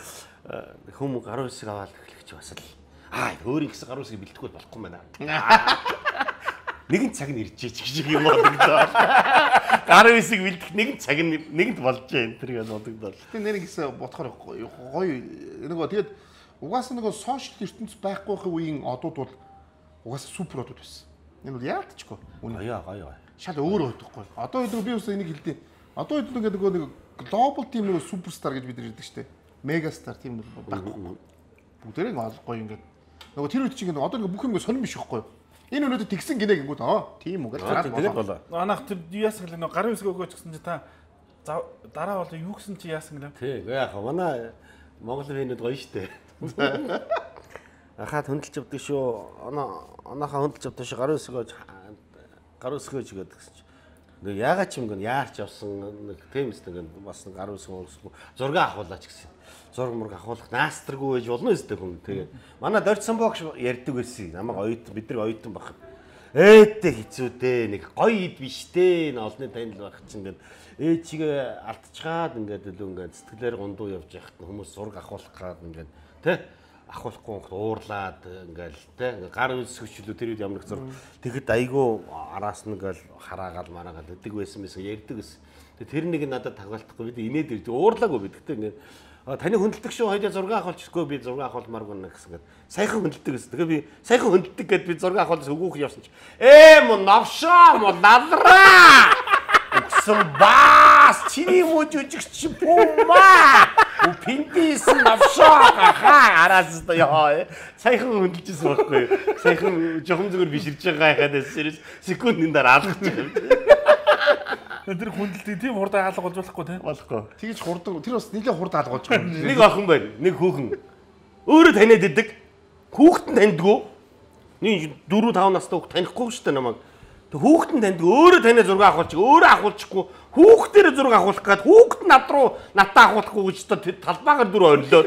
хүм гаруй хэсэг аваад эхлэх чи бас л аа өөр их хэсэг гаруй хэсэг бэлтгэхгүй болохгүй юм байна. Нэгэн цаг нь ирж ич гэж юм бодогдоо. Гаруй хэсэг бэлдэх нэгэн цаг нь нэгэнд болж энэ тэр гэж бодогдоо. Тэг нэр гэсэн бодохоор гоё гоё нөгөө тэгээд угаасаа нөгөө сошиал ертөнц байхгүй байх үеийн одууд бол угаасаа супер одууд байсан. Энэ бол яалтчгүй. Гаяа гаяа. Шал өөр өгдөхгүй. Одоо нөгөө би бас энийг хэлдэг. Одоо үед нөгөө нөгөө нэг глобал тим нөгөө суперстар гэж бид нар ярьдаг штеп. Мегастар тим нэг байхгүй. Ингээ гоё ингээд. Нөгөө тэр үед чинь одоо ингээ бүх юм сонирн биш байхгүй юу? Энэ өнөөдөр тэгсэн гинэ гингүүд аа тийм үг гэж Тэгээд болоо. Манайх тэр юу яасан гэлээ нөө гарын үсэг өгөөч гэсэн чи та дараа бол юу гэсэн чи яасан гэлээ. Тий, яах вэ? Манай Монгол хийнүүд гоё штэ. Ахаад хөндлөж явдаг шүү. Оноо оноохоо хөндлөж явдаг шүү. Гарын өсгөөж гарын өсгөөж гэдэг гэсэн чинь. Нэг яагаад ч юм гэн яарч явсан нэг темс нэг бас нэг гарын өсгөө зураг авахулаач гэсэн. Зураг мураг авахулах наастргүй байж болно өстэй хүн. Тэгээд манай дорцсон богш ярьдаг байсан. Намайг оюут бид нар оюутан бахад ээдтэй хэцүү дээ. Нэг гоё ид биш дээ. Энэ олны танил байх чинь ингээд ээж чигээ алдчихад ингээд илүү ингээд сэтгэлээр гундуу явж яхад хүмүүс зураг авахулах гад ингээд тэ авахулахгүй хот уурлаад тэ ингээд гар үсгчлүү тэр үед ямар нэг зураг. Тэгэхэд айгүй араас нь ингээд хараагаал мараагаал өдөг байсан байсан. Ярьдаг гэсэн тэр нэг надад тагвалтахгүй. Бид инээд ирж уурлаагүй. Бид гэхдээ ингээд таны хөндлөдөг шүү хоёул зураг авахулчихгүй би зураг авахулмааргүй нэ гэсэн гээд саяхан хөндлөдөг гэсэн. Тэгээ би саяхан хөндлөдөг гэд би зураг авахулаас өгөөх явсан чи. Ээ мо навшаа мо надраа. Өгсөн бас чиний муу жүжигч пума. У пинтис навшаа ха араас та яа. Саяхан хөндлөжсэн байхгүй. Саяхан жоохон зүгээр биширж байгаа хахад секундын дараа алгах гэж. Тэр хүндэлтийн тийм хурдан хаалга болж болохгүй тийм. Болохгүй. Тэгэж хурдан тэр бас нэлээд хурдан алгуулж байгаа юм. Нэг охин байна. Нэг хүүхэн. Өөрөө таниад идэг. Хүүхэд нь таньдгүй. Нэг 4 5 настай хүүхд танихгүй шүү дээ намайг. Тэг хүүхэд нь таньдгүй. Өөрөө таниад зураг авахулчих. Өөрөө авахулчихгүй. Хүүхдээр зураг авахулах гээд хүүхэд над руу надаа авахулахгүй гэж та талбаагаар дүр орилоод.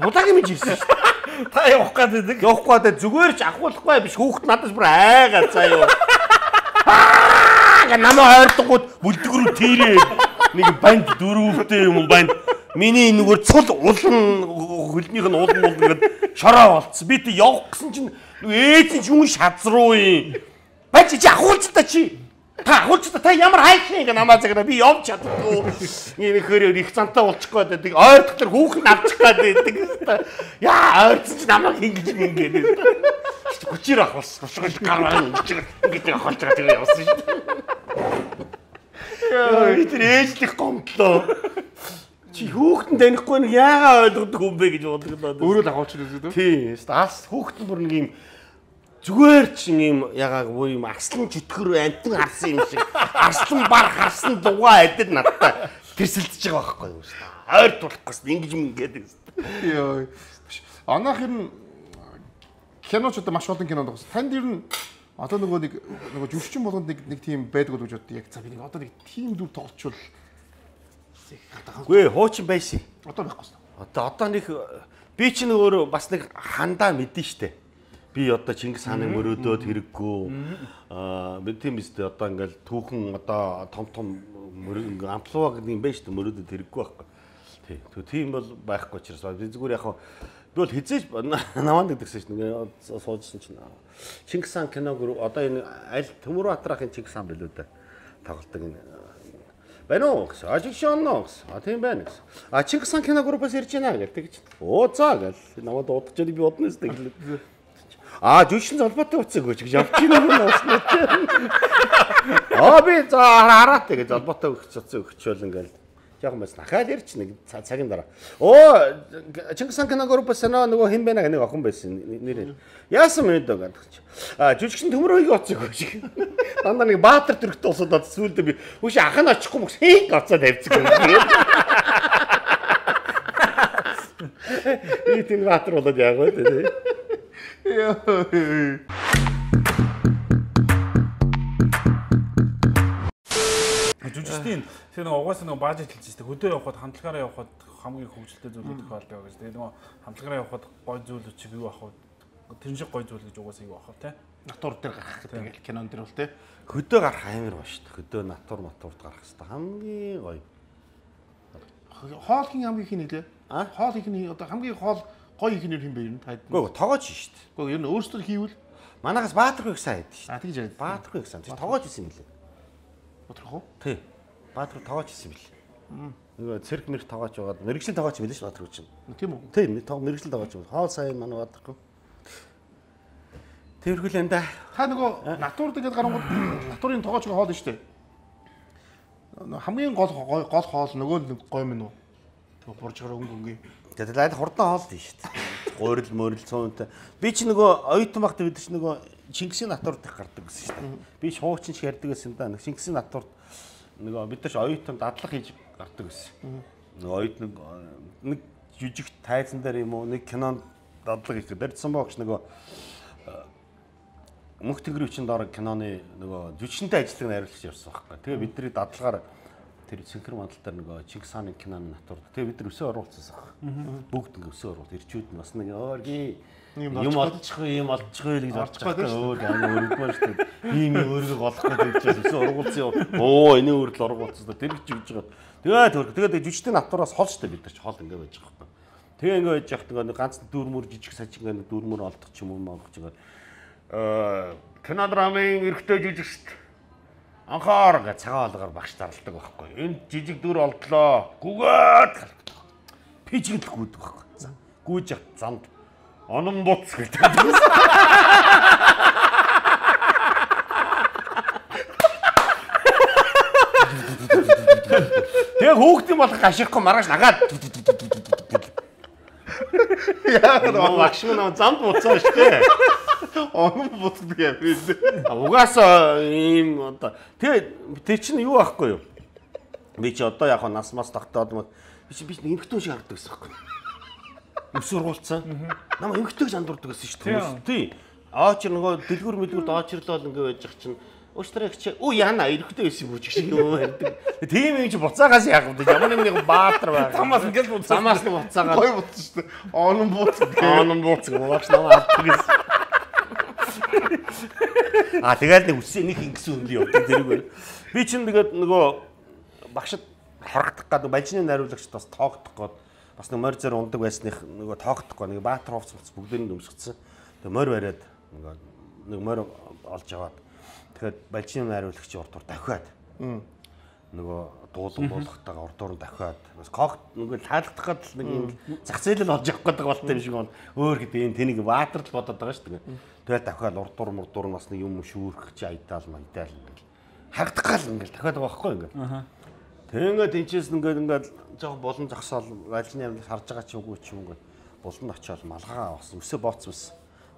Будагийн мэж ирсэн шүү дээ. Та явах гэдэг. Явахгүй одоо зүгээр ч авахулахгүй биш. Хүүхэд надаас бүр айгаа заа юу. Аа намаа ойртоггууд бүлдгэрүү тэрээ нэг банд дөрөвтэй юм банд миний нөгөө цул улан хөлнийх нь улан улан гэдэг шороо болцсон. Би тэг явах гэсэн чинь ээж нь юун шазруу юм. Бач чи ахуулч та чи. Та ахуулч та ямар хайхны гэ намаа загнаа би явж чаддгүй. Нэг хөрөөр их цантаа болчих гээд байдаг. Ойртох төр хүүхэн авчих гээд байдаг. Яа ойрцсон чи намайг ингэж ингэдэг. Хүчээр ахуулсан. Шгэл гараа ингэж ингэж ахуулж байгаа тэгээ явсан шүү дээ. Яа, тэр ээжлэх гомдлоо. Чи хүүхдэн танихгүй нэг яагаад ойлгодог юм бэ гэж бодлоо. Өөрөө л агуулч үздэг? Тийм. Аас хүүхдэн бүр нэг юм зүгээр чин юм ягаагүй юм арслан чөтгөр амтан харсан юм шиг арслан бар харсан дугаа адил надтай тэрсэлдэж байгаа байхгүй юу шүү дээ. Хойр тулахгүйс ингэж юм ингээд. Биш. Анаах юм киноч одоо маш олон кинонд байгаа. Танд ер нь одоо нөгөө нэг нөгөө жүжигчин болгонд нэг нэг тийм байдаг гэж боддог. Яг за би нэг одоо нэг тийм дүр тоглолчвол Гүй хуучин байсан. одоо байхгүй шүү. Одоо одоо нэг би ч нэг өөр бас нэг хандаа мэдэн штэ. Би одоо Чингис хааны мөрөөдөөд хэрэггүй. Аа би тийм биз дээ одоо ингээл түүхэн одоо том том амплуа гэдэг юм байна штэ мөрөөдөөд хэрэггүй байхгүй. Тий. Тийм бол байхгүй учраас би зүгээр яг би бол хизээж наваанд гэдэгсэн шин нэг суужсэн чинь Чингис хаан киног одоо энэ аль Төмөр Батрахын Чингис хаан билүү дээ тоглолдог энэ байна уу гэсэн. А жишээнэ гэсэн. А тийм байна гэсэн. А Чингис хаан кино группаас ирж байна гэдэг гэж. Оо за гэл. Намайг дуудаж би бодно өстэй гэлээ. А жүжигчин холбоотой утсаг гэж явж гинэ юм ууснаа. Аа би за хараад гэж холбоотой өгч утсаа өгчөөл ингээл жоохон бас нахаад ирч нэг цагийн дараа. Оо Чингис хаан кино группаас санаа нөгөө хэн байна нэг охин байсан нэр. Яасан мэд гэдэг чи. А жүжигчин төмөрөгийн утсаг гэж. Дандаа нэг баатар төрхтэй усудаад сүүлдээ би хүүш ах нь очихгүй мөс хийг оцоо тавьчих юм. Би тийм баатар болоод яг үү тий. Жүжигчдийн тэр нэг угаасаа нэг бажет хэлж байгаа. Хөдөө явхад хамтлагаараа явхад хамгийн хөвгөлтэй зүйл болдог гэж. Тэгээ нөгөө хамтлагаараа явхад гой зүйл чиг юу ах вэ? Тэр шиг гой зүйл гэж угаасаа юу ах вэ те? Натур дээр гарах гэдэг кинон дэр бол те. Хөдөө гарах амар ба дээ. Хөдөө натур матурд гарах хэрэгтэй. Хамгийн гоё. Хоол хин хамгийн их нэлээ. А? Хоол нь одоо хамгийн хоол гоё нэр хин бэ юм таад. Гөө тоогооч шүү дээ. Гэхдээ ер нь өөрсдөө хийвэл Манагаас Баатар их сайн байдаг шүү а тэгж яриад. дээ. Баатар их сайн. Тэр тоогооч исэн лээ. Бодрох уу? Тий. Баатар тоогооч исэн лээ. Нөгөө цэрэг мэрэг тоогооч байгаад мэрэгжлийн тоогооч мэлээ шүү Баатар чинь. Тийм үү? Тий, тоо мэрэгжлийн тоогооч. Хоол сайн манай Баатаргүй. Тэрхүүл энэ да. Та нөгөө натурд ингээд гарангууд натурын тоогооч хоол нь штэ. Хамгийн гол гол хоол нөгөө нэг гой минь үү? Тэг бурж Тэгээд аль хурдан хоол дээ шүү дээ. Гуйрал мөрөл цуунтай. Би ч нөгөө оюутан багт бид ч нөгөө Чингисийн натурд их гардаг гэсэн шүү дээ. Би шуучин шиг ярьдаг гэсэн да. Чингисийн натурд нөгөө бид нар оюутан дадлах хийж гардаг гэсэн. Нөгөө оюутан нэг жижиг тайзан дээр юм уу нэг кинонд дадлаг их барьсан боогч нөгөө мөнх тэнгэрийн доор киноны нөгөө жүжигчтэй ажилладаг найруулагч явсан байхгүй. Тэгээ бидний дадлагаар тэр синхр мандал дээр нөгөө Чингис хааны киноны натур. Тэгээ бид нар өсөө оруулсан байна. Бүгд ингээ өсөө оруулт ирчүүд нь бас нэг өөргийн юм олчих юм олчих вэ гэж орчих байгаа өөр амар өргөмөр шүү дээ. Ийм юм өөргөө голох гэдэг чинь өсөө ургуулсан юм. Оо энэ үрдэл ургуулсан дээ. Тэр гэж юуж байгаа. Тэгээ төрх. Тэгээд жүжигчтэй натураас хол шүү дээ бид нар ч хол ингээ байж байгаа байхгүй. Тэгээ ингээ байж явах тэгээ ганц дүүрмөр жижиг сажиг ингээ дүүрмөр олдох ч юм уу маах ч байгаа. Аа кино драмын эрэгтэй жүжигчд анхаар гэ цагаан алгаар багш дарладаг байхгүй. Энд жижиг дүр олдлоо. Гүгээд галдаг. Пижигдэл гүйдэг байхгүй. За. Гүйж яв замд онон буц гэдэг. Тэгээ хөөхтөн болох ашихгүй маргааш нагаад. Яагаад Багш минь замд буцаа штэ. онон буцдаг юм? А, Угаасаа ийм одоо тэгээ тэр чинь юу аахгүй юу? Би чи одоо яг нас мас тогтоод мод би чи би эмхтэн шиг харагддаг гэсэн байхгүй. Өс сургуулсан. Намайг эмхтэйг сандурдаг гэсэн шүү дээ. Тий. Аачир нөгөө дэлгүр мэлгүрд аачирлал ингээ байж ах чинь Өстрэг чи үу яна эрэхтэй байсан бүжиг шиг юм ярьдаг. Тийм юм чи буцаагаас яг юм. Ямар нэг баатар байгаа. Тамаас ингээл буцаа. Замаас нь буцаагаад Гой буцсан шүү дээ. Онон буцдаг. Аанан бууц гооч намаа гэсэн. А тэгэл нэг үсээ нэг ингэсэн юм би явдаг зэрэг байна. Би чинь тэгээд нөгөө багшд хорогдох гэдэг бажины найруулагчд бас тоогдох гээд бас нэг морь зэр ундаг байсных нөгөө тоогдох гээд нэг баатар хувц хувц бүгдийг нь өмсгцэн. Тэгээ морь бариад нөгөө нэг морь олж аваад тэгэхээр бажины найруулагч урд тур дахиад. Нөгөө дуулан болгохтойгоо урдуур нь дахиад бас когт нөгөө таалагдах гад л нэг юм зах зээл л олж явах гэдэг болтой юм шиг байна. Өөр гэдэг энэ тэнийг ваатарл бодоод байгаа шүү дээ. Тэгээд дахиад урдуур мурдуур нь бас нэг юм шүүрэх чи айдаал майдаал ингээл. Харагдах гал ингээл. Дахиад байгаа байхгүй ингээл. Тэгээд тэнцээс ингээд ингээд жоохон болон зогсоол валжны амд харж байгаа ч үгүй ч юм ингээд болон очиод малгаа авсан өсөө бооцсон.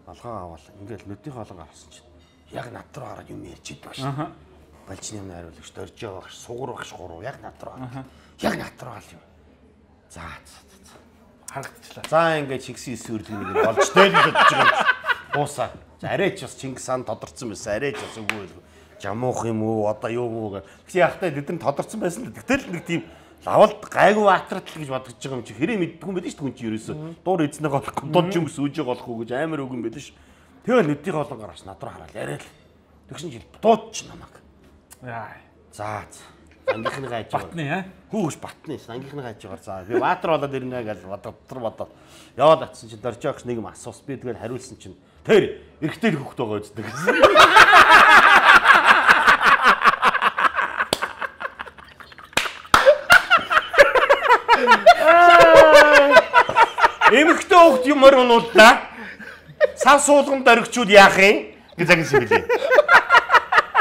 Алгаа аваад ингээл нүдийн хоолоо гаргасан чинь яг над руу хараад юм ярьж идэв ш. Аха. Балчны юм хариулагч дөрж байгаа багш, сугар багш гурав яг над руу хараад. Яг над руу гал юм. За. Харагдчихлаа. За ингээд Чингисийн эсвэрлэг нэг болж тэл л бодож байгаа юм. Буусаа. За арайч бас Чингис хаан тодорцсон байсан. Арайч бас үгүй л жамуух юм уу одоо юу юу гэх. Тэгсэн яхтай тэд нар тодорцсон байсан л гэтэл нэг тийм лавалд гайгүй баатартал гэж бодож байгаа юм чи хэрэг мэддгүй юм шүү дээ хүн чи ерөөсө дуур эзнэг олохгүй дод Чингис үүж байгаа болохгүй гэж амар үг юм байдаг ш. Тэгэл нүдийн олон гарч над руу хараад яриад л. Тэгсэн жил дуудч намайг. Яа. За за. Ангийнхны гайж байгаа. Батны аа. Хүүш батны ангийнхны гайж байгаа. За би ватер болоод ирнэ гэж боддор бодоод яваад атсан чинь доржоогч нэг юм асуус би тэгэл хариулсан чинь тэр эргэтэй л хөхт байгаа үстэ гэсэн. Эмэгтэй хөхт юмар унууллаа. Сав суулганд дөрөгчүүд яах юм? гэж агсан билээ.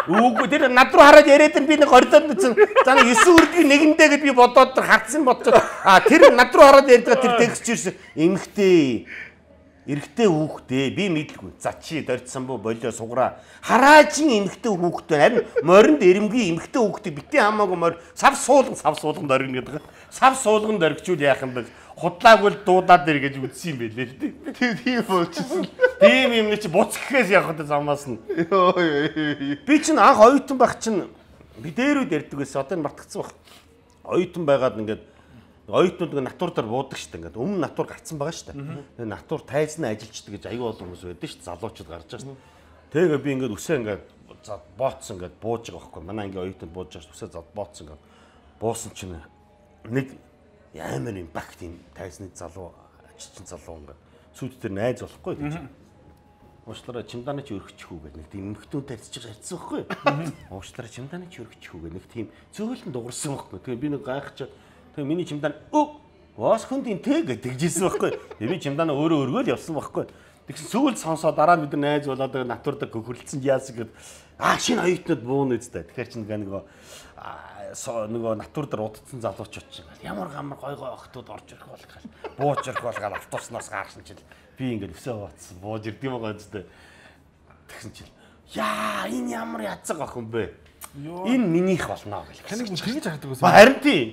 Үгүй тэр над руу хараад яриад би нэг гордоод нүцэн за нэг 9 үрдгийн нэгэндээ гэд би бодоод хатсан бодчиход а тэр над руу хараад ярьдаг тэр текст ирсэн эмхтэй эрэгтэй хүүхдээ би мэдлгүй. За чи дөрцсөн бо болоо суграа хараажин эмэгтэй хүүхдээ харин моринд эрэмгийн эмэгтэй хүүхдээ битгий хамаагүй морь. Сав суулган сав суулган дөргөн гэдэг. Сав суулган дөргчүүл яах юм бэ худлааг бол дуудаад ир гэж үтсэн юм байлээ л дээ Тийм тийм болчихсон. тийм юм чи буц гэхээс явах гэдэг замаас нь. Би чинь анх оюутан байх чинь би дээрүүд ярьдаг байсан. Одоо энэ мартагдсан баг. Оюутан байгаад ингээд оюутнууд ингээд натур дээр буудаг штэ ингээд өмнө натур гарцсан байгаа штэ. Тэгээ натур тайзнаа ажилчдаг гэж аюу олон хүмүүс байдаг штэ. Залуучууд гарч байгаа штэ. Тэгээ би ингээд үсээ ингээд бооцсон ингээд бууж байгаа байхгүй. Манай ингээд оюутанд бууж байгаа штэ. Үсээ бооцсон ингээд буусан чинь нэг амар юм багт юм тайзны залуу ажилчин залуу ингээд сүйд дээр найз болохгүй гэж. Уучлаарай чимдааны ч өргөчих үү гэдэг нэг тийм эмхтүүнтэй ярьж байгаа ярьсан байхгүй юу? Уучлаарай чимдааны ч өргөчих үү гэдэг нэг тийм зөөлөн дуурсан байхгүй. Тэгээ би нэг гайхчихад тэгээ миний чимдаан өө Воос хүнд ин тэ гэдэг жийсэн байхгүй. Би чимдаана өөрөө өргөөл явсан байхгүй. Тэгсэн сүүл сонсоо дараа бид найз болоод натурдаг хөрөлдсөн яасан гэд аа шинэ оюутнууд буун үстэй. Тэгэхээр чи нэг со- нөгөө натур дээр удцсан залуучууд чинь ямар гамар гой гой охтууд орж ирэх бол гал бууж ирэх бол гал автобуснаас гарсан чинь би ингээд өсөө бацсан бууж ирдэм байгаа үстэй. Тэгсэн чинь яа энэ ямар язаг охин бэ? Энэ минийх болно гэх. Таныг мөн тэгж хардаг Ба байсан. харин тийм.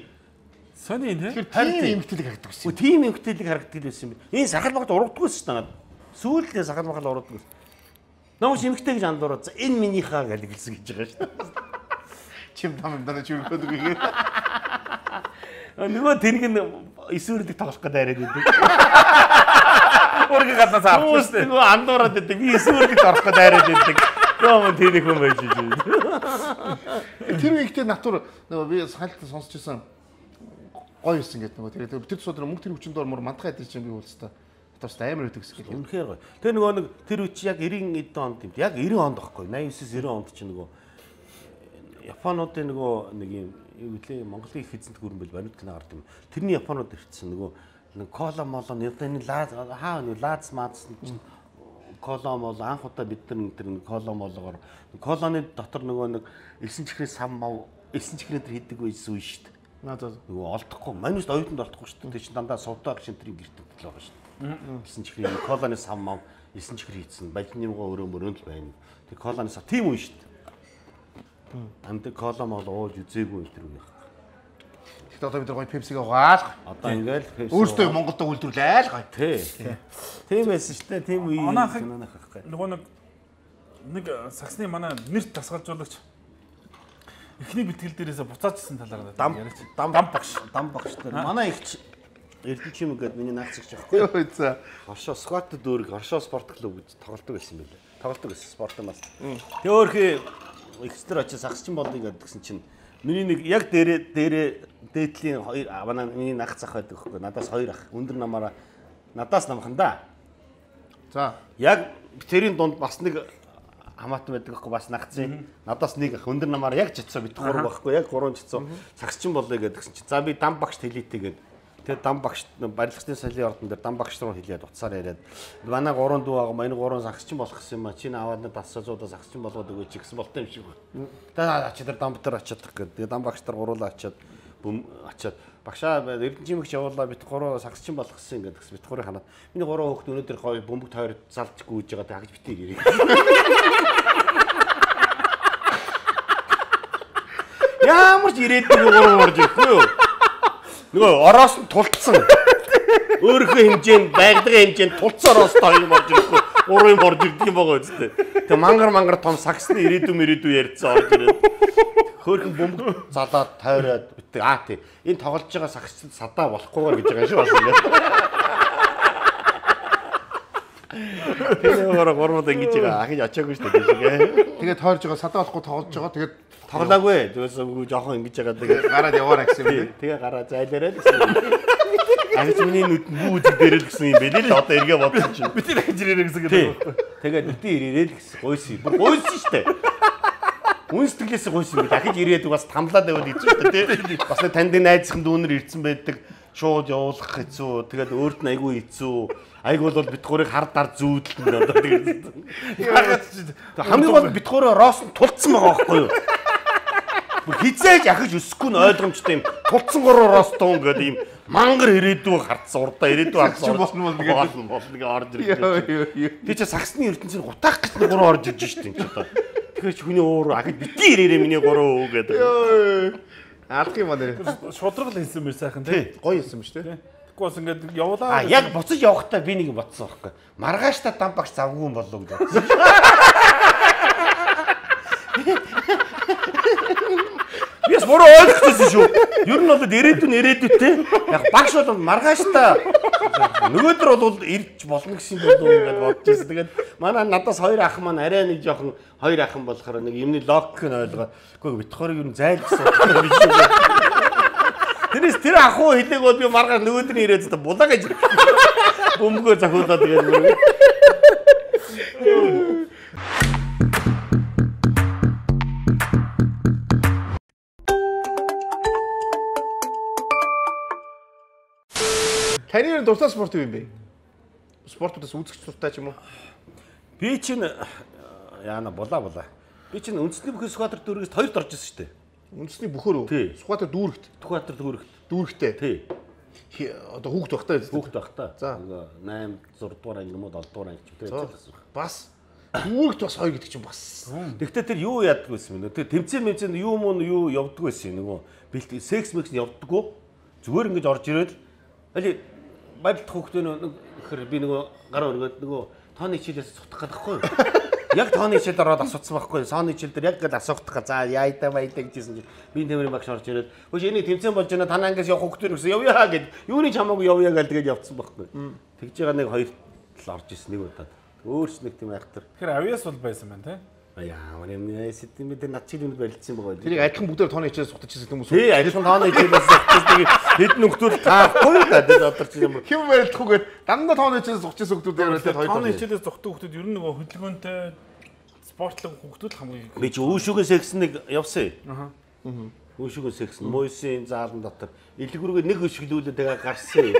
Сони энэ. Тэгэхээр тийм эмгтэлэг харагддаг. Үгүй тийм эмгтээлэг харагддаг байсан юм. Энэ сахал багт урагддаг байсан шүү дээ. Сүүлдээ сахал багт урагддаг. Нөөш эмгтэй гэж андуураад энэ минийхаа гэж хэлсэн гэж байгаа шүү дээ. Чим там юм даа чүрхөд үгүй. Нөгөө тэрг нь эсвэрлэг тоглох гэдэг яриад байдаг. Ургийн гаднаас авах шүү дээ. нөгөө андуураад байдаг. Би эсвэрлэгт орох гэдэг яриад байдаг. Нөгөө тэр их хүн байж байна. Тэр үеигтээ натур нөгөө би сахалтаа сонсч ирсэн гоё юусэн гэдэг нөгөө тэгээд тэр тусууд мөнгө тэр хүчин доор мөр мантахаа идэж чинь би үлстэй. Натурс амар өгдөг гэсэн гэх юм. Үнэхээр гоё. Тэр нөгөө нэг тэр үчи яг 90 эд онд юм. Яг 90 онд байхгүй. 89-с 90 онд чинь нөгөө Японуудын нөгөө нэг юм юу гэлээ Монголын их эзэнт гүрэн бил баримт кино гард юм. Тэрний Японууд ирсэн нөгөө нэг кола моло нэг лаз хаа нэг лаз мац чинь кола мол анх удаа бид нар тэр нэг кола молоогоор колоны дотор нөгөө нэг элсэн чихрийн сав мав элсэн чихрийн тэр хийдэг байсан шүү дээ. Надад Нөгөө олдохгүй. Манайд оюутанд олдохгүй шүү дээ. Тэр чинь дандаа сувдаг шинтрийн гэртэг л байгаа шүү дээ. Элсэн чихрийн колоны сав мав элсэн чихэр хийцэн бажныгаа өрөө мөрөнд л байна. Тэр колоны сав тийм үе шүү дээ. Амт кола мол ууж үзээгүй үе. Тэгэхдээ одоо бид нар гоё пепсиг угаал. Одоо ингээл Pepsi Өөртөө Монголд үйлдвэрлээл гоё. тий. Тийм байсан шүү дээ. Тийм үе. Манайх манайх байхгүй. нөгөө нэг нэг саксны манай нэрт тасгалжуулагч эхний бэлтгэл дээрээс буцаачсан талаар Дам дам дам багш дам багш дээр манай ихч Эрдэнэ чим гэдэг миний наагч аахгүй. Йоо за. Оршоо скват дүүрэг Оршоо спорт клуб гэж тоглолдог байсан байлээ. Тоглолдог байсан спортын бас. Тэгээ өөрхий экстер очиж сагсчин болдгийг гэдгсэн чинь миний нэг яг дээрээ дээрээ дээдлийн хоёр манай миний нах зах байдаг хөхгүй. Надаас хоёр ах. Өндөр намаараа надаас намхан да. За. Яг тэрийн дунд бас нэг хамаатан байдаг байхгүй бас нагцсан. Надаас нэг ах өндөр намаараа яг жицээ бит гурав байхгүй яг гурван жицээ сагсчин болъё гэдгсэн чинь за би дам багшд хэлээтэй гэдэг. Тэгээ дам багш барилгын салын ордон дээр дам багш руу хэлээд уцаар яриад манай гурван дүү байгаа маань гурван сагсчин болох гэсэн юм а чи наваад нэг тассаажуудаа сагсчин болгоод өгөөч гэсэн болтой юм шиг байна. Тэгээ ачи тэр дам дээр очиад гэдэг. Тэгээ дам багш нар гуруулаа очиад бөм очиад багшаа эрдэнчимэгч явуулаа бит гурав сагсчин болгосон ингээд гэсэн бит гурыг ханаад миний гурав хүүхд өнөөдөр гоё бөмбөг тойроод залж гүйж байгаа хагж битээ ирээ. Ямар ч ирээдүйг гурав орж ирэхгүй юу? Нөгөө ороос нь тулцсан. Өөрийнхөө хэмжээнд байгалийн хэмжээнд тулцсан ороос хоёр орж ирэхгүй. Гурвын борж ирдэг юм байгаа үстэй. Тэгээ мангар мангар том сагсны ирээдүй мэрээдүй ярьцсан орж ирээд хөөрхөн бөмбөг залаад тойроод битээ. Аа тий. Энэ тоглож байгаа сагсчд садаа болохгүйгээр гэж байгаа шүү бас Тэгээ гурав гурвууд ингэж байгаа. Ахиж очоогүй шүү дээ тийшээ. Тэгээд тойрж байгаа садаа болохгүй тоглож байгаа. Тэгээд Тоглоогүй. Тэгээс жоохон ингэж байгаа. Тэгээ гараад яваарай гэсэн юм. Тэгээ гараа зайлаарай л гэсэн. Агч миний нүд үзэг дээр л гэсэн юм бэ л одоо эргээ бодсон чинь. бид нар хэж ирээрэй гэсэн Тий. Тэгээд бити ирээрээ л гэсэн. Гойсон. Бүр гойсон штэ. Үн сэтгэлээс гойсон юм. Дахиж ирээд бас тамлаад байвал хэцүү штэ тий. Бас танд найзхан дүүнэр ирсэн байдаг. Шууд явуулах хэцүү. Тэгээд өөрт нь айгүй хэцүү. Айг бол битгуурыг хар дар зүүдэлтэн одоо тэгээд. Хамгийн гол битгуураа роос нь тулцсан байгаа байхгүй юу? Хизээж ахиж өсөхгүй нь ойлгомжтой юм. Тулцсан гурав ростон гэдэг юм мангар ирээдүй хардсан урдаа ирээдүй хардсан. Сагсчин болно бол тэгээд- болно болно гэж орж ирж. Тэг чи сагсны ертөнцийн гутаах гэж нэг гурав орж ирж штеп энэ ч одоо. Тэгэхээр чи хүний уур ахиж бити ирээрээ миний гурав өө гэдэг. Алах юм ба нэр. Шудраг л хэлсэн мэр сайхан тий. Гоё юм шүү дээ. Тэгэхгүй бас ингээд явуулаа. А яг буцаж явахдаа би нэг бодсон байхгүй. Маргаашта дам багш завгүй юм болов гэж бодсон. Би бас буруу ойлгочихсон шүү. Ер нь бол ирээдүйн ирээдүйтэй. Яг багш бол маргаашта нөгөөдөр бол ирж болно гэсэн болов гэж бодож байсан. Тэгээд манай надаас хоёр ах маань арай нэг жоохон хоёр ахын болохоор нэг юмны логик нь ойлгоо. Гэхдээ битхорыг ер нь зайлгсан. Тэрээс тэр ах уу хэлээг бол би маргааш нөгөөдөр ирээд та булаа гэж бөмбөгөө захиулаад тэгээд мөрөг. Таны дуртай спорт юу юм бэ? Спортуудаас үзэгч дуртай ч юм уу? Би чинь яана булаа булаа. Би чинь үндэсний бүхэл Сүхбаатар дүүргээс хоёрт орж ирсэн шүү дээ. Үндэсний бүхөр Тий. үү? Сүхбаатар дүүрэгт. Сүхбаатар дүүрэгт. Дүүрэгтэй. Тий. Одоо хүүхд багтаа үздэг. Хүүхд байх та. За. 8 6 дугаар анги юм уу 7 дугаар анги ч юм За. байсан. Бас дүүрэгт бас хоёр гэдэг чинь бас. Тэгвэл тэр юу яадаг байсан бэ? Тэр тэмцээн мэмцэн юу муу юу явдаг байсан юм нөгөө бэлт секс мэкс нь явдаггүй. Зүгээр ингэж орж ирээд али байдалт хөөхтэй нөхөр би нөгөө гараа өргөд нөгөө тооны хичээлээс цутах гэдэгхгүй. Яг тооны хичээл ороод асуусан байхгүй. Сооны хичээл дээр яг гэл асуухдах. За яайда баяда гэжсэн чинь би тэмрийн багш орж ирээд хөөш энийг тэмцээн болж байна. Танаа ангиас явах хөөхтэй гэсэн явъя гэд. Юуны ч хамаагүй явъя гэл тэгээд явцсан байхгүй. Тэгж байгаа нэг хоёр тал орж ирсэн нэг удаад. Өөрс нэг тийм айхтар. Тэгэхээр авиас бол байсан байна тий. Яамар юм нэ сэтэн бид нар над чиг юм барилдсан байгаа. Тэрийг адилхан бүгдээр тооны хичээс сутаж ирсэн хүмүүс. Тий, адилхан тооны хичээлээс авчихсан хэд нөхдөд таахгүй л да одоо чи юм. Хэм барилдахгүйгээр дандаа тооны хичээс сутаж ирсэн хүмүүс дээр л хоёр Тооны хичээлээс зогтдог хүмүүс ер нь нөгөө хөдөлгөөнтэй спортлог хүмүүс л хамгийн Би чи өөшөөгөө секс нэг явсан. Аа. Өөшөөгөө секс мойсын заалан дотор илгүүргээ нэг өшгөлүүлээ тэгээ гарсан.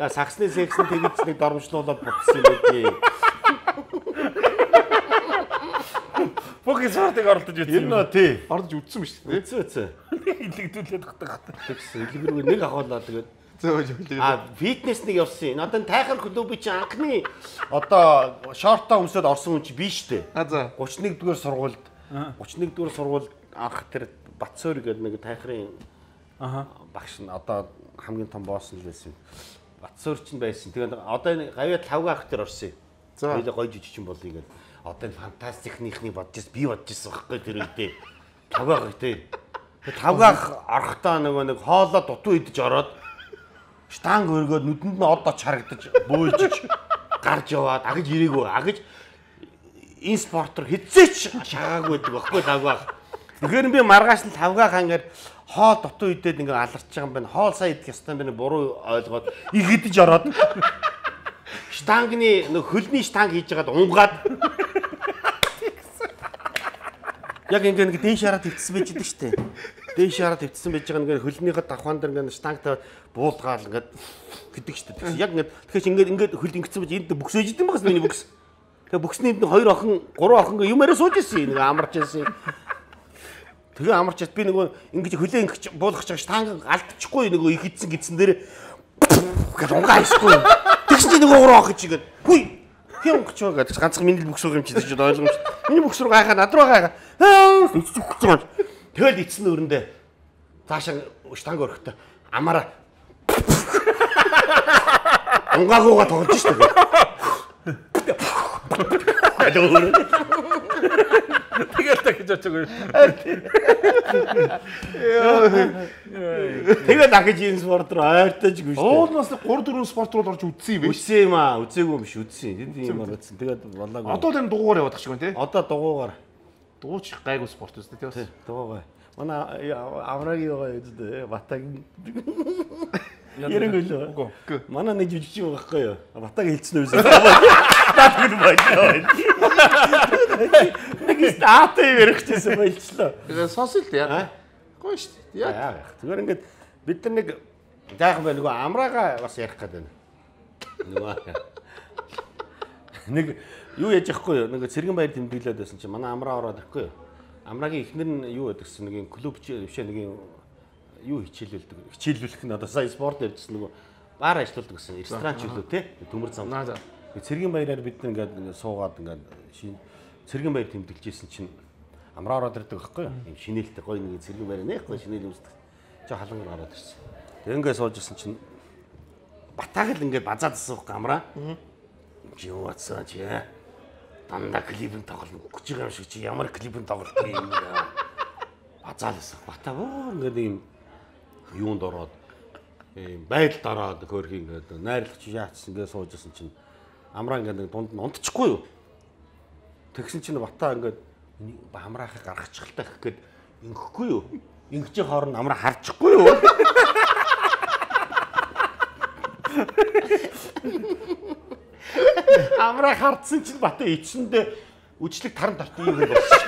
За саксны секс нь тэгж нэг дормжлуулаад бутсан юм тий. Бүхий спортыг оролдож Ер үзсэн. нь тий. Ордож үдсэн шүү дээ. Үцээ үцээ. Илэгдүүлээд хатдаг. Тэгс илгүүргээ нэг ахуулаад тэгээд Зөөж өглөө. А фитнес нэг явсан. Одоо тайхар клубын чи анхны одоо шортоо өмсөд орсон хүн чи биш үү? А за. 31 дугаар сургуульд 31 дугаар сургуульд анх тэр Батсойр гэдэг нэг тайхрын Аха. багш нь одоо хамгийн том босс нь л байсан. Батсойр ч байсан. Тэгээд одоо энэ гавья тавга ах тэр орсон. За. Хоёул гоё жижигчин болъё гэдэг. Одоо энэ фантастикныхны бодож би бодож ирсэн байхгүй тэр үедээ. Тавга ах тий. Тэгээд тавга ах орохтоо нөгөө нэг хоолоо дутуу идэж ороод штанг өргөөд нүдэнд нь од оч харагдаж бөөлжиж гарч яваад агж ирээгүй агж энэ спортоор хизээч шагаагүй байдаг байхгүй тавгаах. Тэгэхээр би маргааш нь тавгаах ангаар хоол дутуу идээд ингээ аларч байгаа юм байна. Хоол сайн идэх ёстой юм байна буруу ойлгоод их идэж ороод штангны нөх хөлний штанг хийж байгаад унгаад Яг ингээ нэг дээш хараад төвцсөн байж идэг штэ. Дээш хараад төвцсөн байж байгаа ингээ хөлнийхөө давхаан дээр ингээ штангтай буулгаал ингээ гэдэг штэ. Тэгс яг ингээ тэгэхээр ингээ ингээ хөл ингэсэн байж энд бүксэж идэм багс миний бүкс. Тэгээ бүксний энд хоёр охин, гурван охин юм арай сууж ирсэн. Нэг амарч ирсэн. Тэгээ амарчаад би нөгөө ингэж хөлөө ингэж буулгах гэж танг алдчихгүй нөгөө их идсэн гидсэн дээр гэж унгаа хийхгүй. Тэгсэн чи нөгөө уруу гэж игээд хүй хям гэж байгаа гэж ганцхан миний рүү юм чи гэж ойлгомж. Миний рүү гайхаа над руу гайхаа. Иччих гэж байгаа. Тэгэл эцэн өрөндөө цаашаа штанг өрхтөө амаараа унгаагууга тоглож штэ. Алуу. тэгэл та гэж очоогүй. Тэгээ дахиж энэ спорт руу ойртожгүй штэ. Уул нас 3 4 спорт руу орж үзсэн юм бэ? Үссэн юм аа, үзээгүй юм биш үдсэн. Тэнд юм орсон. Тэгээд болоогүй. Одоо тэр дугуугаар яваад тахчих юм тий. одоо дугуугаар Дууч гайгүй спорт үстэй тий. бас. дугуугаа. Манай аврагийн байгаа үстэй батагийн Ярэг үлээ. Үгүй. Манай нэг жижиг юм байхгүй юу? Батаг хэлсэн үсээ. Батаг нь байлаа. Нэг стаатыг ярихчихсан байлчлаа. Тэгээ сонсё л яа. Гоё шүү дээ. Яа. Зүгээр ингээд бид нар нэг жаахан бай нөгөө амраага бас ярих гэдэг байна. Нөгөө нэг юу яж ахгүй юу? Нэг цэргэн баяр тэмдэглээд байсан чинь манай амраа ороод ирэхгүй юу? Амрагийн эхнэр нь юу гэдгсэн нэг юм клуб чи биш нэг юу хичээлүүлдэг. Хичээлүүлэх нь одоо сая спорт ярьжсэн нөгөө бар ажилладаг гэсэн ресторан ч үлээ те төмөр зам. Цэргийн баяраар бид нар ингээд суугаад ингээд шин цэргийн баяр тэмдэглэж исэн чинь амраа ороод ирдэг байхгүй юу? Им шинээлтэй гоё нэг цэргийн баяр нээхгүй шинээл юмсдаг. Жоо халангар гараад ирсэн. Тэг ингээд сууж исэн чинь батаг л ингээд базаад исэн байхгүй амраа. Чи юу атсан чи? Дандаа клипэн тоглоно. Өгч байгаа юм шиг чи ямар клипэн тоглох юм бэ? Базаал исэн. Батаг оо ингээд ийм юунд ороод ийм байдалд ороод хөөрхи ингээд найрлах чи яатсан ингээд суужсэн чинь амраа ингээд дунд нь унтчихгүй юу? Тэгсэн чинь бата ингээд "Энийг амраахыг гаргачихлаа гэх гээд ингэхгүй юу? Ингэж хооронд амраа харчихгүй юу? Амраа хардсан чинь бата ичсэндээ үчлэг таран тарт юм болсон.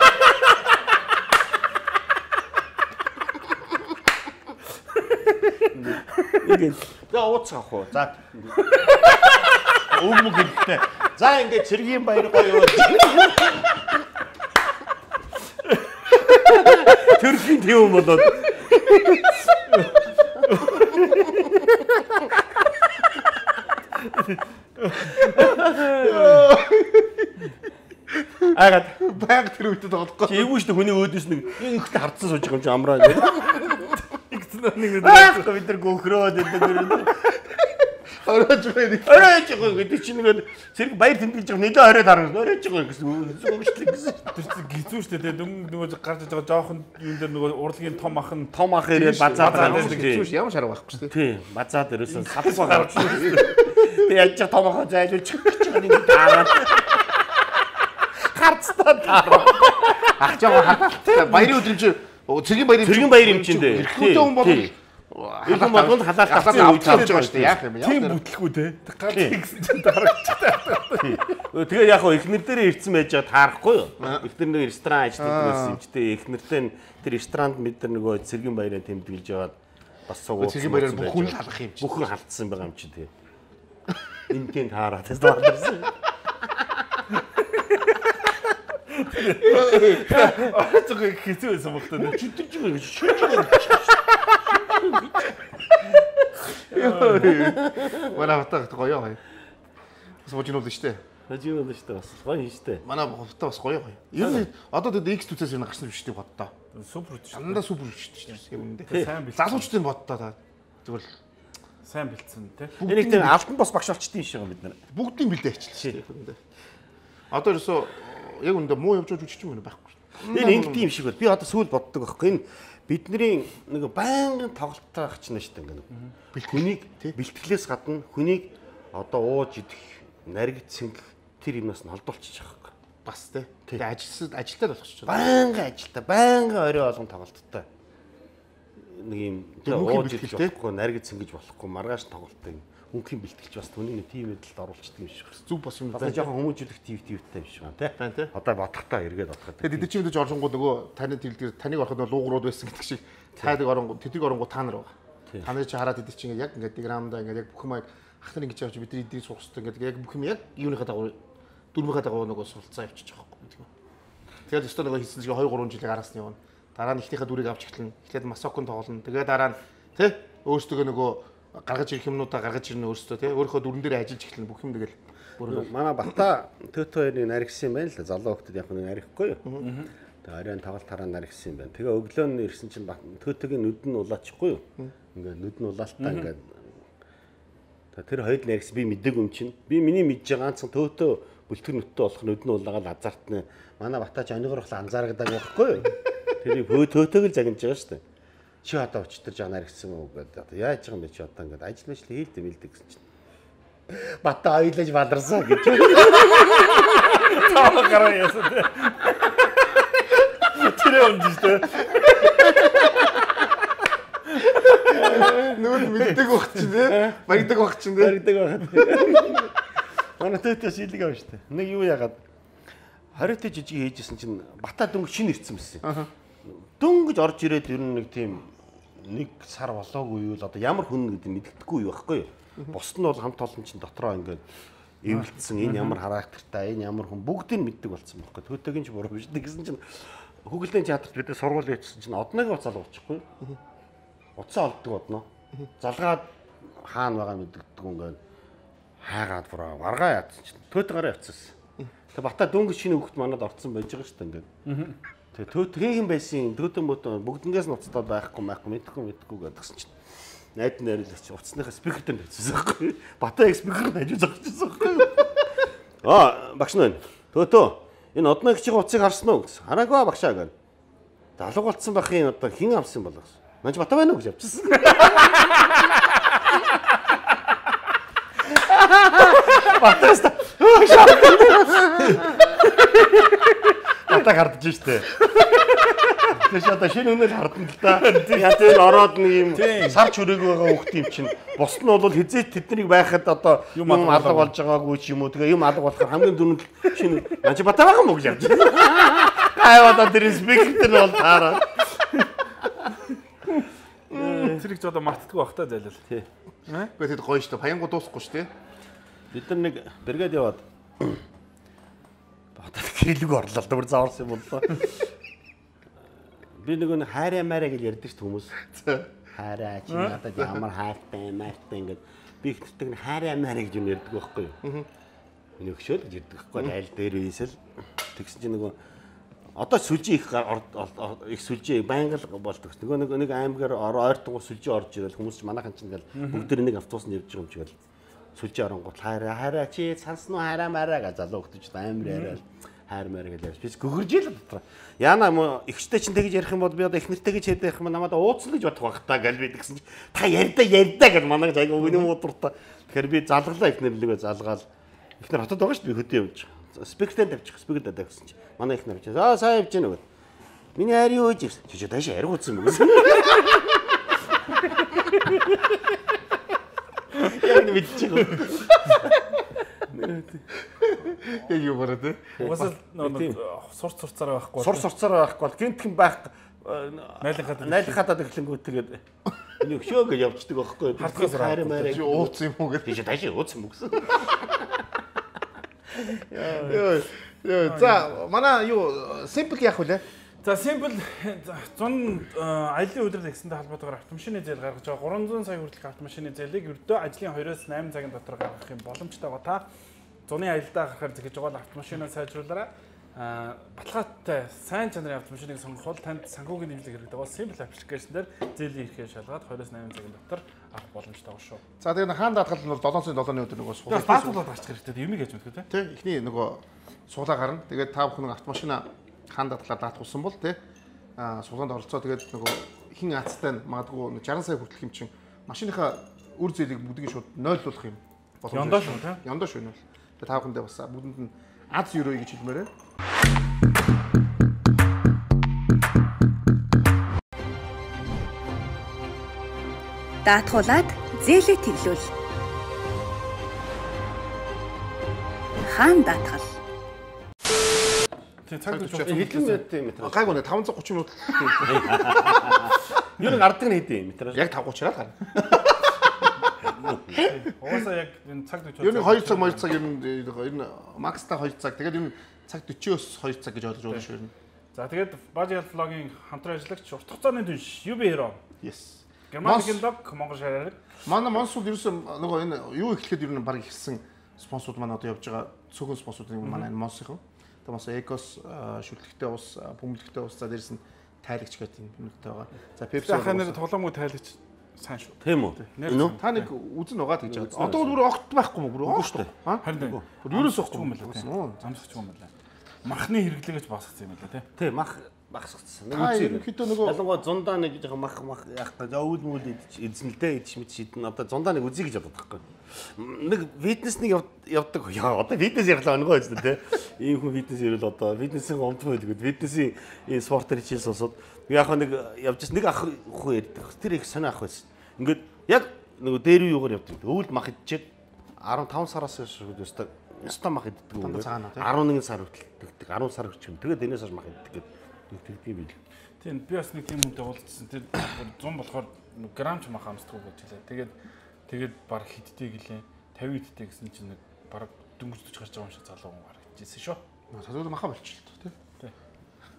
Ингээд за ууцах уу. За Өг мөг хэлтэй. За ингээд цэргийн баяр гоё. Төрхийн тэв болоод. Агаад Баяг тэр үедээ тоглохгүй. эвгүй шүү дээ хүний өөдөөс нэг ингэхдээ хардсан сууж байгаа юм чи амраа гэдэг. Нэг Аа бид нар гөхрөөд гэдэг. Оройж байна. Оройж байгаа гэдэг чинь нэг зэрэг баяр тэмдэглэж байгаа нэлээд оройд харагдана. Оройж байгаа гэсэн үгшлэг гэсэн. Тэр чинь гизүү штэ те дүн нөгөө гарч иж байгаа жоохон юм дээр нөгөө урлагийн том ах нь Том ах ирээд базаад шиг. Зүгш ямар шарга байхгүй шүү дээ. Тий, базаад ирсэн садсаа гарч. Би яаж том ах зайлуулчих гэж байгаа нэг даараад. Харцтай таараа. Ах жоо хатаа. Баярын өдөр чи цэргийн баярын Цэргийн баяр юм чинь дээ. Эрхтэй хүн бол Ирхэн болгонд халаалт авсан авч авч байгаа шүү дээ. Яах юм тийм яа. бүтлэхгүй те. Гал тэгсэн чинь дараач. Тэгээ яг хоо эхнэр дээрээ ирсэн байж байгаа таарахгүй юу? Эхнэр нэг ресторан ажилладаг байсан юм ч дээ. Эхнэртэй нь тэр ресторанд бид нар нөгөө цэргийн баяраа тэмдэглэж яваад бас сугууд. Цэргийн баяраар бүх хүн халах юм чи. Бүхэн халтсан байгаа юм чи тэгээ. Энд тийм таараа тест Зөвхөн хэцүү байсан баг та. Чүтэрч байгаа шийдэж байгаа. Манай хатаа гоё гоё. Бас божинууд шүү дээ. Хажиг шүү дээ бас. Гоё юм дээ. Манай хатаа бас гоё гоё. Ер нь одоо тэд X төцөөс юм гарсан биш үү боддоо. Супер үү. Дандаа супер. Яг үнэндээ. Сайн бил. Залуучдын боддоо та. Зүгээр л Сайн бэлдсэн те. Энийг тийм алтан бос багш болчтой юм шиг юм бид нар. бүгдийн бэлдээ ачлаа шүү дээ. Одоо ерөөсөө яг үнэндээ муу явж байгаа жүжигч юм байхгүй. Энэ ингэдэг юм шиг байна. Би одоо сүүл боддог байхгүй. Энэ бидний нэг байнгын тоглолттой чинь шүү дээ ингээ. Хүнийг бэлтгэлээс гадна хүнийг одоо ууж идэх, нариг цэнгэх тэр юмнаас нь холдуулчих байхгүй. Бас тий. Тэгээ ажилсад ажилтаа болгочих. Байнгын ажилтаа, байнгын орой болгон тоглолттой. Нэг юм ууж идэх болохгүй, нариг цэнгэж болохгүй, маргааш тоглолттой юм. Мөнхийн бэлтгэлч бас түүний нэг тим мэдлэлд оруулчихдаг юм шиг. Зүг бас юм Бас байна. жоохон хүмүүжүүлэх тив тивтэй юм шиг байна тий. Байна, тий? Одоо бодохтой эргээд бодохтой. Тэгээд тэд чинь мэдээж оршингууд нөгөө таны тэлдгэр таныг ороход луугрууд байсан гэдэг шиг тайдаг оронгууд тэдэг оронгууд та нар байгаа. Та нар чи хараад тэд чинь яг ингээд диграмда ингээд яг бүх юм ах нар ингэж явж бидний суух хэрэгтэй ингээд яг бүх юм яг юуныхаа дагуу дөрмийнхаа дагуу нөгөө суралцаа явчих жоохгүй тийм үү. Тэгээд өстө нөгөө хийсэн чинь 2 3 жилийн араас нь явна. Дараа нь ихнийхээ дүрийг авч эхэлнэ. Эхлээд масокон тоглоно. Тэгээ дараа нь тий өөрсдөө нөгөө гаргаж ирэх юмнуудаа гаргаж ирнэ өөрсдөө тий өөрийнхөө дүрэн дээр ажиллаж эхэлнэ бүх юм тэгэл бүр Манай Бата Төтө хоёрыг наригсан юм байна л. Залуу хүмүүс яг нэг нарихгүй юу. Тэгээ оройн тоглолт хараа наригсан юм байна. Тэгээ өглөө нь ирсэн чинь Төтөгийн нүд нь улаачихгүй юу. Ингээ нүд нь улаалтаа ингээ Тэгээ тэр хоёул наригс би мэдээг юм чинь. Би миний мэдж байгаа ганцхан Төтө бүлтгэр нүдтэй болох нүд нь улаагаад азартны манай Батач онигор болох анзааргадаг байхгүй юу. Тэрийг хөө Төтөг л загнаж байгаа шүү дээ. Чи одоо өчтөрж анаар гисэн үү гэдэг. Одоо яаж байгаа юм бэ чи одоо ингээд ажил мэл хийлдэ мэлдэг гэсэн чинь. Бата ойлож баларсан гэж. Таа гараа яасан. Тэр юм дээ. нүд мэддэг баг чинь тий. Багдаг баг чинь тий. Баригдаг байгаа. Манай Төтөс илэг аваа шүү дээ. Нэг юу яагаад 20 тэ жижиг хийжсэн чинь Бата дөнгө шин ирсэн байсан. Дөнгөж орж ирээд ер нь нэг тийм нэг сар болоогүй юу л одоо ямар хүн гэдэг мэддэхгүй юу байхгүй юу. Бусд нь бол хамт олон чинь дотроо ингээд эвлэлцсэн энэ ямар характертай энэ ямар хүн бүгдийг мэддэг болсон байхгүй. Төтөгийн ч буруу биш гэсэн чинь Хөглөлийн театрт бид сургууль хийсэн чинь одногийн уцаал уучихгүй. Уцаа олддог одно. Залгаад хаана байгаа мэддэгдэг ингээд хайгаад буруу варгаа яатсан чинь төт гараа явцсан. Тэг бата дөнгөж шинэ хөвгт манад орцсон байж байгаа шүү дээ ингээд. Тэгээ төт хийгэн байсан төтөн ботон бүгднгээс нуцтаад байхгүй байхгүй мэдхгүй мэдхгүй гэдгсэн чинь найд найруулагч уцсныхаа спикер дээр тавьчихсан байхгүй. Бата яг спикер хажуу зогсчихсан байхгүй. Аа багш нь төтөө энэ одны гिचиг уцыг харсан уу гэсэн. Хараагүй багшаа гэнэ. Залуу болцсон бахын одоо хин авсан бол гэсэн. Манч бата байна уу гэж явчихсан. Батаас Ата гардж штэ. Тэш одоо шинэ үнэл хардна л да. Янз бүр ороод нэг юм сар чүрэг байгаа хүүхд юм чинь. Бус нь бол хизээч тэднийг байхад одоо юм алга болж байгаагүй ч юм уу. Тэгээ юм алга болохоор хамгийн дөрөнд шинэ манч бата байгаа мó гэж явж. Гай одоо тэр спикер бол таараа. Тэрийг ч одоо мартдаггүй бах та зайлал. Тий. Гэхдээ тэд гоё шүү дээ. Паянгу дуусахгүй шүү дээ. Бид нар нэг бригад яваад гэрэлэг орлоо л да бүр зааварсан юм боллоо. Би нөгөө нэг хайраа маараа гэж ярьдаг шүү хүмүүс. Хайраа чи надад ямар хайртай маартай ингээд. Би их нэртэг нь хайраа маараа гэж юм ярьдаг байхгүй юу? Миний өгшөөл гэж ярьдаг байхгүй айл дээр үйсэл. Тэгсэн чинь нөгөө одоо сүлжээ их их сүлжээ байнга л болдог. Нөгөө нэг нэг аймгаар ойртон сүлжээ орж ирэл хүмүүс ч манайхан ч ингээл бүгд нэг автобусанд явж байгаа юм чигээл сүлжээ оронгууд хайраа хайраа чи сансан уу хайраа мараа гэж залуу хөлтөж амар яриад хайр гэж ярьж би гөгөрж ил дотор. Яна мо ихчтэй чинь тэгж ярих юм бол би одоо их нэртэй гэж хэлэх юм намайг ууцсан гэж бодох байх та гал би гэсэн чи та ярьда ярьда гэж манайг айгу өгнө муудурта. Тэгэхээр би залглаа их нэрлэгээ залгаал их нэр хотод байгаа шүү би хөдөө явж. Спиктэй тавьчих спиктэй тавьсан чи. Манай их нэр чи аа сайн явж гэнэ гэв. Миний хайр юу гэж ирсэн. Чи дааш ариг утсан юм гэсэн. Яг мэдчихэв. Яг юу бараа те. Угасаа нэг сурц сурцаараа байхгүй. Сур сурцаараа байхгүй бол гинтхэн байх Найлахад найлах хатаад эхлэнгүүт тэгээд энэ өшөө гэж явцдаг байхгүй. Хардгаас хайр маяг Чи ууцсан юм уу гэдэг. тийш тааш ууцсан юм гэсэн. Йоо. Йоо. За манай юу simple яах вүлээ? За simple 100 аялын удирдал гэсэнтэй холбоотойгоор автомашины зээл гаргаж байгаа 300 сая хүртэлх автомашины зээлийг ердөө ажлын 2-оос 8 цагийн дотор гаргах юм боломжтой ба та зуны аялдаа гарахаар зэхэж байгаа бол автомашинаа сайжруулаарай. А баталгаатай сайн чанарын автомашиныг сонгох бол танд санхүүгийн нэмэлт хэрэгтэй бол simple application дээр зээлийн эрхээ шалгаад 2-оос 8 цагийн дотор авах боломжтой байгаа шүү. За тэгээ хаан даатгал нь бол 707-ны өдөр нөгөө суулаа. баатуулаад гарчих хэрэгтэй. Юмыг яаж мэдэх вэ? Тэ эхний нөгөө суулаа гарна. Тэгээд та бүхэн автомашина хаан даатгалаар даатгуулсан бол тэ а суулганд оролцоо тэгээд нөгөө хин аацтай нь магадгүй 60 сая хүртэлх юм чин машиныхаа үр зээлийг бүгдийг шууд 0 болох юм. боломжтой Яндаа шүү, тэ? Яндаа шүү нөл. Тэгээд та бүхэндээ бас бүгдэнд нь аз юрой гэж хэлмээр байна. Даатгуулаад зээлээ тэглүүл. Хаан даатгал. Тийм цаг үеч Хэдэн минут юм метр. Гайгүй нэ 530 минут. Юу нэг ардаг нь хэдэн метр. Яг 530 гарна. Угаасаа яг энэ цаг үеч Ер нь 2 цаг 2 цаг ер нь энэ макстай 2 цаг. Тэгээд энэ цаг 40-оос 2 цаг гэж ойлгож байна шүү. нь. За тэгээд Bajal vlog-ийн хамтран ажиллагч урт хугацааны түнш UB Hero. Yes. Герман Монс- Лог Монгол шаарай. Манай монсууд ерөөсөө нөгөө энэ юу эхлэхэд ер нь баг ихсэн спонсорууд манай одоо явж байгаа цөөхөн спонсорууд манай энэ монсынхан. Тэгээ монс Экос шүлтгтэй ус, бөмбөлгтэй ус за дээрс нь тайлагч гэдэг юм нэгтэй байгаа. За Pepsi Ахаа нэр тоглоомгүй тайлагч сайн шүү. Тийм үү? Та нэг үзэн байгаа гэж байгаа. Одоо бүр огт байхгүй мó бүр огт? Харин Бүр ерөөсөө байхгүй юм байна. Замсах юм байна лээ. Махны хэрэглэгэж басгацсан юм байна лээ. Тийм мах багсгацсан. Та ерөнхийдөө нөгөө Ялангуяа зундаа нэг жоохон мах мах яах гэж өвөл мүл идэж эзэн л дээ идэж мэд шидэн одоо зундаа нэг үзье гэж байхгүй. Нэг фитнес нэг яв- явдаг. Яа одоо фитнес явлаа өнгөө байж тээ. Ийм хүн фитнес ирэл одоо фитнесийн гомдсон байлгүй. Фитнесийн ийм спортер хичээл сонсоод яг нэг явж бас нэг ах хүн ярьдаг. Тэр их сонио ах байсан. Ингээд яг нөгөө дээр юу юугаар явдаг. Өвөл мах идчихэд 15 сараас хойш өстой өстой мах иддэг. Дандаа цагаана, тий? 11 сар хүртэл тэгдэг. 10 сар хүртэл. Тэгээд энэс хойш мах иддэг гэдэг. Тэгдэг юм бил. Тийм би бас нэг тийм хүнтэй уулзсан. Тэр 100 болохоор грамч мах амсдаггүй гэж хэлээ. Тэгээд тэгээд баг хиттэй гэлээ 50 хиттэй гэсэн чинь нэг баг дөнгөждөж гарч байгаа юм шиг залуу хүн харагдчихсэн шүү. сасууд маха болчихлоо тий.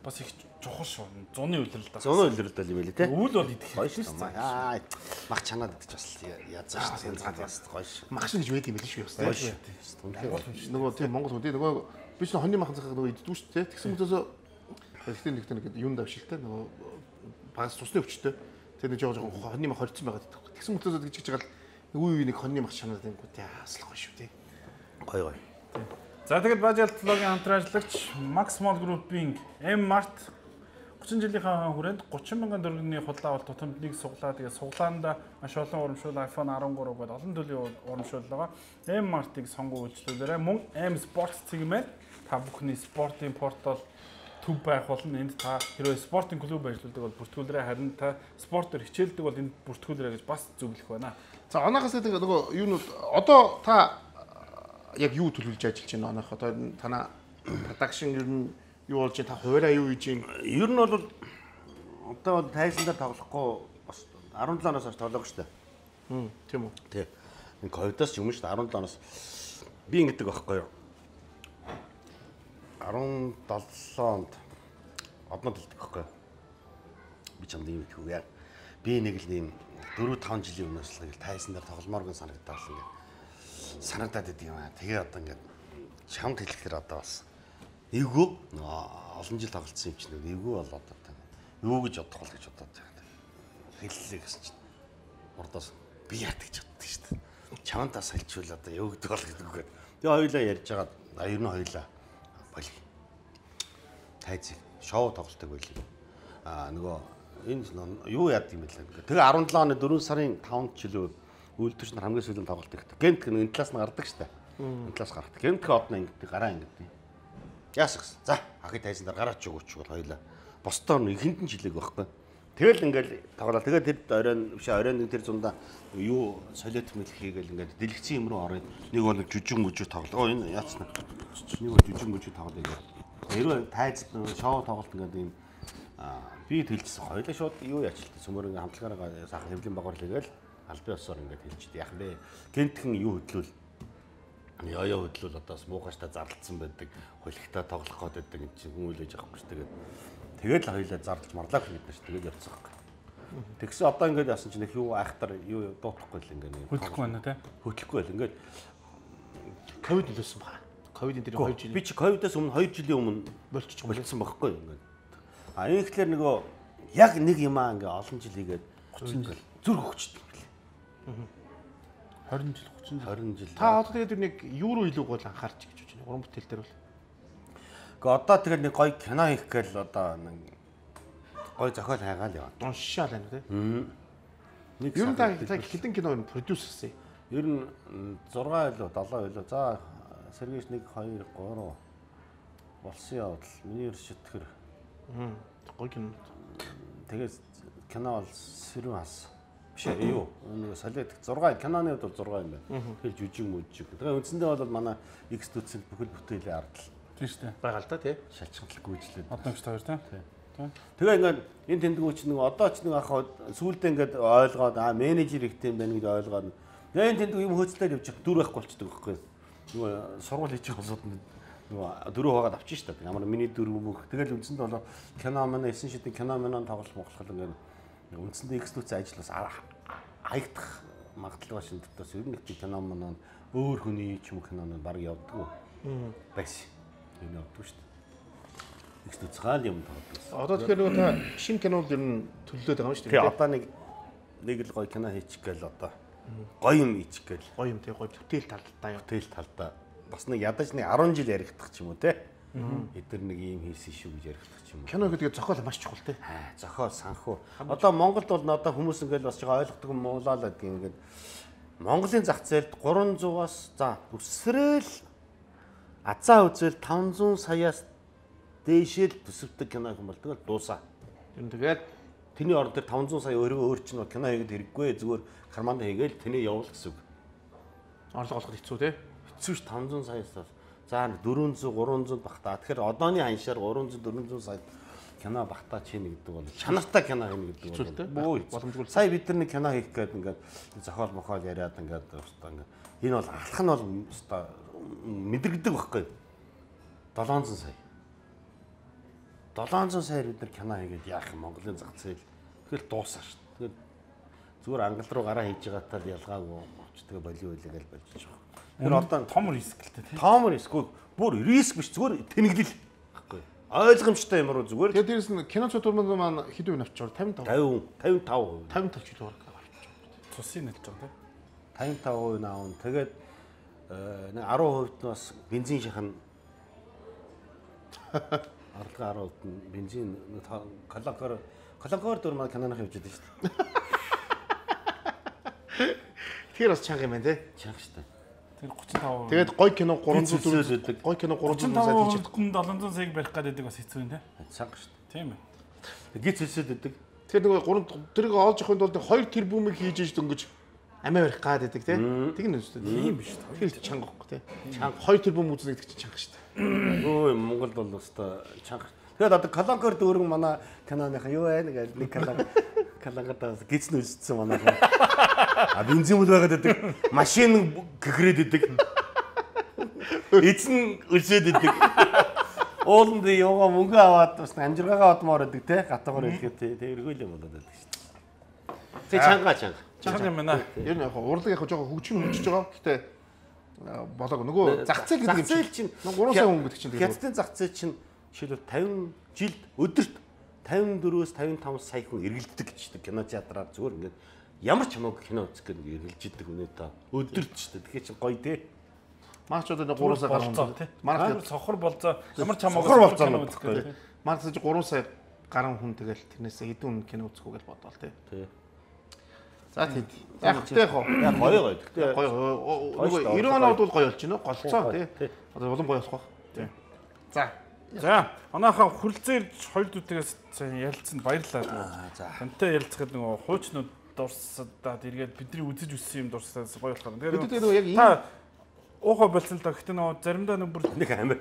Бас их чухал шүү. Зуны үлрэл даа. Зуны үлрэлдэл юм байли те. Өвөл бол идэх Гоё шүү. Аа мах чанаад идэж бас язаа шүү. Янзгаад бас гоё шүү. Мах шиг гэж байдаг юм биш үү? Гоё тий? шүү. Нөгөө тийм Монгол хүн тий нөгөө би ч хоньны махан цахаг нөгөө иддүү шүү тий. Тэгсэн мөсөөсөө Гэхдээ нэг нэг юм давшилтай нөгөө багс цусны өвчтэй. Тэр нэг жоо жоо хоньны мах хорцсон байгаа. Тэгсэн мөсөөсөө гэж чигээр үе үе нэг хоньны мах чанаад байнгут яаслах гоё шүү тий. Гоё гоё. За Bajal vlog-ийн хамтран ажиллагч Max Mall Group-ийн M Mart 30 жилийнхаа хүрээнд 30 мянган төгрөгийн худлаа бол тутамдныг суглаа. Тэгээд суглаанда маш олон урамшуул iPhone 13 гээд олон төрлийн урамшуул байгаа. M Mart-ыг сонгон үйлчлүүлээрэй. Мөн M Sports цэгмээр та бүхний спортын портал төв байх болно. Энд та хэрвээ спортын клуб ажилладаг бол бүртгүүлрээ харин та спортоор хичээлдэг бол энд бүртгүүлрээ гэж бас зөвлөх байна. За оноохоос нэг нөгөө юунууд одоо та яг юу төлөвлөж ажиллаж байна оноох одоо танаа продакшн ер нь юу болж та хуурай юу хийж байна Ер нь бол одоо бол тайсан дээр тоглохгүй бас 17 оноос хойш тоглоог штэ. Хм, тийм үү Тий. Энэ ковидос ч юм шүү дээ 17 оноос би ингэдэг байхгүй юу. 17 онд однод байхгүй юу. Би чамд юм үү. Би нэг л ийм 4 5 жилийн өмнөөс л ингээл тайсан дээр тогломооргүй санагдаад л ингээд санагдаад идэв юм аа. Тэгээ одоо ингээд чамд хэлэхээр одоо бас эвгүй олон жил тоглолцсон юм чинь эвгүй бол одоо юу гэж бодох бол гэж бодоод байна. Хэллээ гэсэн чинь урдаас би яат гэж боддог шүү дээ. Чамантаа сальчвал одоо юу гэдэг бол гэдэг үгээд. Тэгээ хоёлаа ярьж байгаа а ер нь хоёлаа боли. Тайцыг шоу тоглолтог байли. А нөгөө энэ юу яад юм бэ. Тэгээ 17 оны 4 сарын 5-нд жилөө үйлдвэрч нар хамгийн сүүлийн тоглолт ихтэй. Гент гэн энэ талаас нь гардаг дээ. Энэ талаас гардаг. Гент одно ингэдэг гараа ингэдэг. Яасан гэсэн. За ахыг тайзан дээр гараач өгөөч бол хоёлаа. Бостоор нь ихэндэн жилэг байхгүй. Тэгэл ингээл тоглоо. Тэгээ тэр оройн биш оройн тэр зундаа юу солиот мэл хийгээл ингээд дэлгэцэн юм руу ороод нэг бол жүжиг мүжиг тоглоо. Оо энэ яацна. Нэг бол жүжиг мүжиг тоглоо ингээд. Хэрвээ тайз шоу тоглолт ингээд юм би тэлжсэн. Хоёлаа шууд юу яачлаа. Цөмөр ингээд хамтлагаараа сахан хэвлэн багвар хийгээл албан ёсоор ингээд хэлчихдэг. Яг бэ. Гэнтхэн юу хөдлөл Яа яа хөдлөл одоо муухаштай зарлцсан байдаг. Хулигтай тоглох гээд байдаг юм чинь хүн үлээж авахгүй шүү. Тэгээд тэгээд л хоёлаа зарлж марлаа гэж мэднэ шүү. Тэгээд явцсан хэрэг. Тэгсэн одоо ингээд яасан чинь юу айхтар юу дуутахгүй л ингээд Хөдлөхгүй байна те. хөдлөхгүй л ингээд ковид нөлөөсөн баа ковидын дээр 2 жил би чи ковидос өмнө 2 жилийн өмнө болчих юм болцсон байхгүй ингээд. А энэ ихлээр нөгөө яг нэг юм аа ингээд олон жил хийгээд 30 жил зүрх өгчдөг юм лээ. 20 жил 30 жил. 20 жил. та одоо тэгээд нэг юу руу илүү гол анхаарч гэж байна уран бүтээл дээр бол Гэхдээ одоо тэгээд нэг гоё кино хийх гээл одоо нэг гоё зохиол хайгаал яваа. уншаал байна тий Нэг ер нь та хэдэн кино энэ продюс хийсэн Ер нь 6 илүү 7 илүү. За Сергейч 1 2 3 болсон явдал. Миний ерш тэтгэр. гоё кино Тэгээд кино бол сэрүүн хас. Биш ээ юу? Нэг солиод 6 киноны хувьд бол 6 юм байна. Тэгэхээр жүжиг мүжиг. Тэгээ үндсэндээ бол манай X төцөл бүхэл бүтээлийн ардл Тийм шүү дээ. байгаа л да тий шалчгалт гүйжлээд. Одоо гэж хоёр те. Тэгээ ингээд энэ тэмдгүүч нэг одоо ч нэг ах сүүлдээ ингээд ойлгоод аа менежер ихтэй юм байна гэж ойлгоод тэгээ энэ тэмдэг юм хөөцлөөр явж дүр байхгүй болчдөг байхгүй. Нөгөө сургууль хийж байгаа нь нөгөө дөрөв хаагаад авчих шүү дээ. Ямар миний дөрөв мөх. Тэгэл үндсэнд бол кино манай 9 шидийн кино минон тоглох моглох ингээд үндсэндээ нүүц ажил бас а- хаягдах магадлал башин дотоос ер нь их кино минон өөр хүний ч юм уу кинонод баг явдггүй. Байсан. Энэ явдггүй шүү дээ. Нүүц хаал юм тоглосон. Одоо тэгэхээр нөгөө та шинэ кинонд ер нь төлөвлөд байгаа юм шүү Тэгээ дээ. одоо нэг нэг л гоё кино хийчих гээл одоо гоё юм хийчих гээл Гоё юм тий гоё бүтээл талдаа юу. hotel талдаа бас нэг ядаж нэг 10 жил яригдах ч юм уу те. Эдгээр нэг юм хийсэн шүү гэж яригдах ч юм уу. Кино гэдэг зохиол маш чухал тий. Аа, зохиол санхүү. Одоо Монголд бол одоо хүмүүс ингээл бас жоо ойлгодог юм уулаалаад ингээд Монголын зах зээлд 300-аас за өсрөөл азаа үзэл 500 саяас дээшэл төсөвдөг кино юм бол тэгэл дуусаа. Нь тэгээд Тэний орон дээр 500 сая өөрөө өөр чинь кино хийгээд хэрэггүй зүгээр карманд хийгээл тэний явуул гэсэн үг. орлого олоход хэцүү тий. Хэцүү ш 500 саяас за 400 300 багтаа. Тэгэхээр одооны аншаар 300 400 сая кино багтаа чинь гэдэг бол чанартай кино хийнэ гэдэг те. бол Боломжгүй. Сая бид нар нэг кино хийх гээд ингээд зохиол мохол яриад ингээд өстой ингээд энэ бол алах нь бол өстой мэдрэгдэг байхгүй. 700 сая. 700 саяар бид нар кино хийгээд яах юм Монголын зах зээл. Тэгэл дуусаа ш. Тэгээд зүгээр ангал руу гараа хийж байгаа тал ялгаагүй очтойгоо болио байлаа гэж болж байгаа. Тэр одоо том рискэлтэй тийм. Томор эсвэл бүр риск биш зүгээр тэнэглэл баггүй. Ойлгомжтой юм руу зүгээр Тэгээд дээрэс нь кино цодурмын маань хэдэн үн авчаар 55 50 55%. 55 ч илүү Цусын нэлж байгаа тийм. 55% наавн. Тэгээд нэг 10% нь бас бензин шахна. Ардгаа 10% нь бензин каланкар каланкар дөр маань кананах явж байдаг шүү дээ. Тэгэхээр бас чанга юм байна тий. Чанга шүү дээ. Тэр 35%. Тэгээд гоё кино 300 Хэцүү зүрх байдаг. гоё кино 300 сая хийж 35% нь 700 саяг барих гэдэг бас хэцүү юм тийм. Чанга шүү Тийм ээ. дээ. Гиц хэлсэд байдаг. Тэгэхээр нөгөө 3 тэрийг олж авахын тулд 2 тэрбумыг хийж иж дөнгөж амиа барих гад байдаг тий. Тэг нь үстэй. Тийм биш. Тэгэхээр чанга гохгүй тий. Чанга 2 тэрбум үзнэ гэдэг чинь чанга шүү дээ. Өө Монголд бол өстой чанга. Тэгээд одоо каланкар дөрөв манай кананыхаа юу байна гэж нэг калан калангатаас гиц нь үлссэн манайхаа. А бензин үл байгаад байдаг. Машин гэхрээд байдаг. Эзэн үлсээд байдаг. Ууланд яваа мөнгө аваад бас амжиргаагаа одмоор байдаг те гатгаар хэлгээд те тэргүүл юм болоод байдаг шүү дээ. Тэг чанга чанга. Чанга юм байна. Ер нь яг урлаг яг жоохон хөгжин хөгжиж байгаа. Гэтэ а, болоог нөгөө зах зээл гэдэг юм чинь 3 сая хүн гэдэг чинь тэгээд Хятадын зах зээл чинь жишээлбэл 50 жилд өдөрт 54-өөс 55 сая хүн эргэлддэг гэж чинь кино театраар зүгээр ингээд ямар ч хамаагүй кино үзэх гээд эргэлж идэг үнэ та. Өдөрт ч дээ тэгэхээр чинь гоё те. Маш одоо 3 сая гаруй. Манай Манай сохор болцоо. Ямар ч хамаагүй кино үзэх гэдэг. Манай ч 3 сая гаруй хүн тэгэл тэрнээсээ хэдэн хүн кино үзэх үү гэж бодоол тий. За тий. Яг тэ яг хоо. яг гоё гоё гэхдээ Гоё нөгөө дээ, 90 гоё. оноод бол гоё болж байна. Голцоо Гоё, тий. Одоо улам гоё болох бах. Тий. За. За, манайхаа хүлцээр хоёр дүүтээс ярилцсан баярлалаа. за. Тантай ярилцахад нөгөө хуучнууд дурсадаад эргээд бидний үзэж өссөн юм дурсадаас гоё болох. Нөгөө ийм та уухай болсон л да. Гэтэ нөгөө заримдаа нэг бүр нэг амир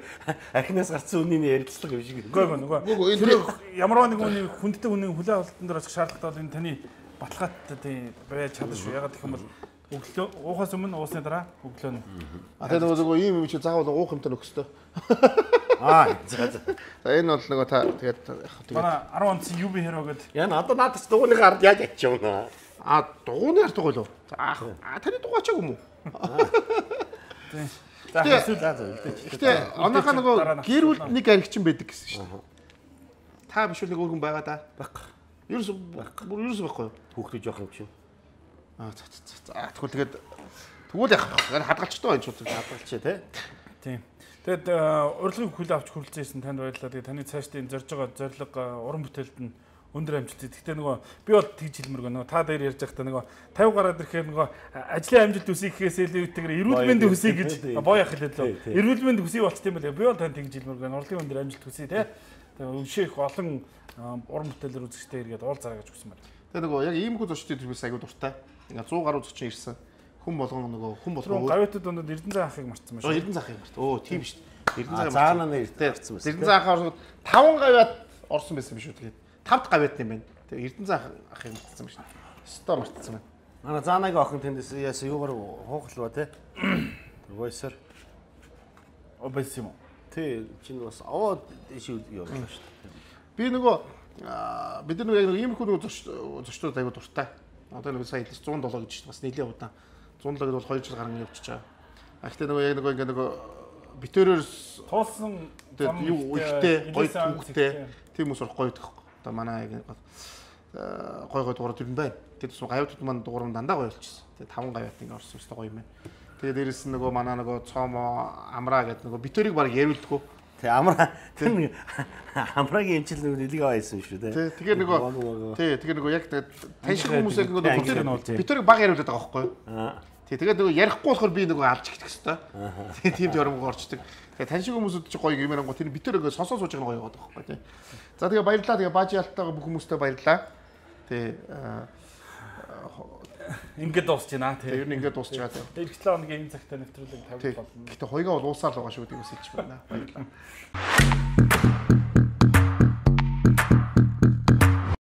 архинаас гарсан үнийн ярилцлага юм шиг үгүй ба нөгөө Үгүй, энэ тэр ямарваа нэг хүний хүндтэй хүний хүлээ авалтан дээр очих шаардлагатай бол энэ таны баталгаатай тийм байж чадна шүү. Ягаад гэх юм бол өглөө уухаас өмнө уусны дараа өглөө нь А тэгээ нөгөө нөгөө ийм юм чи заавал уух юмтай нөхөстэй. аа за за энэ бол нөгөө та тэгээд яг тэгээд манай 10 онцгийн UB hero гэдэг яа надад надад ч дугууны гард яаж ачиж юм аа а дугууны арт гоё лөө. За ах а таны дугуйчааг юм уу? тийм. За эсвэл за за үлдээч Гэтэ оныхаа нөгөө гэр бүл нэг аригчин байдаг гэсэн шүү дээ. Та биш үү нэг өөр хүн байгаа да. байхгүй Ерөөс бүр ерөөс байхгүй хүүхдүүд жоох юм чинь Аа за за за. За тэгвэл тэгээд тэгвэл яах вэ? Хадгалчтай байна шууд. хадгалчаа те Тийм. Тэгэд э, урлагийн хүлээ авч хүрэлцээсэн танд баярлалаа. Тэгээ таны цаашдын зорж байгаа зорилго э, уран бүтээлд нь өндөр амжилт. Гэхдээ нөгөө би бол тэгж хэлмэргүй нөгөө та дээр ярьж байхдаа нөгөө 50 гараад ирэхээр нөгөө ажлын амжилт хүсье гэхээс илүүтэйгээр эрүүл мэндийн хүсье гэж боо яхах хэлээ лөө. Эрүүл мэндийн хүсье болчт юм байлаа. Би бол танд тэгж хэлмэргүй. Урлагийн өндөр амжилт хүсье те. Тэгээ өвшөөх олон уран бүтээлэр үзэгчтэй иргээд уул зараа гэж хүсмээр. Тэгээд нөгөө яг иймэрхүү зочдын төрөөс аягүй дуртай. Ингээ 100 гаруй зочин ирсэн. Хүн болгон нөгөө хүн болгон гавьтад донд Эрдэнэ заахыг марцсан Оо байна шүү. Эрдэнэ заах юм байна. Оо тийм шүү. Эрдэнэ заах. заана нэртэй гарцсан байсан Эрдэнэ заахаар 5 гавьяд орсон байсан юм шүү тэгээд 5 гавьяд юм байна. Тэгээд Эрдэнэ заах ахыг мартсан байна шүү. Стоо мартсан байна. манай заанагийн охин тэндээс яасан юугаар хуухлаа те voicer О байсан юм уу? Тий, чинь бас овоо шив явуулаа шүү дээ. Би нөгөө бид нар яг нэг иймэрхүү нөгөө зоч- зочдод аягүй дуртай. Одоо нэг сая хэлсэн 107 гэж дээ. Бас нэлээд удаан. 107 гэдэг бол 2 жил гарсан явчихж байгаа. А гэхдээ нөгөө яг нөгөө ингээ нөгөө битэрээс Туулсан юу ихтэй, гоё түүхтэй тийм ус гоё идэх. Одоо манай яг гой гой дуурайд ирэн байна. Тэгээд бас гавьтууд маань дуурам дандаа гоё болчихсон. Тэгээд таван гавьт ингээ орсон өстой гоё юм байна. Тэгээд дээрэс нь нөгөө манай нөгөө цомо амраа гэдэг нөгөө битэрийг баг яриулдаггүй. Тий, амра тэр нэг амрагийн эмчил нэг нэлийг аваа байсан шүү дээ. Тий, тэгээ нөгөө тий, тэгээ нөгөө яг таньших хүмүүс яг нөгөө тий. битэрийг баг яриулдаг байгаа байхгүй юу? Тий, тэгээд нөгөө ярихгүй болохоор би нөгөө алж ихтэх хэвээр. Тэгээ тийм журмаг орчдөг. Тэгээ таньшиг хүмүүсүүд чи гоё юм ярингу тэр битэр нөгөө сонсоо сууж байгаа нь гоё байгаа байхгүй тий. За тэгээ баярлалаа. Тэгээ баажи алтайгаа бүх хүмүүстээ баярлалаа. Тий, ингээд дуусч байна тий. ер нь ингээд дуусч байгаа. Тэгээд эх 7 хоногийн энэ цагтаа нэвтрүүлэг тавьж болно. Гэтэ хоёгаа бол уусаар л байгаа шүү дээ үсэлж байна. Баярлалаа.